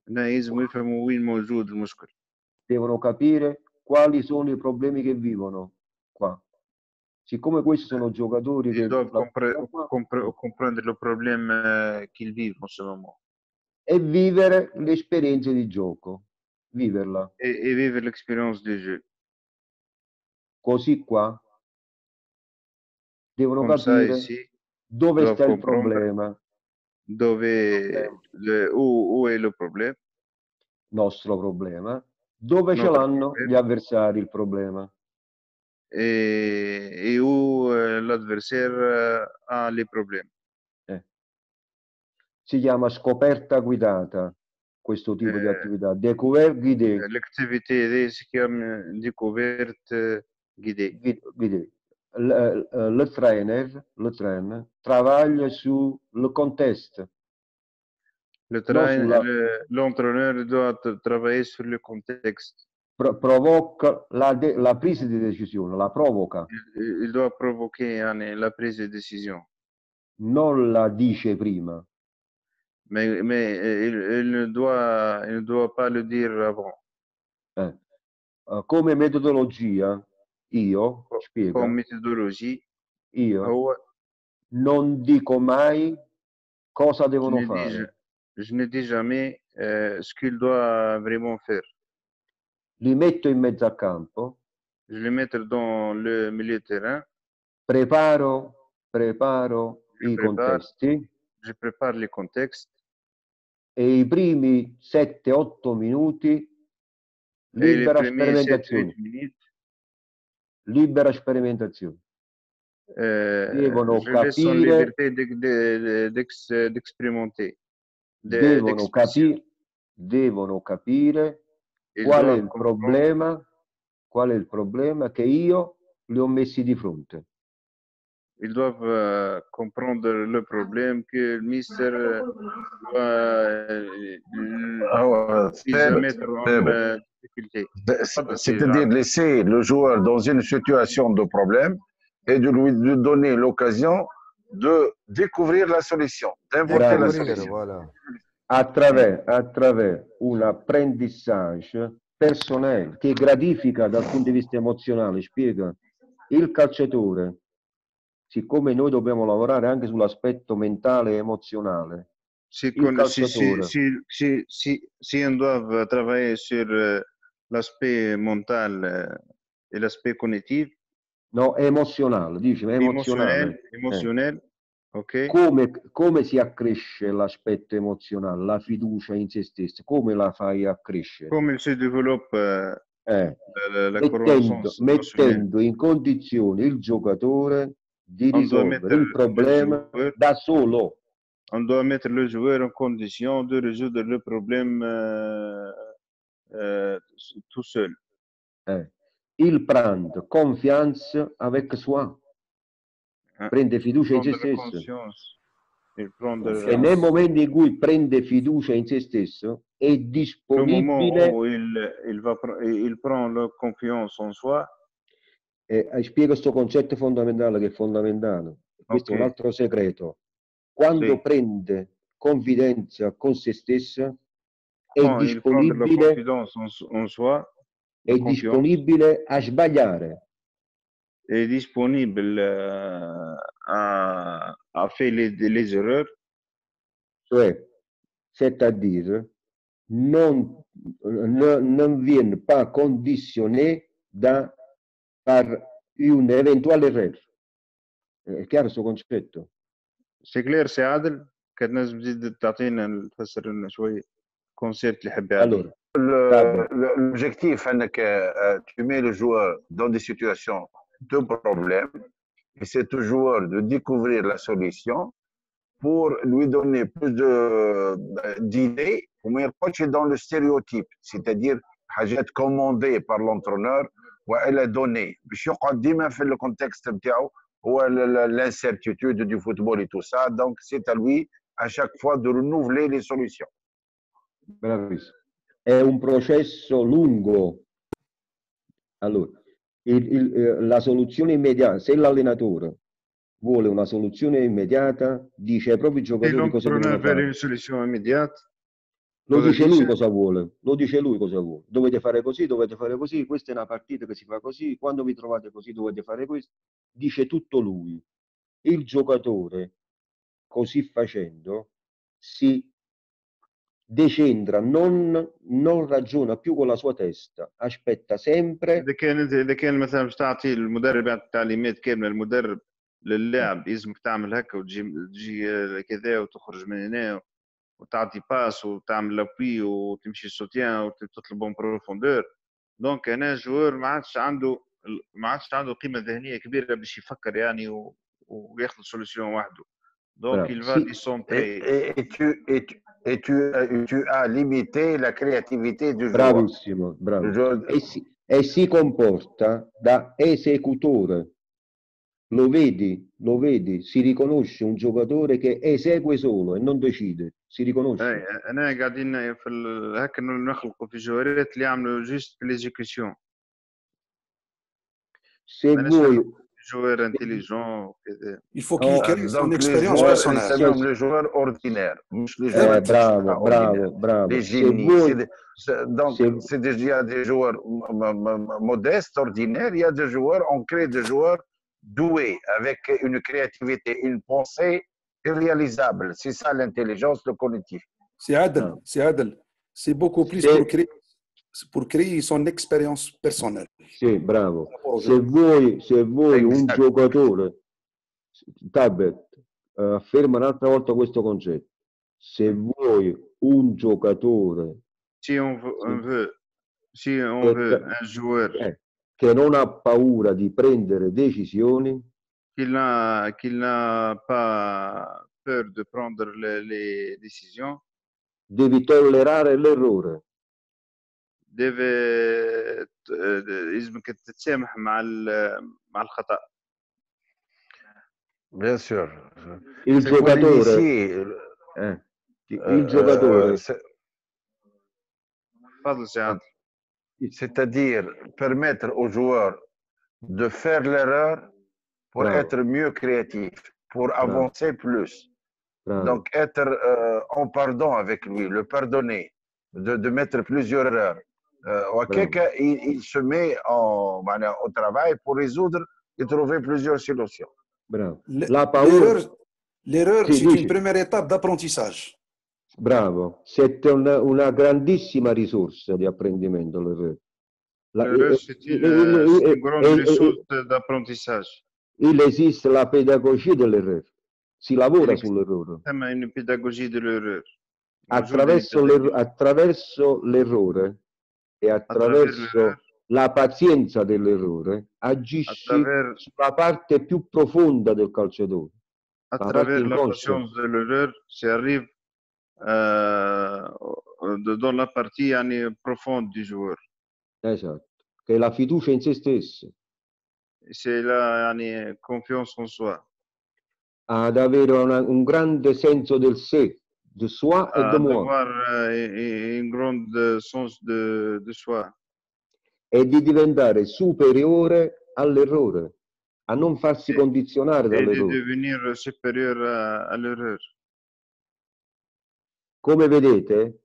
Nee, is moet je moeilijk Devono capire quali sono i problemi che vivono qua. Siccome questi sono giocatori che compre- compre- problème euh, qu'ils vivent en ce moment e vivere l'esperienza di gioco, viverla. et, et vivre l'expérience du jeu. Così qua? Devono Comme ça, capire ici, dove doivent sta il problema, dove, le- où est le problème, nostro problema, dove ce notre l'hanno gli avversari il problema. Et, et où euh, l'adversaire euh, a les problèmes. Eh. Si chiama scoperta guidata questo tipo di Eh, attività, découvert guidé, L'activité des comme découverte euh, guidée. gui- guidé. Le, eh, le trainer, le trainer travaille sul contest, Le train, sulla- le- l'entraîneur doit travailler sur le contexte provoca la, de- la, presa di decisione, la provoca. Eh, il La provoca la presa di decisione. Non la dice prima. Ma eh, il, il, doit, il doit pas le avant. Eh. Come metodologia, io, spiego. Come metodologia, io oh, non dico mai cosa devono je fare. Dice, je ne dis jamais eh, ce qu'il doit vraiment faire. Li metto in mezzo al campo, Je le mettre dans le milieu de terrain, preparo, preparo i prepare. contesti je prépare les contextes e i primi 7-8 minuti les libera premiers 7-8 sperimentazione, libera sperimentazione. euh, Devono je capire- d'ex- de- d'ex- d'expérimenter. de- Devono, capi- devono capire E qual è, problema, qual è il problema? Che io li ho messi di fronte? ils doivent euh, comprendre le problème eh, que eh, le ministère doit mettre en difficulté. C'est-à-dire laisser le joueur dans une situation de problème et de lui donner l'occasion de découvrir la solution, d'inventer la solution. Voilà. Attraverso, attraverso un apprendissage personale che gratifica dal punto di vista emozionale, spiega il calciatore, siccome noi dobbiamo lavorare anche sull'aspetto mentale e emozionale, Si, con- si, si, si, si, doit travailler sur euh, l'aspect mental euh, et l'aspect cognitif, no, emozionale, dice, ma emozionale. émotionnel, émotionnel, ok? Come, come si accresce l'aspetto emozionale, la fiducia in se stesso? Come la fai a crescere? Comme il se développe euh, Eh, la, la, mettendo, mettendo in condizione il giocatore di On risolvere il le problema joueur, da solo. on doit mettre le joueur en condition de résoudre le problème euh, euh, tout seul. Eh. Il prend confiance avec soi, hein. prende fiducia in se stesso. conscience E nel momento in cui prende fiducia in se stesso è disponibile, il, il, va, pr- il prend la confiance en soi, e eh, spiego questo concetto fondamentale che è fondamentale, questo è un altro segreto. Quando Sì. prende confidenza con se stesso è la disponibile en soi, è disponibile a sbagliare, est disponible euh, à, à faire les, les erreurs, cioè, c'est-à-dire, non, non, non viene pas conditionné da, par un eventuale errore. È chiaro questo concetto? سي كلير سي عادل كانت لازم تزيد تعطينا تفسر لنا شوي كونسيبت اللي حبي عليه Allora, Le- Pardon. le- L'objectif, hein, que euh, tu mets le joueur dans des situations de problème et c'est au joueur de découvrir la solution pour lui donner plus de- d'idées وما يرقدش dans le stéréotype c'est-à-dire حاجات commandées par l'entraîneur والا données باش يقعد ديما في le contexte نتاعو هو ل- ل- l'incertitude du football et tout ça donc c'est à lui à chaque fois de renouveler les solutions bravissimo. È un processo lungo. Allora, il- il- eh, la soluzione immediata, se l'allenatore vuole una soluzione immediata, dice ai propri giocatori cosa veut fare. une solution immédiate, Lo cosa dice lui dice? cosa vuole, lo dice lui cosa vuole. Dovete fare così, dovete fare così, questa è una partita che si fa così, quando vi trovate così dovete fare questo. Dice tutto lui. Il giocatore, così facendo, si decentra, non, non ragiona più con la sua testa, aspetta sempre. اذا كان اذا كان مثلا باش تعطي المدرب يعطي تعليمات كامله المدرب للاعب يلزمك تعمل هكا وتجي تجي كذا وتخرج من هنا وتعطي باس وتعمل لابوي وتمشي سوتيان وتطلب اون بروفوندور دونك هنا الجوار ما عادش عنده ما عادش عنده قيمه ذهنيه كبيره باش يفكر يعني و- وياخذ سوليسيون وحده دونك Bravo. il va Sì. décentrer Et, et- et tu, et, tu, et tu, euh, tu as limité la créativité du joueur. bravissimo, bravo. Le joueur- E si, e si comporta da esecutore. Lo vedi, lo vedi, si riconosce un giocatore che esegue solo e non decide. si riconosce. اي انا قاعدين في ال- هكا نخلقوا في جوارات اللي يعملوا جوست في ليزيكسيون Se ماناش joueur intelligent. Il faut qu'il crée une expérience personnelle. Le joueur ordinaire, le eh joueur eh, bravo, bravo, bravo. Les génies. Donc, c'est il y a des joueurs modestes, ordinaires, il y a des joueurs, on crée des joueurs doués, avec une créativité, une pensée réalisable. C'est ça l'intelligence, le cognitif. C'est Adel, ah. c'est Adel. C'est beaucoup plus pour créer pour créer son expérience personnelle. sì, bravo. Se jeu. voi, se voi un giocatore, Tabet, eh, afferma un'altra volta questo concetto. Se vuoi un giocatore Si on veut, on veut, on veut eh, un joueur eh, che non ha paura di prendere decisioni, qui n'a qui n'a pas peur de prendre les, les décisions, devi tollerare l'errore. deve ت- لازمك تتسامح مع ال- مع الخطأ Bien sûr. Il C'est pour giocatore, l'initier, eh, il euh, giocatore euh, c'est- تفضل سي عادل c'est-à-dire permettre aux joueurs de faire l'erreur pour Bravo. être mieux créatif, pour avancer plus. bravo. Donc, être euh, en pardon avec lui, le pardonner, de, de mettre plusieurs erreurs. Euh, au Québec, il, il, se met en, au travail pour résoudre et trouver plusieurs solutions. Bravo. L'erreur, c'est une première étape d'apprentissage. Bravo, c'est una, una, grandissima risorsa di apprendimento l'erreur. L'erreur, eh, c'est une, eh, eh, euh, une, grande risorsa d'apprentissage. Il existe la pédagogie dell'erreur, si lavora sull'errore. Attraverso l'erreur e attraverso la pazienza dell'errore agisce attraver... sulla parte più profonda del calciatore. Attraverso la, la patience de l'erreur, si arrive uh, la partie profonde du joueur. Esatto, che è la fiducia in se stesso. Se la yani, confiance en soi. Ad avere una, un grande senso del sé, de soi e à de moi, avoir euh, un grand sens de, de soi e di diventare superiore all'errore, a non farsi condizionare et dall'errore. devenir supérieur à, à l'erreur. Come vedete,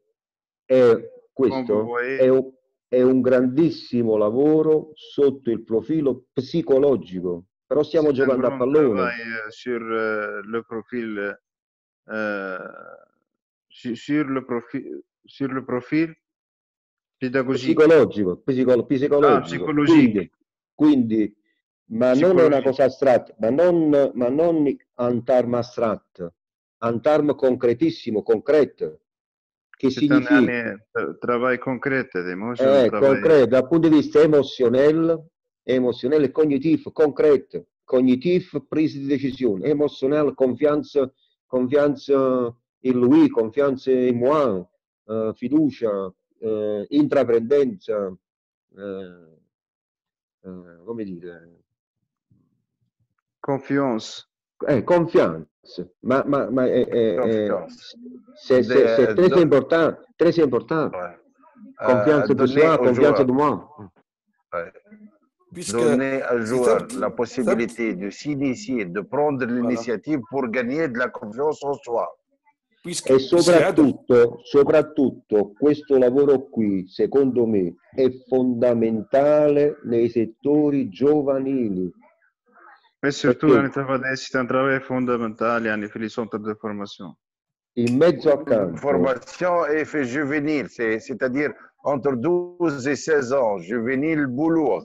è, questo è un, è un grandissimo lavoro sotto il profilo psicologico, però stiamo giocando a pallone. sur euh, le profil euh, sur le profil, sur le profil pedagogico. Psicologico, psicolo, psicologico. Ah, quindi, quindi, ma non è una cosa astratta, ma non, ma non antarm astrat, antarm concretissimo, concreto. Che Cet significa? Travaglio concreto, eh, concreto, dal punto di vista emozionale, emozionale cognitivo, concreto, cognitivo, prese di decisione, emozionale, confianza, confianza in lui, confianza in moi, eh, fiducia, eh, intraprendenza, eh, eh, come dire, confiance eh, confianza, ma, ma, ma è, è- Confiance. très important, très important. Ouais. Confiance Euh, de donner soi, confiance de moi. ouais. Puisque donner au joueur la possibilité de s'initier, de prendre l'initiative pour gagner de la confiance en soi. e soprattutto, soprattutto questo lavoro qui, secondo me, è fondamentale nei settori giovanili. Queste strutture perché... fondamentale attraverso fondamentali hanno filisontro di formazione. In mezzo a campo. Formation et fait juvenile, c'est-à-dire entre 12 e 16 ans, juvenile boulot.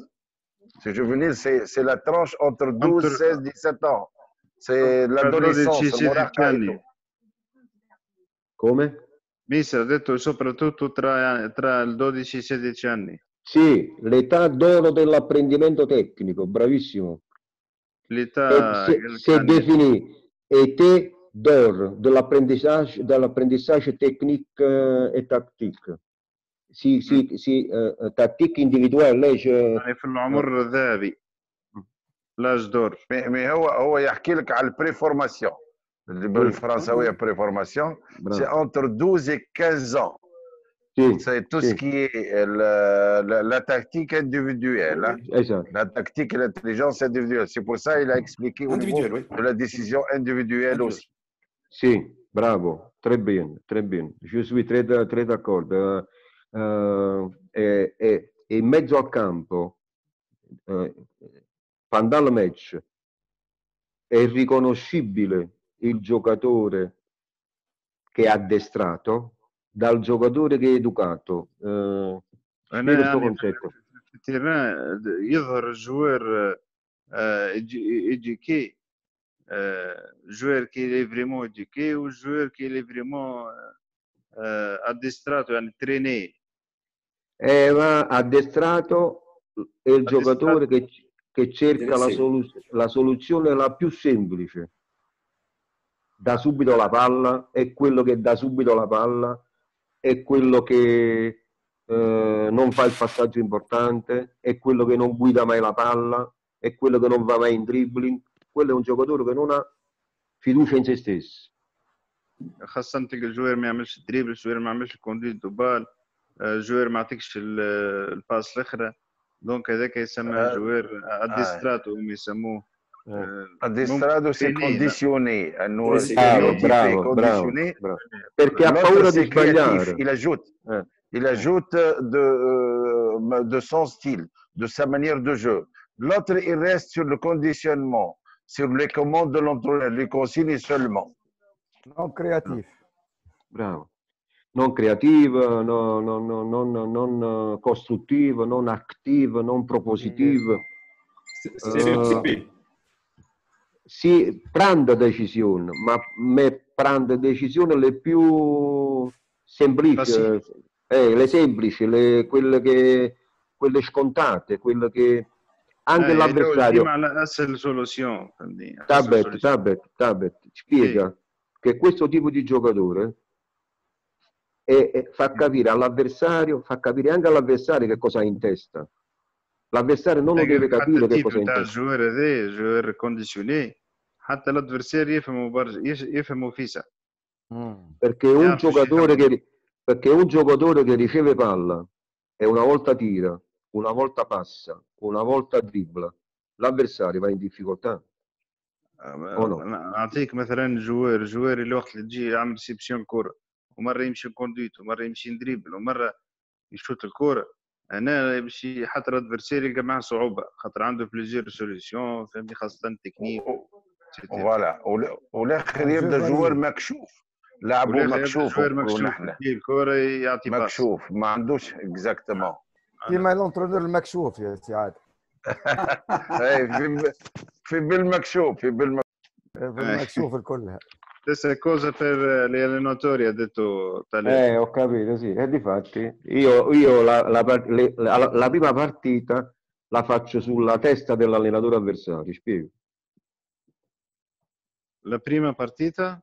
C'est juvenile, c'est la tranche entre 12, entre... 16, 17 ans. C'est l'adolescence, come? Mister ha detto soprattutto tra, tra il 12 e i 16 anni Sì, l'età d'oro dell'apprendimento tecnico, bravissimo. l'età E se, se definì été d'or dell'apprentissage, dell'apprentissage technique euh, et tactique. Si, si, si, euh, tactique individuelle, lei je- يعني في العمر الذهبي لاج دور Mais, mais هو هو يحكي لك على البري فورماسيون Le français ah après formation, c'est entre 12 et 15 ans. C'est tout ce qui est euh, la, tactique individuelle. Hein. La tactique et l'intelligence individuelle. C'est pour ça qu'il a expliqué au niveau de la décision individuelle aussi. Si, bravo. Très bien, très bien. Je suis très, très d'accord. Euh, euh, et, et, et mezzo campo, pendant le match, est reconnaissable. il giocatore che è addestrato dal giocatore che è educato. Eh, انا spiego il suo يعني concetto. في التيران يظهر الجوار ايديكي جوار كي لي فريمون ايديكي والجوار كي لي فريمون اديستراتو يعني تريني Eh, ma addestrato è il Addestrato. giocatore che, che cerca la, Sì. solu- la soluzione la più semplice. Dà subito la palla, è quello che dà subito la palla, è quello che eh, non fa il passaggio importante, è quello che non guida mai la palla, è quello che non va mai in dribbling. Quello è un giocatore che non ha fiducia in se stesso. خاصة تلقى الجوار ما يعملش دريبل الجوار ما يعملش كونديت دو بال الجوار ما يعطيكش ال- الباس الاخرى دونك هذاك يسمى آه، جوار اديستراتو هم يسموه Eh. آه، Addestrato si è condizione a noi bravo, bravo, bravo, bravo. perché ha paura di sbagliare. il ajoute, eh. il ajoute euh, de, euh, de son style de sa manière de jeu. L'autre il reste sur le conditionnement sur les commandes de l'entraîneur les consignes seulement. Non créatif. Bravo. Non créative, non, euh, non, non, non, costruttive, non active, non propositive. C'est euh, si prende decisioni, ma me prende decisioni le più semplici, eh, eh, le semplici, le, quelle, che, quelle scontate, quelle che anche eh, l'avversario... Ma la, la soluzione. Tabet, tabet, tabet, spiega sì. che questo tipo di giocatore e, e fa capire all'avversario, fa capire anche all'avversario che cosa ha in testa. L'avversario non lo deve capire che cosa ha in testa. Giocare, giocare condizionato. حتى الادفرسير يفهموا برج يفهموا فيسا. Perché un giocatore che, perché un giocatore che riceve palla e una volta tira, una volta passa, una volta dribbla, l'avversario va in difficoltà. نعطيك مثلا جوار جوار اللي وقت اللي تجي يعمل ريسبسيون الكرة ومرة يمشي كونديت ومرة يمشي ندريبل ومرة يشوط الكرة هنا باش ي- حتى الادفرسير يلقى معاه صعوبة خاطر عنده بليزيور سوليسيون فهمتني خاصة التكنيك فوالا. وال- والآخر يبدأ. جوار مكشوف. يبدأ مكشوف جوار نقولوا مكشوف. نحن يجي الكرة يعطي باس مكشوف. ما عندوش اكزاكتومون كيما لونترونور المكشوف يا سي عادل *laughs* في في بالمكشوف في بالمكشوف في المكشوف الكل. Stessa cosa per le allenatori, ha detto Taleb. Eh, ho capito, sì. E difatti io, io la, la la- la prima partita la faccio sulla testa dell'allenatore avversario, spiego. La prima partita?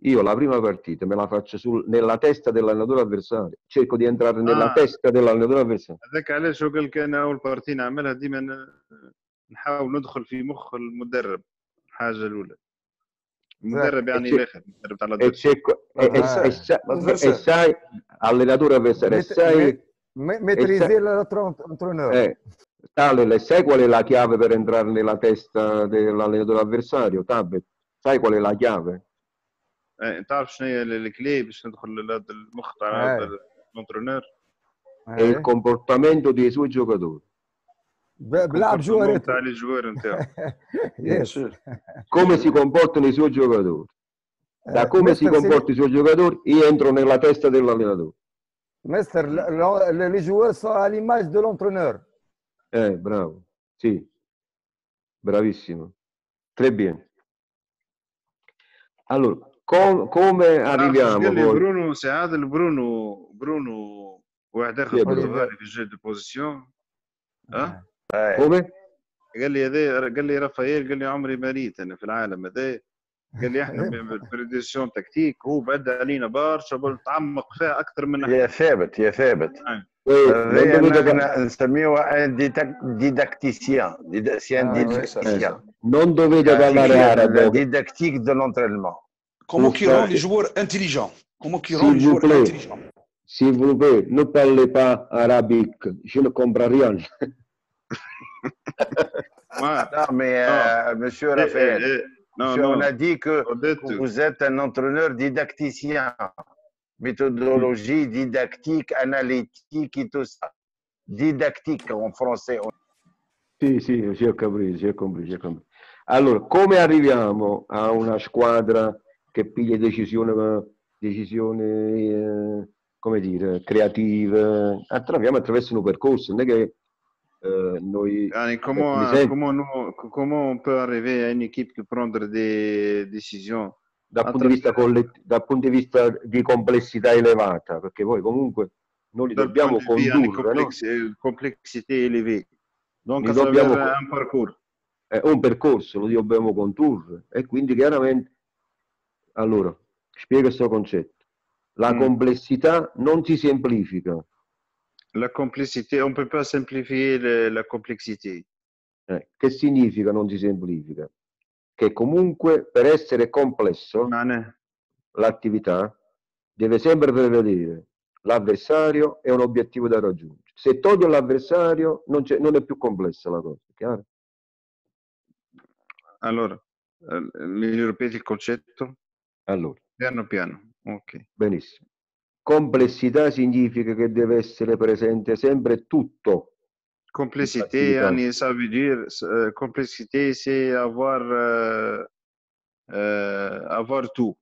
Io la prima partita me la faccio sul- nella testa dell'allenatore avversario, cerco di entrare nella Ah. testa dell'allenatore avversario. هذاك علاش هو قال لك انا اول بارتي نعملها ديما ن- نحاول ندخل في مخ المدرب الحاجه الاولى المدرب يعني e, الاخر المدرب تاع e, الأدفرسير. cerco- e- e- Ah. e sa- L'avversario. e sai, allenatore avversario, e Met- sai, met- Maîtriser l'entraîneur. eh, tale, le- sai qual è la chiave per entrare nella testa dell'allenatore avversario? Tabet, sai qual è la chiave? آه، تعرف شنو هي ال- الكلي باش ندخل لهذا المخ تاع آه. هذا الانترونور È il comportamento dei suoi giocatori. ب- *laughs* بلعب جوارته تاع لي جوار نتاعو Bien يس sûr. Come si comportano i suoi giocatori? Da Eh, come si mister, se- comportano i suoi giocatori, io entro nella testa dell'allenatore. مستر ل- ل- les joueurs sont à l'image de l'entraîneur. Eh, bravo. Sì. Bravissimo. Très bien. Allora, com- come arriviamo? Voi? Bruno se Adel, Bruno Bruno guarda che fa trovare il في di posizione. Eh? Eh. Come? قال لي هذا قال لي رافائيل قال لي عمري ما ريت أنا في العالم هذا قال لي إحنا بريديسيون تكتيك هو بعد علينا برشا تعمق فيها أكثر من يا ثابت يا ثابت نسميوها ديداكتيسيان ديداكتيسيان ديداكتيسيان non dovete parlare arabo. la didactique de l'entraînement Comment qui rend les joueurs intelligents? Comment qui rend S'il les vous joueurs plaît, intelligents? s'il vous plaît, ne parlez pas arabique. Je ne comprends rien. *laughs* Ouais. Non, mais Non. euh, monsieur Eh, Raphaël, eh, eh, non, monsieur, non. on a dit que vous êtes un entraîneur didacticien, méthodologie didactique, analytique et tout ça. Didactique en français. Ho capito, ci ho capito, ci ho capito. Allora, come arriviamo a una squadra che piglia decisioni, decisioni eh, come dire, creative? Attraviamo attraverso un percorso, non è che eh, noi... Per comment, esempio, comment, nous, comment on peut arriver à une équipe qui prendre des décisions dal punto, di vista collet- dal punto di vista di complessità elevata, perché poi comunque noi li Dal dobbiamo de condurre, no? complex- euh, complexité élevée. Donc, Li dobbiamo- un parcours eh, un percorso, lo dobbiamo condurre e quindi chiaramente allora spiego questo concetto la mm. complessità non si semplifica la complessità on peut pas simplifier la complessità. eh, che significa non si semplifica che comunque per essere complesso l'attività deve sempre prevedere l'avversario e un obiettivo da raggiungere se togli l'avversario non, non è più complessa la cosa chiaro? Allora, eh, mi ripeti il concetto? allora Piano piano. Ok. Benissimo. Complessità significa che deve essere presente sempre tutto. Complexité, Facilità. yani, ça veut dire, euh, complexité, c'est avoir, euh, euh, avoir tout.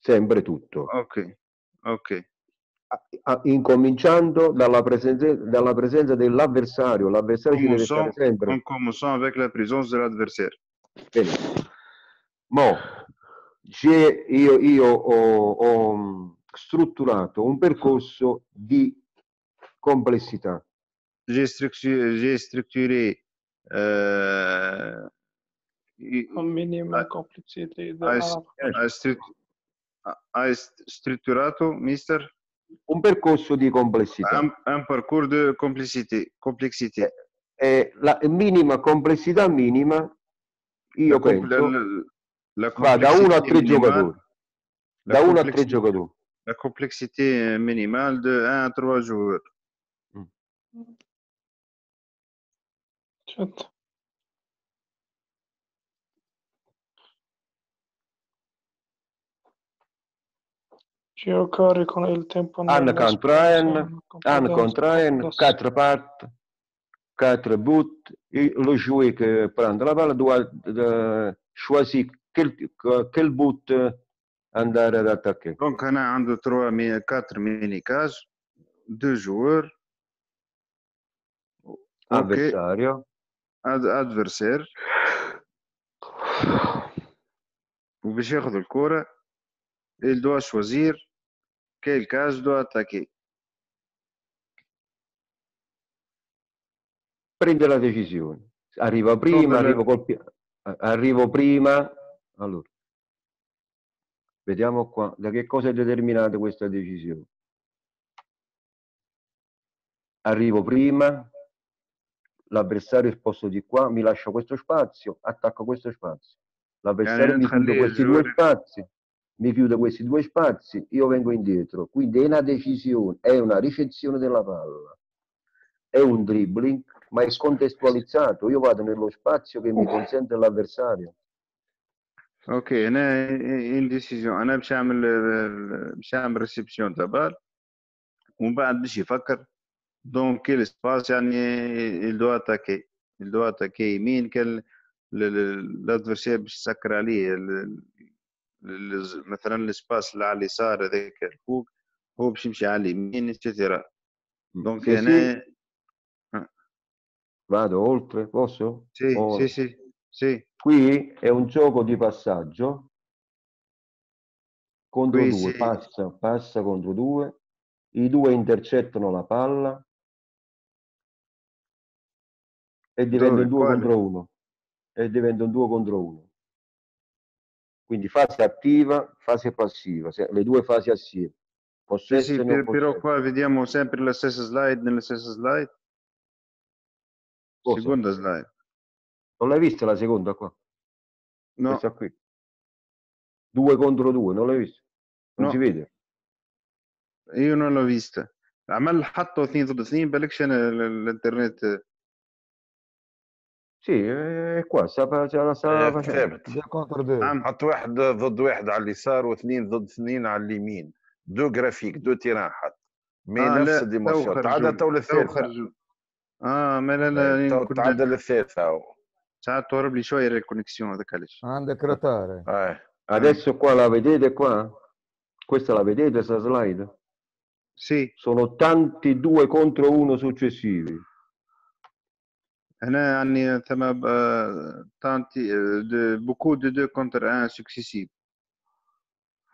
Sempre tutto. Ok, ok. Incominciando dalla presenza, dalla presenza dell'avversario. L'avversario deve Commençons, sempre. commençant avec la présence de l'adversaire. Benissimo. Mo, io, io ho, ho strutturato un percorso di complessità. J'ai structuré, euh, i- Un minimum complexité de hai, strutturato, mister, Un percorso di complessità. un, un parcours de complexité. complexité. E la minima complessità minima, io La penso, la- la va da 1 a complexité 3 minimale- giocatori. Da 1 a 3 complexité- giocatori. La complexité minimale de 1 à 3 joueurs. Certo. Giocare con il tempo Un nella contre spazio, un, con quatre buts. Et le joueur qui prend la balle doit euh, choisir quel, quel but andare ad attaquer. Donc, on a un, deux, trois, quatre mini-cages, deux joueurs. Ok, Avversario. ad- adversaire. وباش ياخذ الكرة il doit choisir quel cage doit attaquer. prende la decisione. Arriva prima, arrivo, colpi... arrivo prima. Allora, vediamo qua da che cosa è determinata questa decisione. Arrivo prima, l'avversario è sposto di qua, mi lascio questo spazio, attacco questo spazio. L'avversario mi chiude questi due spazi, mi chiude questi due spazi, io vengo indietro. Quindi è una decisione, è una ricezione della palla è un dribbling, ma è contestualizzato. Io vado nello spazio che mi consente l'avversario. اوكي انا ان ديسيزيون انا باش نعمل باش نعمل ريسبسيون تاع بال ومن بعد باش يفكر دون كيل سباس يعني il doit attaquer il doit attaquer يمين كان الادفرسير باش يسكر عليه ال- ال- مثلا السباس اللي على اليسار هذاك الفوق هو باش يمشي على اليمين اتسيتيرا دونك Se هنا sì, Vado oltre, posso? Sì, oh. sì, sì, sì. Qui è un gioco di passaggio contro Qui, due, sì. passa, passa contro due, i due intercettano la palla e diventa un 2 contro 1. E diventa un 2 contro 1. Quindi fase attiva, fase passiva, le due fasi assieme. Sì, sì, per, però qua vediamo sempre la stessa slide nella stessa slide. Cosa? Seconda slide. Non l'hai vista la seconda qua? No, Questa qui. Due contro due, non l'hai visto? Non No. si vede? io non l'ho vista عمل حطوا اثنين ضد اثنين بالكش انا ال- الانترنت Sì, è qua, sta, fa- sta, sta آه، facendo. ثابت دو كونتر دو نعم حط واحد ضد واحد على اليسار واثنين ضد اثنين على اليمين دو جرافيك دو تيران حط مي اه نفس لا تو الديمونسيون تعدى خرجوا تو تو للثالثة خرجوا اه ما لا لا إيه، تو يمكن تعدى للثالثة هو. ساعات تهرب لي شويه الكونيكسيون هذاك علاش عندك روتار آه. Adesso qua la vedete qua? Questa la vedete, sta slide? سي Sono tanti due contro uno successivi. هنا يعني ثم آه، تانتي بوكو دو دو كونتر ان سكسيسيف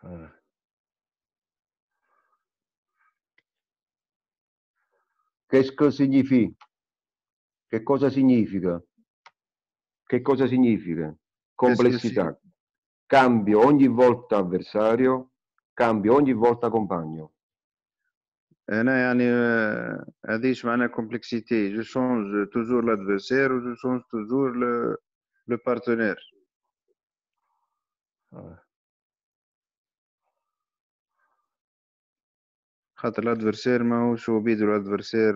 آه. Che co- significa? Che cosa significa? Che cosa significa? Complessità. Cambio ogni volta avversario, cambio ogni volta compagno. هنا يعني آه، هذيش معناها كومبلكسيتي جو شونج توجور لادفيرسير و جو شونج توجور لو بارتنير آه. خاطر الادفيرسير ماهوش هو بيدو الادفيرسير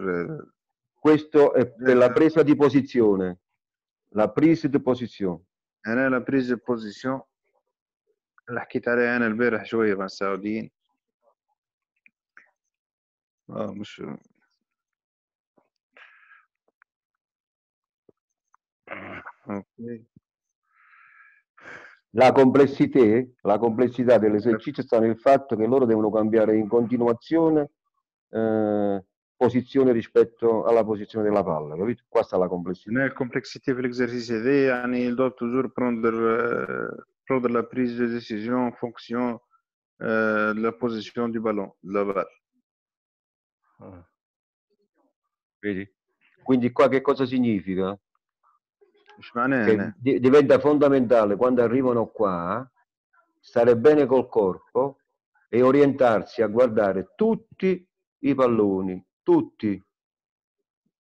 Questo è per la presa di posizione. La presa di posizione. هنا لا بريز دو بوزيسيون اللي حكيت عليها انا البارح شويه مع السعوديين اه مش اوكي La complessità, la complessità dell'esercizio sta nel fatto che loro devono cambiare in continuazione eh, posizione rispetto alla posizione della palla, capito? Qua sta la complessità. Nel complessità dell'esercizio di anni, il doit toujours prende la prise de décision en fonction euh, de la position ballon, la Ah. Vedi? Quindi qua che cosa significa? Che diventa fondamentale quando arrivano qua stare bene col corpo e orientarsi a guardare tutti i palloni توتي.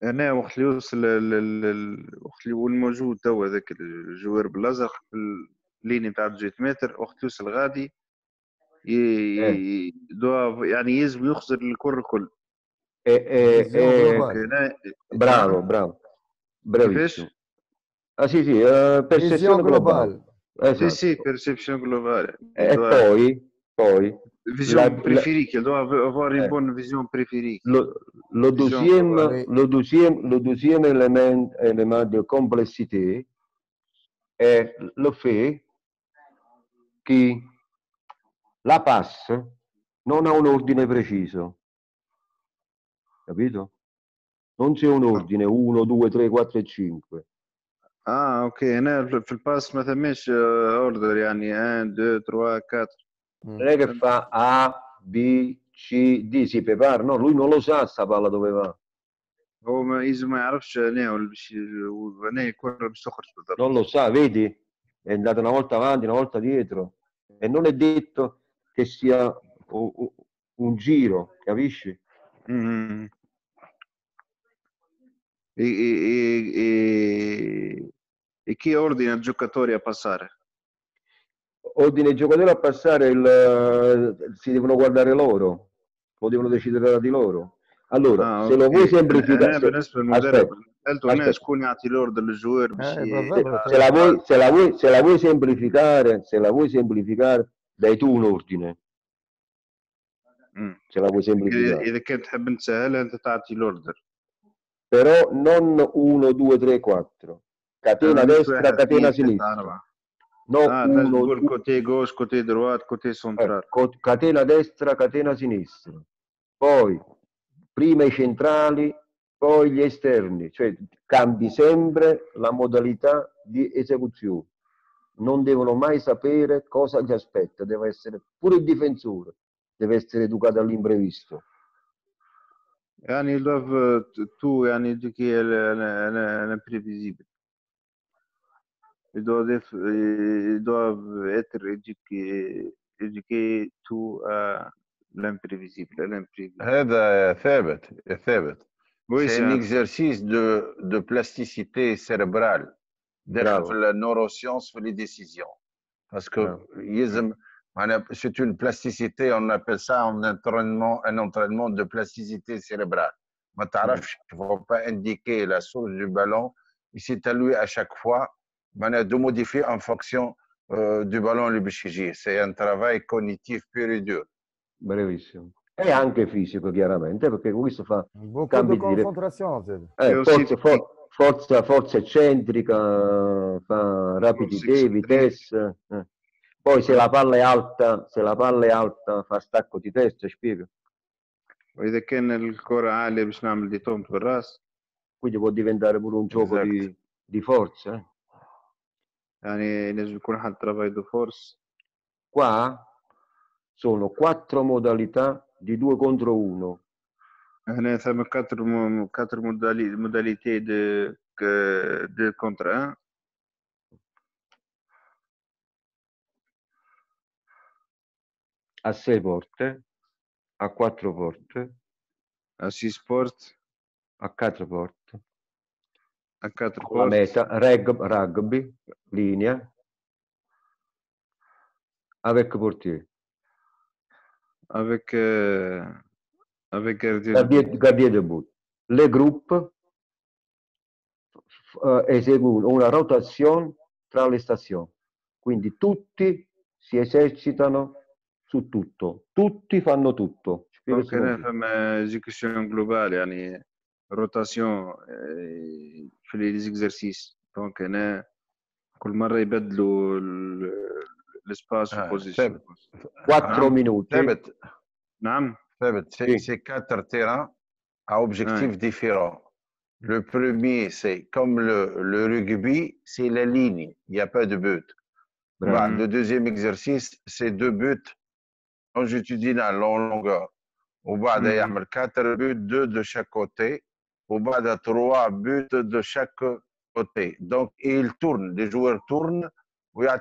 أنا وقت اللي يوصل وقت اللي هو الموجود توا هذاك الجوار بالأزرق في الليني تاع 200 متر وقت يوصل غادي إيه. يعني يلزم يخزر الكرة الكل. إيه إيه إيه. برافو برافو. برافو. كيفاش؟ آه سي سي آه، بيرسيبسيون إيه، جلوبال سي سي بيرسيبسيون جلوبال الطوي poi, poi vision la- la- préférique il doit avoir une Eh. bonne vision préférique lo, le Vision deuxième, globale. le deuxième, le deuxième élément, élément de complexité è le fait che la passe non ha un ordine preciso. Capito? Non c'è un ordine 1, 2, 3, 4 e 5. اه اوكي هنا في في الباس ما ثماش اوردر يعني 1 2 3 4 Non è che fa A, B, C, D, si prepara, no, lui non lo sa sta palla dove va. هو ما اذا ما يعرفش هنا ولا باش هنا الكره باش تخرج بالضبط non lo sa, vedi? È andato una volta avanti, una volta dietro. E non è detto che sia u- u- un giro, capisci? Mhm. E, e, e, e, e chi ordina il giocatore a passare? Ordine i giocatori a passare, il, si devono guardare loro, lo devono decidere tra di loro. Allora, Ah, se lo أوكي. vuoi هنا semplificare, se, بالنسبه للمدرب aspetta, سالته هنا aspetta. شكون يعطي الاوردر للجوار باش اي ي- بالضبط se la, vuoi, se, la vuoi, se la vuoi semplificare, se la vuoi semplificare, dai tu un ordine. مم. Se la vuoi إذا semplificare. إذا كنت تحب نسهلها انت تعطي الاوردر Però non 1, 2, 3, 4. Catena مش destra, واحد catena اثنين ثلاثة sinistra. Non ah, uno, due. côté gauche, côté droite, côté centrale. Eh, catena destra, catena sinistra. Poi prima i centrali, poi gli esterni, cioè cambi sempre la modalità di esecuzione. Non devono mai sapere cosa gli aspetta, deve essere pure il difensore, deve essere educato all'imprevisto. Yani Love tu Anni di chi è l'imprevisibile. ils doivent être, ils doivent être éduqués éduqués tout à l'imprévisible à l'imprévisible هذا ثابت ثابت Oui, c'est c'est un un- exercice de, de plasticité cérébrale داخل Bravo. في النورosciences في les décisions parce que Bravo. يلزم معناها C'est une plasticité, on appelle ça un entraînement, un entraînement de plasticité cérébrale. ما تعرفش, il ne faut pas indiquer la source du ballon. Et c'est à lui à chaque fois معناها de modifier en fonction euh, du ballon اللي باش يجي. C'est un travail cognitif pur et dur. Bravissimo. E anche fisico, chiaramente, perché questo fa Beaucoup cambi de di dire- concentration. c'est- eh, E aussi forza, for- forza, forza eccentrica, fa rapidità, Forza vitesse. eh. Poi se la palla è alta, se la palla è alta fa stacco di testa, spiega. واذا كان الكره عاليه باش نعمل دي تومت بالراس Quindi può diventare pure un gioco Esatto. di, di forza. eh. يعني لازم يكون حد ترافاي دو فورس Qua sono quattro modalità di due contro uno. هنا ثم كاتر م- كاتر مودالي موداليتي دو ك- دو كونتر ان a sei porte, a quattro porte, ا 6 سبورت a quattro porte, a quattro Con meta, reg, rugby, linea, avec portiere. Avec, eh, avec gardien, gardien, gardien de but. Le group eh, eseguono una rotazione tra le stazioni, quindi tutti si esercitano su tutto, tutti fanno tutto. Perché noi facciamo esecuzione globale, yani روتاسيون في لي زيكزارسيس دونك هنا كل مره يبدلوا الاسباس آه، والبوزيشن Quattro نعم. minuti, ثابت نعم ثابت c'est Oui. c'est quatre terrains à objectifs différents. Le premier, c'est comme le, le rugby, c'est la ligne, il n'y a pas de but. bravo. Bah, le deuxième exercice, c'est deux buts longitudinales en longueur. وبعدها Mhm. يعمل 4 buts, 2 de chaque côté. au bas de trois buts de chaque côté. Donc, ils tournent, les joueurs tournent, un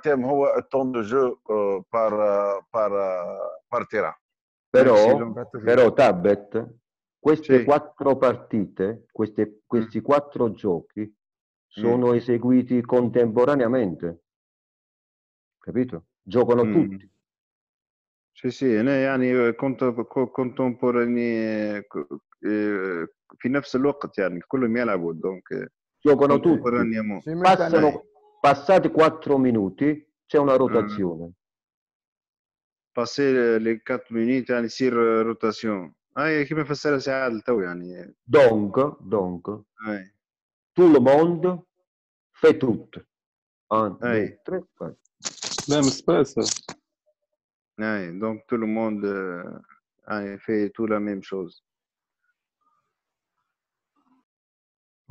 temps de jeu euh, par, euh, par, euh, par terrain. Però, però Tabet, queste sì. quattro partite, queste, mm. questi quattro giochi mm. sono mm. eseguiti contemporaneamente. Capito? Giocano mm. tutti. Sì, sì, nei anni eh, contemporanei eh, في نفس الوقت يعني كلهم يلعبوا دونك Giocano tutti. contemporaneamente Simultanément. Passano, passati quattro minuti, c'è una rotazione. باسي لي 4 مينيت يعني يصير روتاسيون هاي كيما فسرها ساعات تو يعني Donc, donc, هاي tout le monde fait tout. Un, Hey. deux, tre, quattro. لا من سباس هاي دونك تو لو موند يعني في تو لا ميم شوز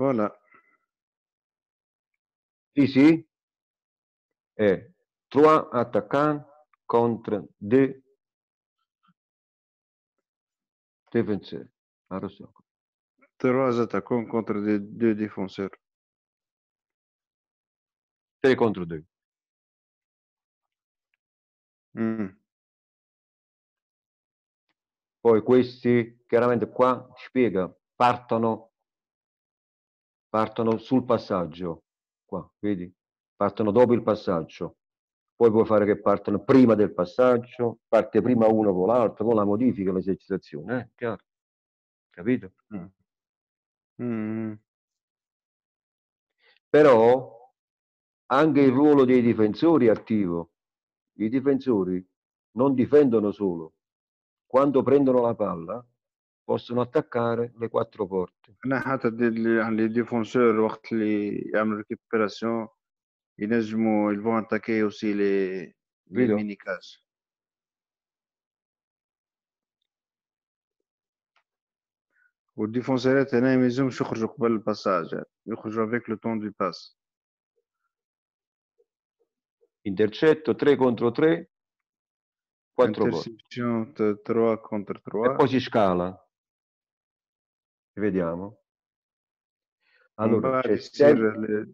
Voilà. sì, è eh, trois attaquants contre deux défenseurs. Ah, trois attaquants contre deux, deux défenseurs. 3 contro 2. Mm. Poi questi, chiaramente qua spiega, partono partono sul passaggio. Qua, vedi? Partono dopo il passaggio. Poi puoi fare che partono prima del passaggio, parte prima uno con l'altro, con la modifica, l'esercitazione, eh? Chiaro? Capito? مم. Però anche il ruolo dei difensori è attivo. I difensori non difendono solo. Quando prendono la palla possono attaccare le quattro porte. هنا حتى دي- لي لي ديفونسور وقت اللي يعملوا ريكيبيراسيون ينجموا يلفون اتاكي اوسي لي لي فيديو. ميني كاج والديفونسورات هنا ما يلزمش يخرجوا قبل الباساج يخرجوا افيك لو طون دو باس Intercetto 3 contro 3, 4 porte. انترسيبسيون 3 كونتر E 3 poi si scala. Vediamo. Allora, c'è sempre,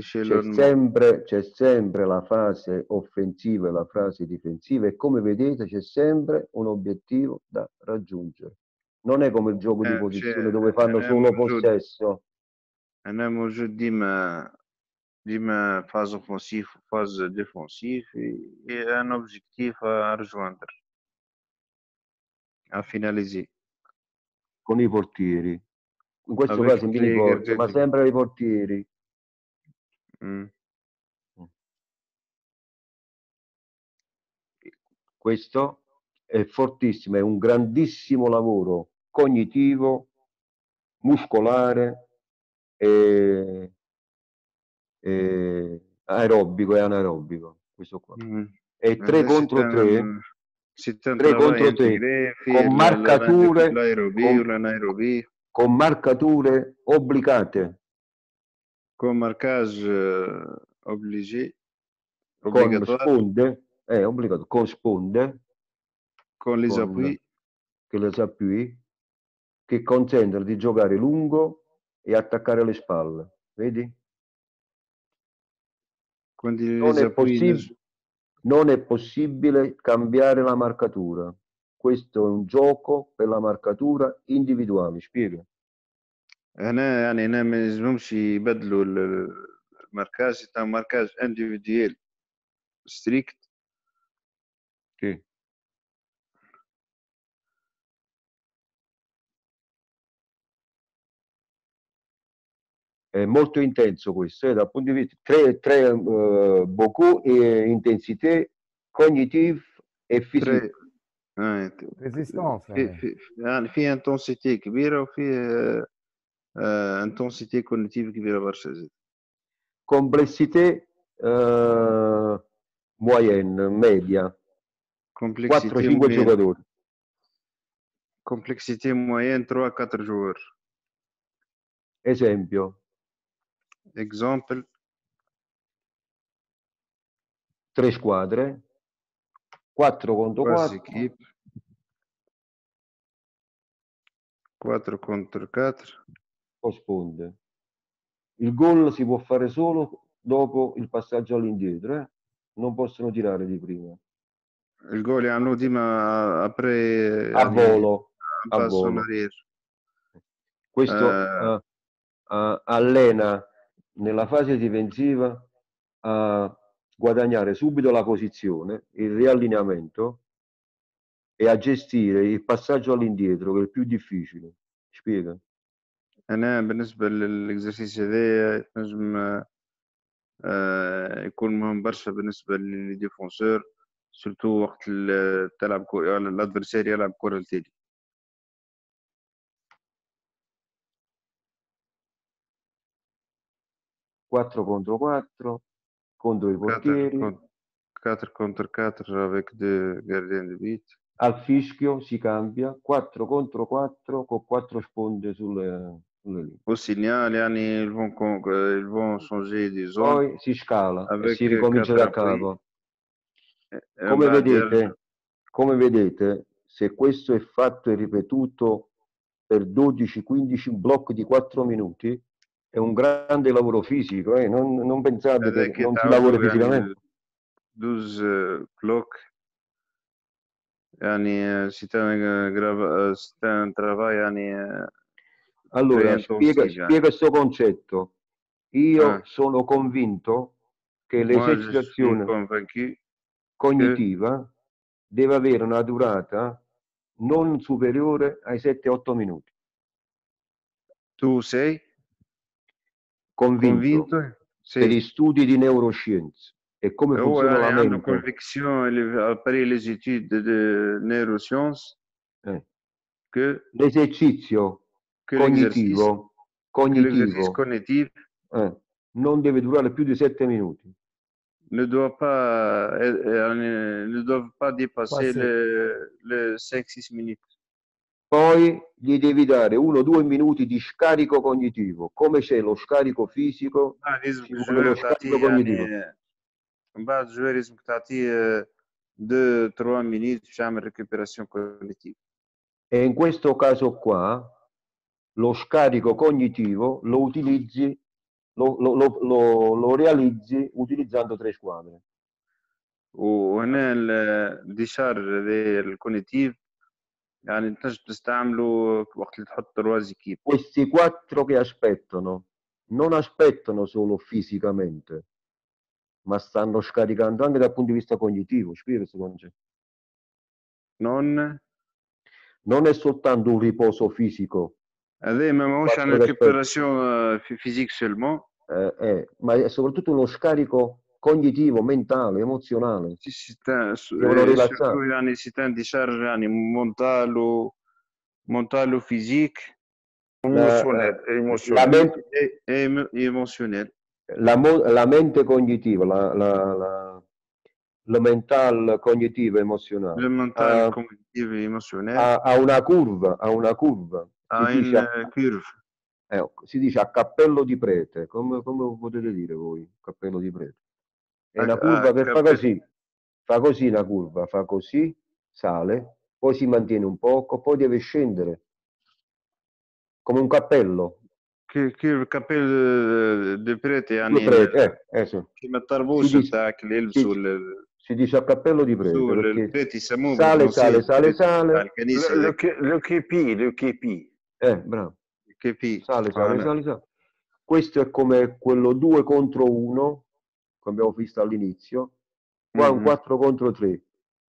c'è sempre, c'è sempre la fase offensiva e la fase difensiva e come vedete c'è sempre un obiettivo da raggiungere. Non è come il gioco di Eh, posizione c'è- dove fanno è solo موجود. possesso. انا موجود ديما ديما phase offensive phase défensif et, et un objectif à rejoindre à finaliser con i portieri. In questo Vabbè, caso mi ricordo, ma sempre i portieri. Mm. Questo è fortissimo, è un grandissimo lavoro cognitivo, muscolare, e, e aerobico e anaerobico. Questo qua. Mm. E 3 contro 3. 3 contro 3 con marcature, con, con marcature obbligate. Con marcage eh, obligé, corrisponde, è eh, obbligato, corrisponde con le appuis. che le appuis che consentono di giocare lungo e attaccare le spalle, vedi? Quando non, è possib- non è possibile cambiare la marcatura questo è un gioco per la marcatura individuale spiega هنا يعني هنا ما يلزمهمش يبدلوا ال- ال- الماركاج c'est un marquage È molto intenso questo, eh, dal punto di vista tre, tre eh, beaucoup e intensité cognitive e très physique. آه، ريزيستونس في في يعني في انتونسيتي كبيره وفي انتونسيتي كونيتيف كبيره برشا زيد Complessité eh, moyenne, media, 4-5 كومبلكسيتي موين giocatori. كومبلكسيتي موين 3 4 جوار Esempio, example. Tre squadre. 4 contro 4 4 contro 4 corrisponde. Il gol si può fare solo dopo il passaggio all'indietro eh? non possono tirare di prima. Il gol è di ma apre a volo, a volo. questo uh, uh, allena nella fase difensiva a guadagnare subito la posizione, il riallineamento e a gestire il passaggio all'indietro che è il più difficile. Spiega? انا بالنسبه للاكزرسيس هذايا تنجم آه، يكون مهم برشا بالنسبه للديفونسور سورتو وقت ال- تلعب كورة الادفرسير يلعب كرة التالي 4 contro 4 contro i portieri. 4 contro 4 avec de gardien de Beat. Al fischio si cambia 4 contro 4 con 4 sponde sulle, sulle linee. Au il ils vont, eh, ils vont changer di zone. Poi si scala e si ricomincia da capo. Eh, eh, come vedete, come vedete, se questo è fatto e ripetuto per 12-15 blocchi di 4 minuti, è un grande lavoro fisico, eh? non, non pensate هذا che كي non si تعاودوا lavora يعني fisicamente. 12 كلوك يعني c'est un grave c'est un travail يعني euh, Allora, très spiega, intensif, يعني. spiega questo concetto. Io Ah. sono convinto che Moi, je suis l'esercitazione convaincu cognitiva deve avere una durata non superiore ai 7-8 minuti. tu sei convinto, convinto sì. per gli studi di neuroscienze e come e funziona la mente. Hanno convinzione per les études de neurosciences eh. che l'esercizio che cognitivo, cognitivo, cognitivo eh, non deve durare più di sette minuti. Ne doit pas, eh, eh, ne doit pas dépasser les 5-6 minutes. Poi gli devi dare 1-2 minuti di scarico cognitivo. Come c'è lo scarico fisico, بعد لازم ci vuole الجوار lo تعطيه scarico cognitivo. يعني من بعد الجوار لازمك تعطيه 2 3 minutes باش يعمل récupération cognitive E in questo caso qua lo scarico cognitivo lo utilizzi, lo, lo- lo- lo- lo realizzi utilizzando tre squadre. وهنا الديشارج هذا الكونيتيف يعني تنجم تستعمله وقت اللي تحط تروا زيكيب Questi quattro che aspettano non aspettano solo fisicamente, ma stanno scaricando anche dal punto di vista cognitivo. Spiega questo concetto. Non Non è soltanto un riposo fisico, هذا ما ماهوش Quattro عن aspect. récupération physique seulement eh, eh, ma è soprattutto uno scarico cognitivo, mentale, emozionale. Si, sì, devono eh, rilassare. Yani sen dışarı yani mental o mental o physique eh, eh, emozionale, la mente emozionale. La, la, mente cognitiva, la, la, la, la mental cognitivo emozionale. Le mental ah, cognitiva emozionale. Ha, ha, una curva, ha una curva. Ha si, dice, a, curve. Eh, si dice a cappello di prete, come, come potete dire voi, cappello di prete? È una curva che fa così, fa così la curva, fa così, sale, poi si mantiene un poco, poi deve scendere, come un cappello. Che, che cappello di prete hanno? Prete, eh, eh, sì. Si dice, si, sul... si dice a cappello di prete. Sul, prete muove, sale, sale, sale, sale, Lo capì, lo capì. Eh, bravo. Sale, sale, sale, sale. Questo è come quello 2 contro 1 come abbiamo visto all'inizio, qua è un 4 contro 3,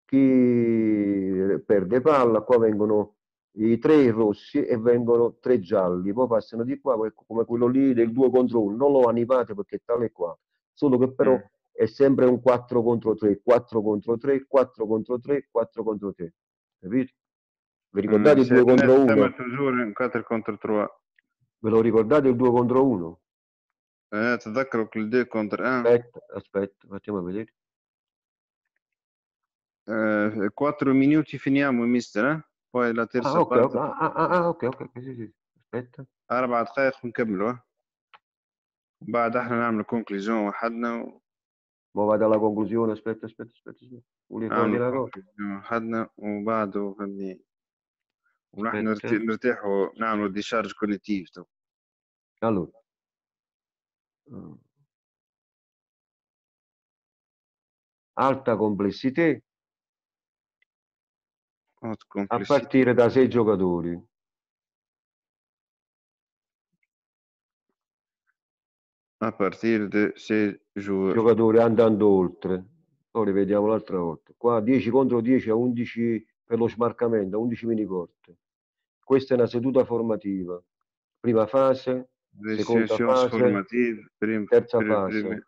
chi perde palla, qua vengono i tre rossi e vengono tre gialli, poi passano di qua come quello lì del 2 contro 1, non lo animate perché tale qua, solo che però mm. è sempre un 4 contro 3, 4 contro 3, 4 contro 3, 4 contro 3, capito? Vi ricordate mm, il 2 contro 1? Ve lo ricordate il 2 contro 1? إيه تذكروا كل دي كونتر آن. اصبحت أصبحت فاتيما بديل كواترو مينوتي فينيامو ميستر آه. لا آه. آه، آه، أوكي أوكي. أوكي أوكي. أصبحت. أربع دقائق ونكملوا بعد إحنا نعمل كونكليزيون وحدنا و... وبعد لا كونكليزيون أصبحت أصبحت أصبحت وحدنا وبعده فهمني ونحن نرتاحوا نعملوا ديشارج كونيتيف تو. ألو. Mm. Alta complessità a partire da sei giocatori. a partir de 6 joueurs Giocatori andando oltre. Poi rivediamo l'altra volta. Qua 10 contro 10 a 11 per lo smarcamento, a 11 mini corte. Questa è una seduta formativa. Prima fase, Licenciou-se formativo, prim, terça prim, fase. Prime,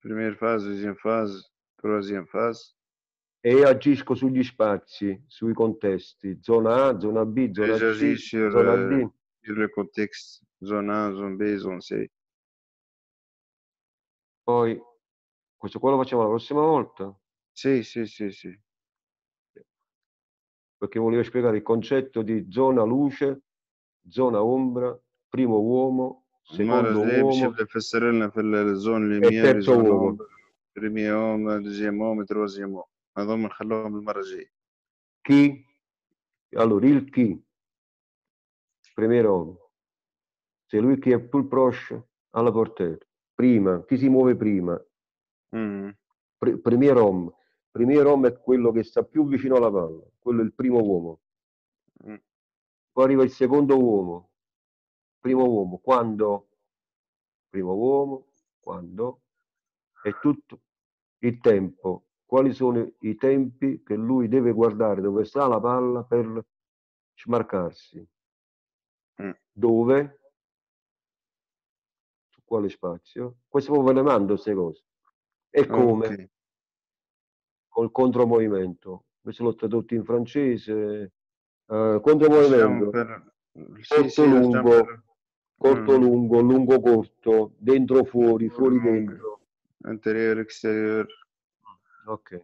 primeira fase, genfase, fase. E agisco sugli spazi, sui contesti, zona A, zona B, zona e C, sur, zona D. Il contesto, zona A, zona B, zona C. Poi, questo qua lo facciamo la prossima volta? Sì, sì, sì, sì. Perché volevo spiegare il concetto di zona luce, zona ombra, primo uomo, secondo الجاية باش uomo يبدا يفسر لنا في الزون e لوميير terzo زون uomo. اومبر بريمي اوم دوزيام اوم تروزيام اوم هذوما نخلوهم المرة الجاية Chi? Allora, il chi? Primo uomo. Se lui chi è più proche alla portiere. Prima, chi si muove prima? Mhm. Pr- Premier uomo. Premier uomo è quello che sta più vicino alla palla, quello è il primo uomo. Mm. Poi arriva il secondo uomo, primo uomo, quando? Primo uomo, quando? È tutto il tempo. Quali sono i tempi che lui deve guardare dove sta la palla per smarcarsi? Mm. Dove? Su quale spazio? Questo proprio ve le mando queste cose. E come? Ok. Col contromovimento. Questo l'ho tradotto in francese. Eh, contromovimento. per... Sì, sì, lungo, per corto mm. lungo, lungo corto, dentro fuori, fuori dentro. Anteriore, exterior. Ok.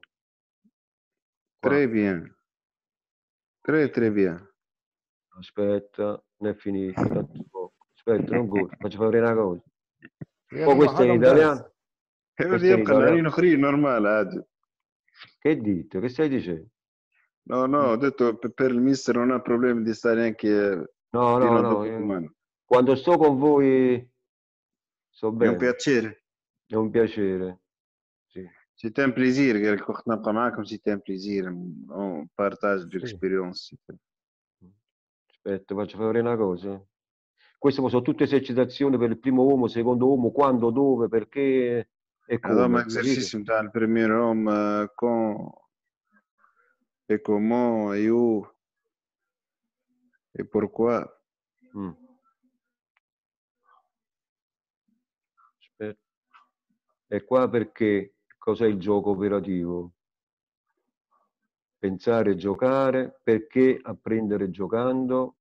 Tre via. 3 3 via. Aspetta, non è finito. Aspetta, non corto, faccio fare una cosa. Poi questo è in italiano. Eh, e lo è in italiano. normale, eh, agio. Che dite? Che stai dicendo? No, no, ho detto per il mister non ha problemi di stare anche... Eh, no, no, no. dopo io- domani. Quando sto con voi sto È un bene. piacere. È un piacere. Sì. C'était un plaisir قال لك وقت نبقى معاكم c'était un plaisir on partage Sì. l'expérience Aspetta, faccio fare una cosa. queste sono tutte esercitazioni per il primo uomo, secondo uomo, quando, dove, perché e هذا come. اكزرسيس نتاع البريمير هوم كون et comment et où et pourquoi Mm. E qua perché cos'è il gioco operativo? Pensare e giocare, perché apprendere giocando,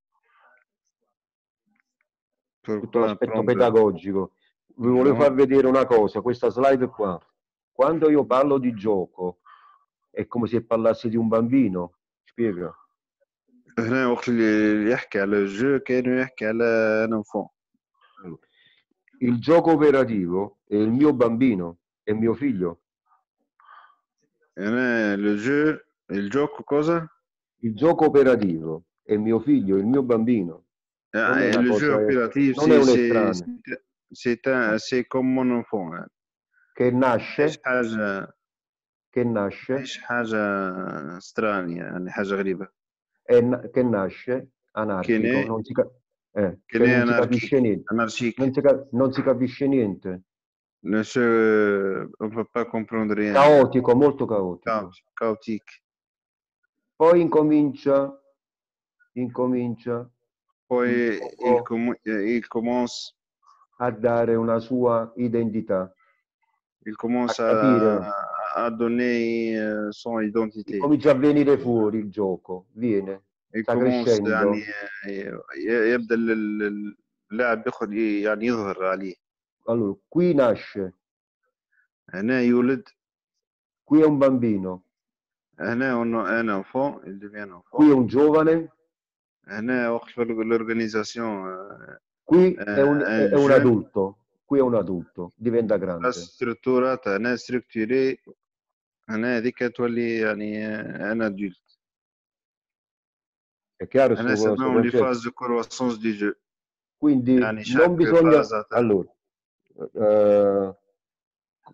tutto pourquoi l'aspetto apprendre pedagogico. Vi volevo No. far vedere una cosa, questa slide qua. Quando io parlo di gioco, è come se parlassi di un bambino. Spiega. هنا وقت اللي يحكي على الجو كانوا يحكي على ان enfant Il gioco operativo è il mio bambino, è mio figlio. هنا لو جو الجوك كوزا Il gioco operativo è mio figlio, il mio bambino. Non è una le cosa- jeu opératif non è un c'est estraneo. c'est un c'est comme mon enfant يعني. Che nasce, مش حاجة che nasce, مش حاجة سترانية يعني حاجة غريبة è na- che nasce anarchico, Che ne- non si, ca- eh, che che ne non si capisce niente. anarchique Non si, ca- non si capisce niente. ne se on peut pas comprendre rien Caotico, molto caotico. Chaotique Poi incomincia, incomincia poi Il com- il commence a dare una sua identità. il commence A capire. à, à donner euh, son identité Comincia a venire fuori il gioco, viene il sta commence crescendo. يعني ي- يبدا ال- ال- اللاعب ياخذ يعني يظهر عليه Allora, qui nasce, هنا يولد qui è un bambino, هنا on- un enfant il devient un enfant qui è un giovane, هنا وقت في l'organisation qui Eh, è un, eh, è un je- adulto, qui è un adulto, diventa لا grande. ستركتورات هنا ستركتوري هنا هذيك تولي يعني ان ادولت È chiaro هنا sto, sto سماهم لي concetto? فاز دو كرواسونس دي جو Quindi يعني non chaque bisogna... phase a- Allora, eh,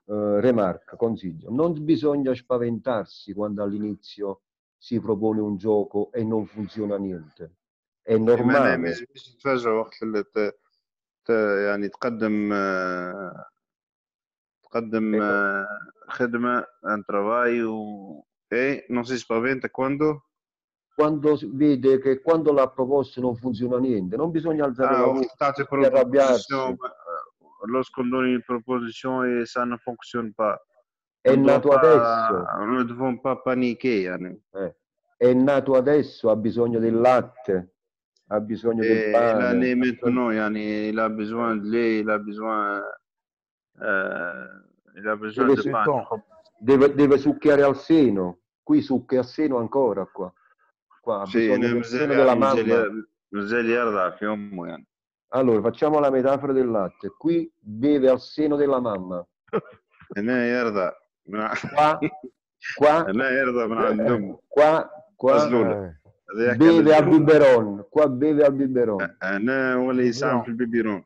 eh, remarca, consiglio, non bisogna spaventarsi quando all'inizio si propone un gioco e non funziona niente. È ما أنا normale. ما يلزمش تتفاجئ وقت اللي ت... ت... يعني تقدم آه، تقدم إيه. آه، خدمة ان ترافاي و اي non si spaventa quando quando si vede che quando l'ha proposto non funziona niente, non bisogna alzare ah, la voce e arrabbiarsi. Eh, lo condones in proposizione e ne fonctionne pas. È nato adesso. Non pas panichare. Eh. È nato adesso, ha bisogno del latte, ha bisogno e, del eh, pane. La ne metto noi, yani, il bisogno di lei, l'ha bisogno, eh, il ha bisogno deve, del pane. Deve, deve succhiare al seno, qui succhia al seno ancora qua sì, Bruseli era da Fiummo. Allora, facciamo la metafora del latte. Qui beve al seno della mamma. *laughs* E ne era da... Qua, qua, e ne era da... Qua, qua, eh, beve al biberon. Qua beve al biberon. E ne vuole il sangue il biberon.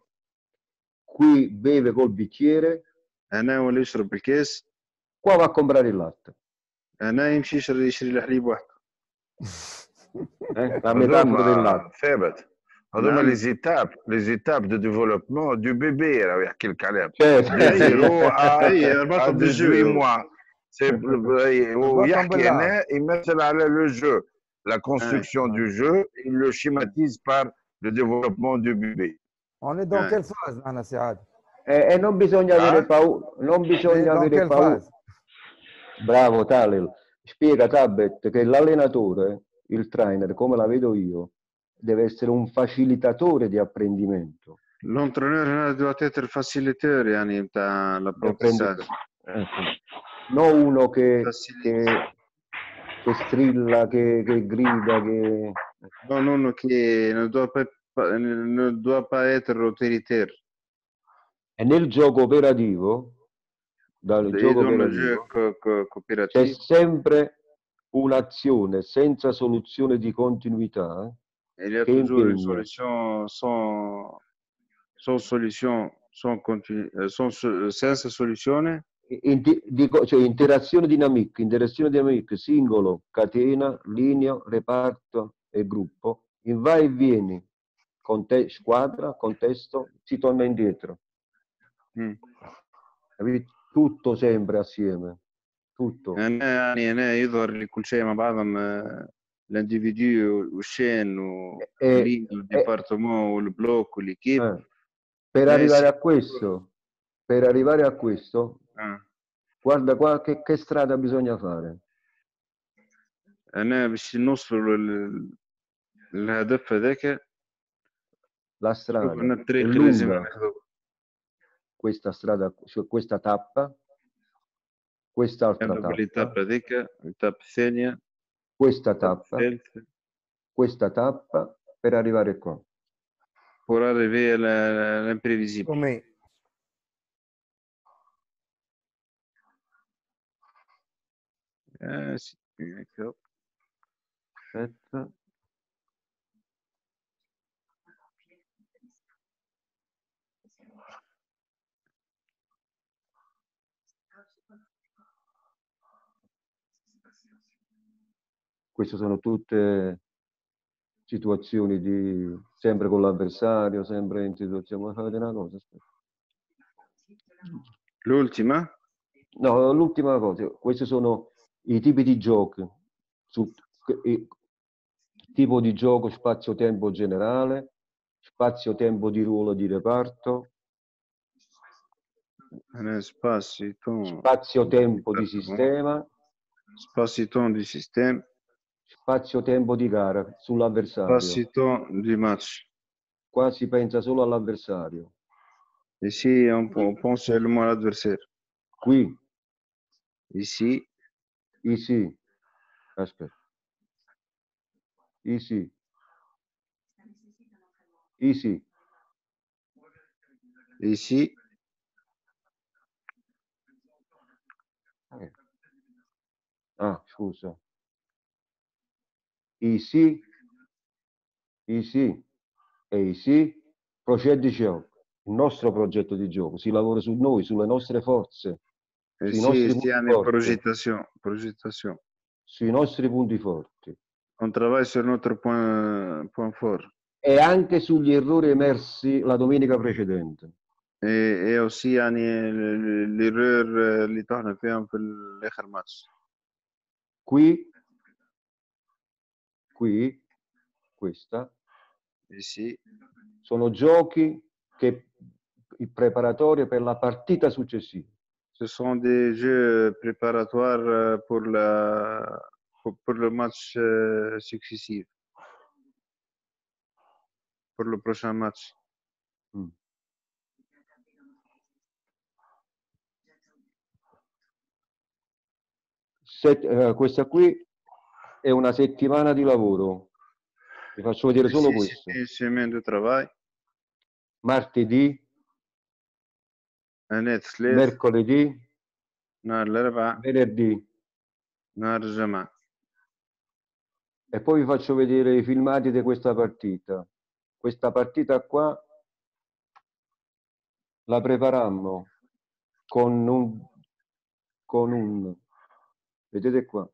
Qui beve col bicchiere. E ne vuole il chiesto. Qua va a comprare il latte. E ne imsci il latte. *laughs* ثابت هذوما نعم. لي زيتاب لي زيتاب دو ديفلوبمون دو بيبي راه يحكي لك عليهم Certo. *laughs* de zéro à, أي à ربطهم 18 بالجو. mois *laughs* C'est- ويحكي بالله. هنا يمثل على le jeu la construction du jeu il le schématise par le développement du bébé On est dans Ouais. quelle phase, Anna Saad E, e non bisogna Ah? avere paura. Non On est bisogna dans avere quelle paura. phase Bravo Talel. Spiega Tabet che l'allenatore, il trainer, come la vedo io, deve essere un facilitatore di apprendimento. L'entraîneur deve essere il facilitatore yani, dell'apprendimento. Ecco. Eh, non uno che, che, che strilla, che, che, grida, che... Non uno che non deve pas essere autoritaire. E nel gioco operativo, dal gioco operativo, gioco, cooperativo. c'è sempre un'azione senza soluzione di continuità il y a che toujours une impegna. solution sans, sans solution, sans, continu, euh, sans, so- senza soluzione, Inti- dico- cioè interazione dinamica, interazione dinamica, singolo, catena, linea, reparto e gruppo, in vai e vieni. conte- squadra, contesto, si torna indietro. Capito? Tutto sempre assieme, tutto. انا يعني انا يظهر لي كل شيء مع بعضهم الانديفيديو والشين E, واللين e- والديبارتمون والبلوك والإيكيب eh, per Eh, arrivare sì. a questo, per arrivare a questo, آه. guarda qua che, che strada bisogna fare. انا باش نوصلوا لل- للهدف هذاك La شوف strada ان è الطريق اللي لازم lunga, ناخذوه questa strada, su questa tappa, quest'altra tappa, pratica, tappa questa tappa, self. questa tappa per arrivare qua. Per arrivare all'imprevisibile. Come? Eh, sì, ecco. Aspetta. Queste sono tutte situazioni di sempre con l'avversario, sempre in situazione. Ma una cosa, aspetta. L'ultima? No, l'ultima cosa, questi sono i tipi di giochi, su, i, tipo di gioco spazio-tempo generale, spazio-tempo di ruolo di reparto, eh, spazio-tempo di sistema, spazio-tempo di sistema, spazio-tempo di gara sull'avversario. Passito di match. Qua si pensa solo all'avversario. Eh Ici, on, on pense seulement à l'adversaire. Qui. Ici. sì. Aspetta. Ici. Ici. Ici. Ah, scusa. IC, IC e IC Project Geo, il nostro progetto di gioco, si lavora su noi, sulle nostre forze. Eh sì, stiamo in progettazione, progettazione. Sui nostri punti forti. Un lavoro sul nostro punto forte. E anche sugli errori emersi la domenica precedente. E, e ossia l'errore li torna per le Qui qui, questa, Ici, sono giochi che preparatori per la partita successiva. ce sont des jeux préparatoires pour, la, pour, pour le match euh, successif. Pour le prochain match. Mm. Set- eh, questa qui è una settimana di lavoro. Vi faccio vedere solo sì, questo. Sì, sì, mentre travai. Martedì. Mercoledì. Venerdì. E poi vi faccio vedere i filmati di questa partita. Questa partita qua la preparammo con un, con un vedete qua,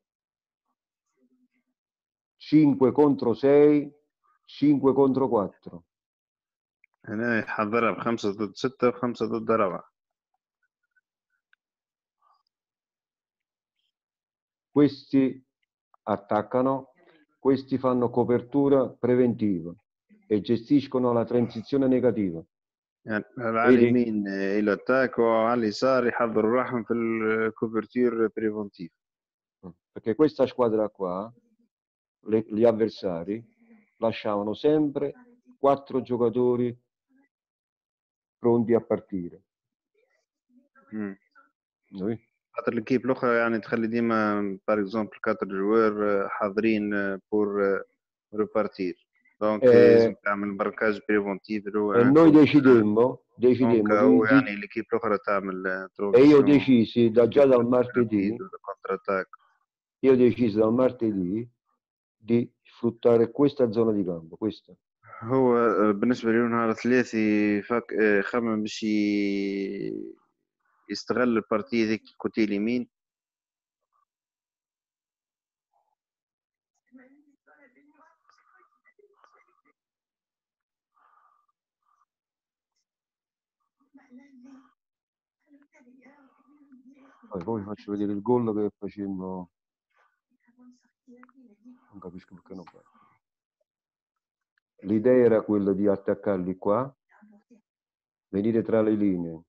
5 contro 6, 5 contro 4. أنا حضرها بخمسة ضد ستة وخمسة ضد أربعة. Questi attaccano, questi fanno copertura preventiva e gestiscono la transizione negativa. يعني على اليمين إلى التاك وعلى اليسار يحضروا روحهم في الكوفرتير بريفونتيف. Perché questa squadra qua, le- gli avversari, lasciavano sempre quattro giocatori pronti a partire. مم. Noi? خاطر الكيب الأخرى يعني تخلي ديما باغ اكزومبل كاتر جوار حاضرين بور ريبارتير. دونك Eh, لازم تعمل بركاج بريفونتيف اللي هو E noi decidemmo, دونك decidemmo هو di- يعني الكيب الأخرى تعمل e io decisi da già dal martedì, كونتر اتاك. io decisi dal martedì دي فلوتار كويستا زونا دي جامبو كويستا هو بالنسبة لي نهار ثلاثي فاك خمم باش يستغل البارتي ذيك كوتي اليمين Poi, poi vi faccio vedere il gol che facemmo non capisco perché non va. L'idea era quella di attaccarli qua, venire tra le linee,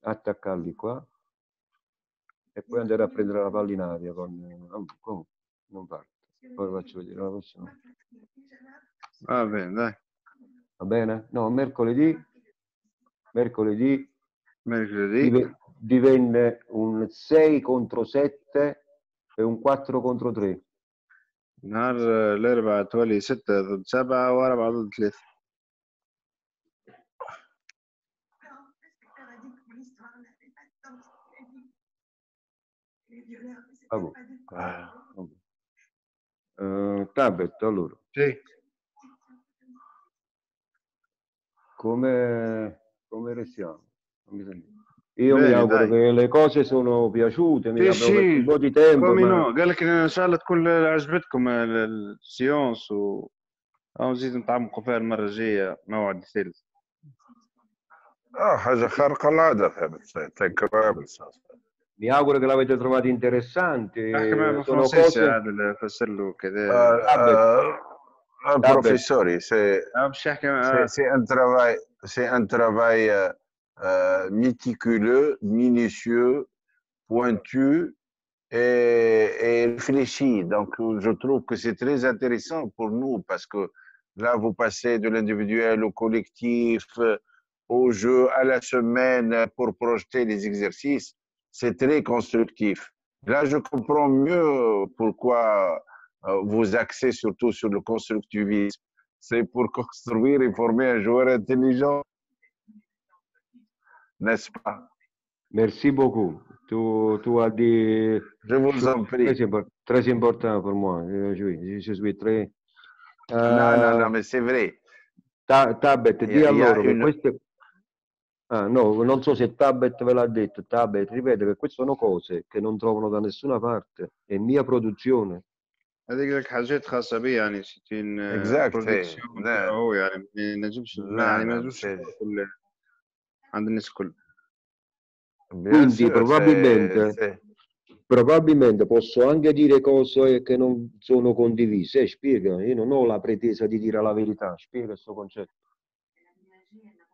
attaccarli qua e poi andare a prendere la palla in aria con... ah, con- non parte. Poi faccio vedere la prossima. Va bene, dai. Va bene? No, mercoledì, mercoledì Mercoledì. dive- divenne un 6 contro 7 e un 4 contro 3. نهار الاربعاء تولي ستة ضد سبعة وأربعة ضد ثلاثة. أبو. آه، تابت تلور شي كومي كومي رسيان Io mi Bene, auguro dai. che le cose sono piaciute, mi Sì, un po' di tempo, كومي ma نو قال لك إن شاء الله تكون عجبتكم ال- السيونس و نزيد نتعمقوا فيها المرة الجاية موعد ثالث آه حاجة خارقه للعاده ثابت تنكرابل mi auguro che l'avete trovato interessante. Sono cose... كذا Tablet. professori آه، c'est معاه c'est un travail c'est un travail euh, méticuleux minutieux pointu et, et réfléchi donc je trouve que c'est très intéressant pour nous parce que là vous passez de l'individuel au collectif au jeu à la semaine pour projeter les exercices. C'est très constructif. Là je comprends mieux pourquoi euh, vous axez surtout sur le constructivisme. C'est pour construire et former un joueur intelligent n'est-ce pas Merci beaucoup. Tu, tu as dit Je vous en prie. Très, impor- très important pour moi. Euh, Je, suis- je suis très. non non Eh, non mais c'est vrai Ta- Tabet, Il y di a- a il y a loro che une- queste. Ah, no, non so se Tabet ve l'ha detto. Tabet, ripeto che queste sono cose che non trovano da nessuna parte. È mia produzione. هذيك لك حاجات خاصة بيه يعني ستين Exact, برودكسيون إيه. لا. هو يعني ما ينجمش لا، يعني ما لا، ينجمش سي- كل عند الناس الكل Bien Quindi sûr, probabilmente, c'est- c'est- probabilmente posso anche dire cose che non sono condivise. Eh, spiega, io non ho la pretesa di dire la verità. Spiega questo concetto.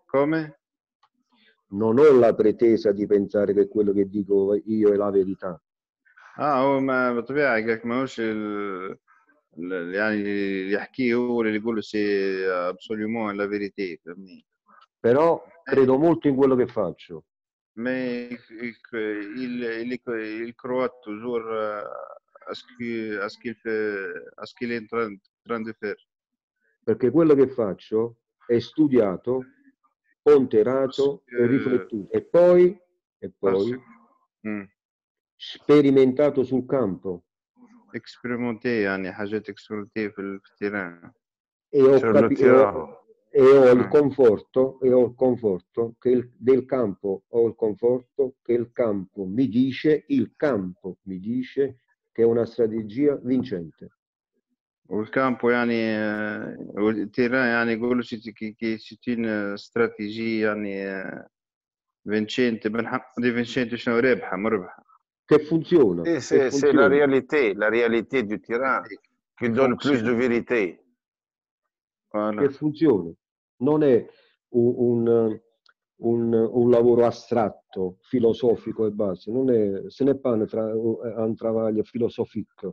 come Non ho la pretesa di pensare che quello che dico io è la verità. اه هو ما بالطبيعة قال لك ماهوش ال- ال- يعني اللي يحكيه هو اللي يقول سي ابسوليومون لا فيريتي فهمني Però credo molto in quello che faccio. mais il, il, il, il croit toujours euh, à ce qu'il à ce qu'il fait à ce qu'il est en train, en train de faire perché quello che faccio è studiato, ponderato e Eh, riflettuto e poi, e parce poi Hmm. sperimentato sul campo expérimenté يعني حاجات expérimenté في ال- في التيران e ho, Sur le capi- e ho il mm. conforto, e ho il conforto che il, del campo, ho il conforto che il campo mi dice, il campo mi dice che è una strategia vincente. Il campo è e, eh, terreno yani quello che, si tiene strategia eh, vincente, di vincente sono rebha. Che funziona. Sì, sì, la realtà, la realtà di terreno che dà più di verità. Che funziona. Non è un, un- un- un lavoro astratto, filosofico e basta. Non è, n'est pas un, tra- un travail philosophique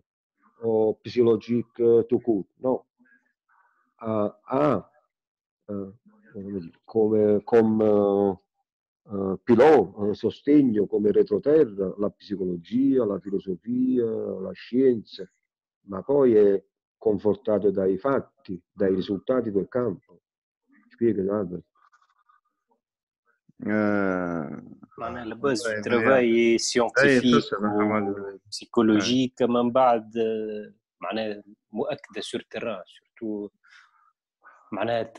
o psychologique tout court, no. Ha, ha, eh, come, dire, come, come eh, pilot, eh, sostegno, come retroterra, la psicologia, la filosofia, la scienza, ma poi è confortato dai fatti, dai risultati del campo. Spiega, Albert? آه، معناها لاباز والله ترافاي أي سيونتيفيك توصل محمد وبسيكولوجيك من بعد آه، معناها مؤكده سور تيران سورتو معناها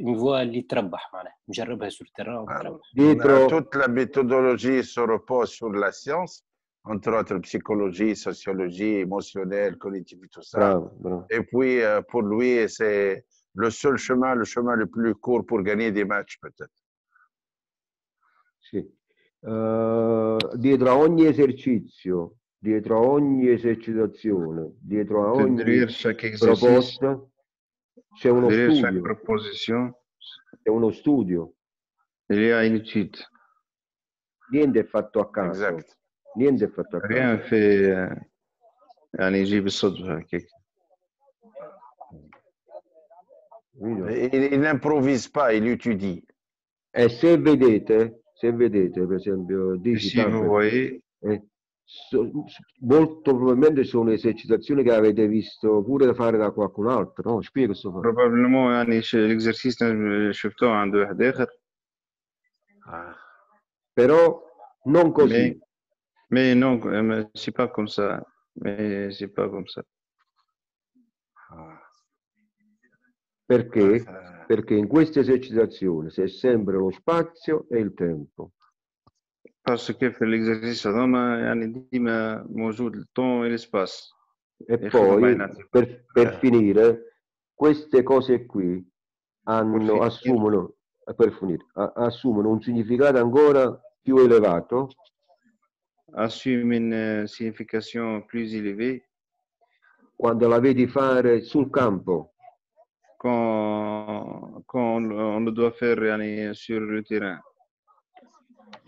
اون فوا اللي تربح معناها نجربها سور تيران وتربح Dietro, Toute la méthodologie se repose sur la science, entre autres psychologie, sociologie, émotionnelle, cognitive, tout ça. bravo, bravo. Et puis, euh, pour lui, c'est le seul chemin, le chemin le plus court pour gagner des matchs, peut-être. Sì. Eh, dietro a ogni esercizio, dietro a ogni esercitazione, dietro a ogni derrière chaque exercice, proposta c'è uno derrière chaque studio, proposition, c'è uno studio. il y a une étude. Niente è fatto a caso, Exact. niente è fatto a caso. Rien fait euh, يعني يجي بالصدفة هكاك. Il, il n'improvise pas, il étudie. E se vedete, se vedete per esempio Et dici si vous Tamer, voyez, eh, so- molto probabilmente sono esercitazioni che avete visto pure fare da qualcun altro, no? Spiega questo fatto. probablement يعني ش- l'exercice نجم شفتوه عند واحد آخر. Però non così. Mais, mais non, euh, mais c'est pas comme ça. Mais c'est pas comme ça. Perché? Perché in questa esercitazione c'è sempre lo spazio e il tempo. Parce que faire l'exercice, il tempo e lo spazio. E poi, per, per finire, queste cose qui hanno, assumono, eh, finire, assumono un significato ancora più elevato. Assume una significazione più elevata. Quando la vedi fare sul campo con, con lo Ferri yani, si ritira.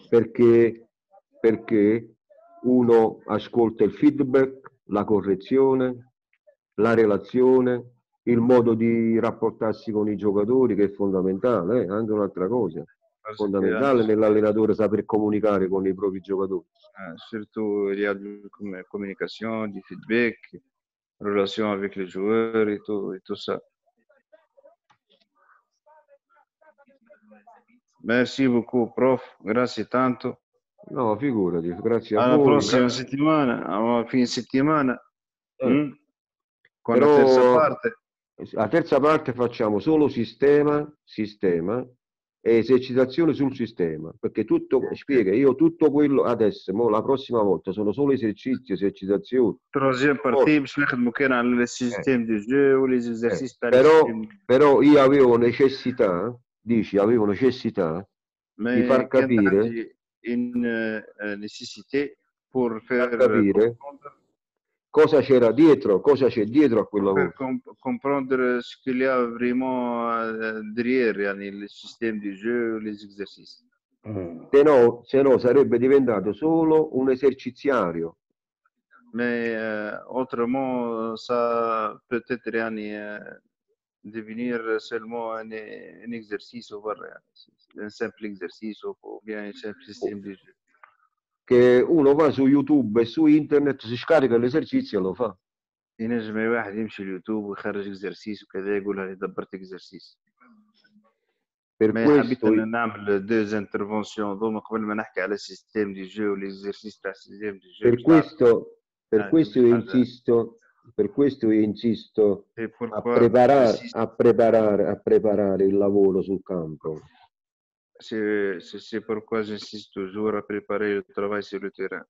Perché, perché uno ascolta il feedback, la correzione, la relazione, il modo di rapportarsi con i giocatori che è fondamentale, eh? anche un'altra cosa. Ah, fondamentale nell'allenatore saper comunicare con i propri giocatori. Eh, surtout il y a de communication, feedback, relazione con i giocatori, et tout, et. Merci beaucoup, prof. Grazie tanto. No, figurati, grazie a Alla voi. prossima settimana, a fine settimana, Eh. mm? con Però- la terza parte. La terza parte facciamo solo sistema, sistema e esercitazione sul sistema, perché tutto, spiega, io tutto quello adesso, mo la prossima volta sono solo esercizi, esercitazioni, Troisième partie باش نخدموا كان على السيستم دي جو ولي زيزارسيس تاع però, السيستم però io avevo necessità, dici, avevo necessità di far capire... In eh, eh necessità per far capire cosa c'era dietro, cosa c'è dietro a quel lavoro. Comp comprendere ce qu'il y a vraiment derrière, yani, il sistema di gioco, gli esercizi. Mm. Se, no, se no sarebbe diventato solo un eserciziario. Ma eh, oltre sa, ça peut être devenir seulement un, un exercice وبرا يعني un simple exercice ou ou bien un simple système de jeu che uno va su YouTube e su internet, si scarica l'esercizio e lo fa. ينجم أي واحد يمشي اليوتيوب ويخرج اكزرسيس وكذا يقول هاني دبرت اكزرسيس Per ما حبيت questo, أنا نعمل دوز انترفونسيون دوما قبل ما نحكي على السيستم دي جو والاكزرسيس تاع السيستم دي جو per questo, per Ah, questo io guarda. insisto, per questo io insisto a preparare, a preparare, a preparare il lavoro sul campo. C'est c'est pourquoi j'insiste toujours à préparer le travail sur le terrain.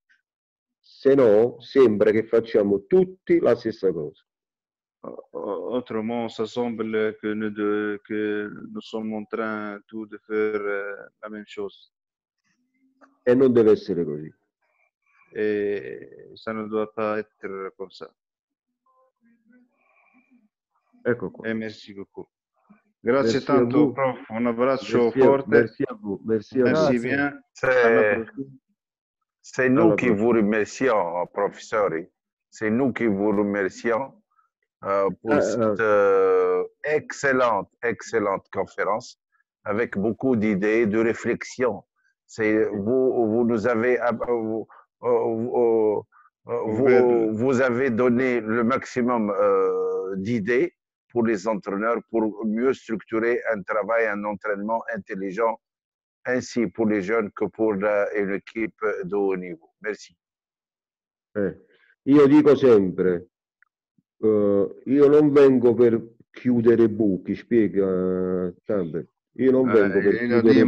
Se no, sembra che facciamo tutti la stessa cosa. Au- au- Autrement, ça semble que nous, de- que nous sommes en train tous de faire euh, la même chose. E non deve essere così. Et ça ne doit pas être comme ça. Ecco qua. Et merci beaucoup. Grazie Merci tanto, prof. Un abbraccio Merci a, forte. merci a vous. Merci Merci bien. C'est nous qui vous remercions, professeur. C'est nous qui vous remercions euh, pour Ah, cette euh, excellente, excellente conférence avec beaucoup d'idées, de réflexions. C'est vous, vous nous avez, euh, vous, euh, vous, euh, vous, vous avez donné le maximum euh, d'idées pour les entraîneurs pour mieux structurer un travail, un entraînement intelligent, ainsi pour les jeunes que pour la, une équipe de haut niveau. Merci. Eh, io dico sempre, uh, io non vengo per chiudere buchi, spiega eh, Tambert. Io non vengo per chiudere buchi.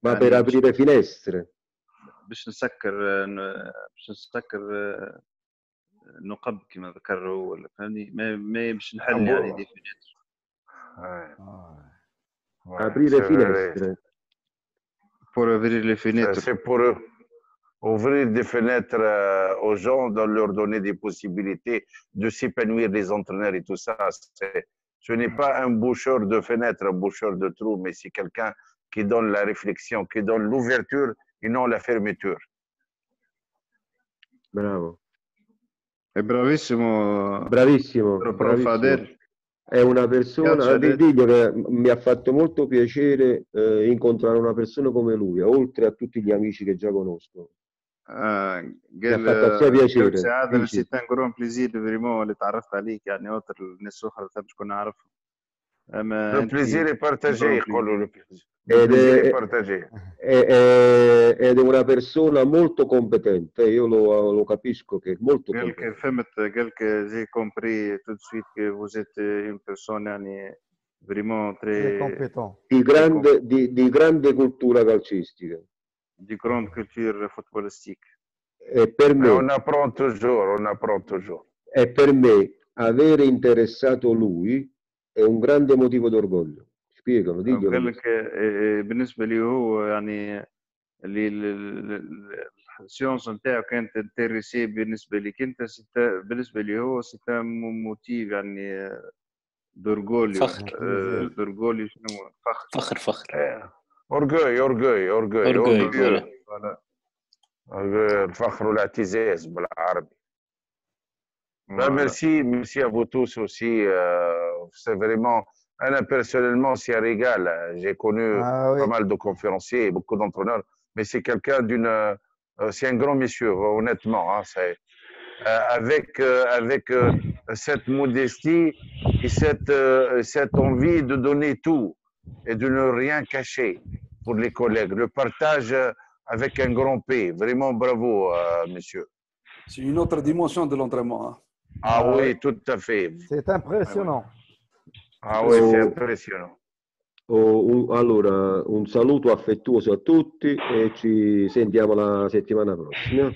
Ma per aprire finestre. باش نسكر ن- باش نسكر آه، نقب كما ذكر هو ولا فهمني ما ما باش نحل يعني دي فينيتر Ouais. Ouais, Aprire c'est vrai. finestre. pour ouvrir les Ça, fenêtres. C'est pour eux. ouvrir des fenêtres euh, aux gens, de leur donner des possibilités de s'épanouir, les entraîneurs et tout ça. C'est- Ce n'est pas un boucheur de fenêtres, un boucheur de trous, mais c'est quelqu'un qui donne la réflexion, qui donne l'ouverture et non la fermeture. Bravo. È bravissimo. Bravissimo. Prof. bravissimo. Adel. È una persona, Grazie, di- Adel. dico che mi ha fatto molto piacere eh, incontrare una persona come lui, oltre a tutti gli amici che già conosco. آه، Mi ha قال fatto assai piacere. قال سعادة Dici. سي ان جرون بليزير فريمون اللي تعرفت عليك يعني اوتر الناس الاخرى مش كنا نعرفهم اما le plaisir est partagé, ed è, è, è, è, una persona molto competente, io lo, lo capisco che è molto competente. Quel che j'ai compris tout de suite che vous êtes une persona vraiment très di grande, di, di grande cultura calcistica. Di grande cultura footballistica. E per me, on apprend toujours, on apprend toujours. E per me avere interessato lui è un grande motivo d'orgoglio. Spiegalo, diglielo. قال لك بالنسبة لي هو يعني اللي السيونس نتاعو كانت تيريسي بالنسبة لي انت بالنسبة لي هو سيتا موتيف يعني دورغولي فخر دورغولي شنو فخر فخر فخر اورغوي اورغوي اورغوي الفخر والاعتزاز بالعربي ميرسي ميرسي افو توس اوسي euh, c'est vraiment, Anna, personnellement, c'est un régal. J'ai connu Ah oui. pas mal de conférenciers et beaucoup d'entraîneurs, mais c'est quelqu'un d'une. euh, c'est un grand monsieur, honnêtement. hein, c'est, euh, avec euh, avec euh, cette modestie et cette, euh, cette envie de donner tout et de ne rien cacher pour les collègues. Le partage euh, avec un grand P. Vraiment bravo, euh, monsieur. C'est une autre dimension de l'entraînement. hein. Ah oui, tout à fait. C'est impressionnant. Ah oui, c'est Oh. impressionnant. Oh, un- allora, un saluto affettuoso a tutti e ci sentiamo la settimana prossima.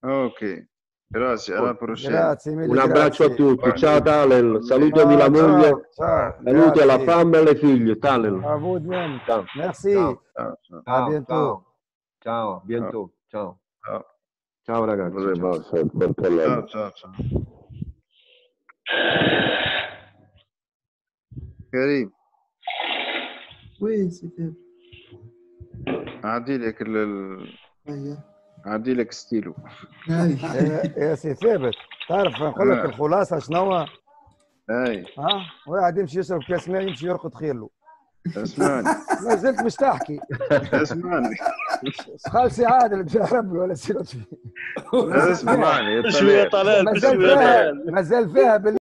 Ok. Grazie, alla prossima. Grazie mille. Un abbraccio a grazie. tutti. Ciao Talel, salutami Ciao, la moglie, ciao, saluti alla femme e alle figlie. Talel. De même. Ciao. Merci. Ciao. Ciao, ciao. À bientôt. Ciao, a bientôt. Ciao. Ciao. Ciao ragazzi. Ciao. ciao ciao ciao كريم. وي سيدي عادي لك ال- ال- هيا عادي لك ستيلو. *laughs* هاي يا سي ثابت تعرف نقول لك آه. الخلاصة شنو؟ هاي ها؟ واحد يمشي يشرب كاس ماء يمشي يرقد خيرلو اسمعني. ما زلت مش تحكي. اسمعني. خال سي عادل بجاه ربي ولا سي لطفي اسمعني. شوية طلال مازال شوية فيها طلال. مازال فيها بال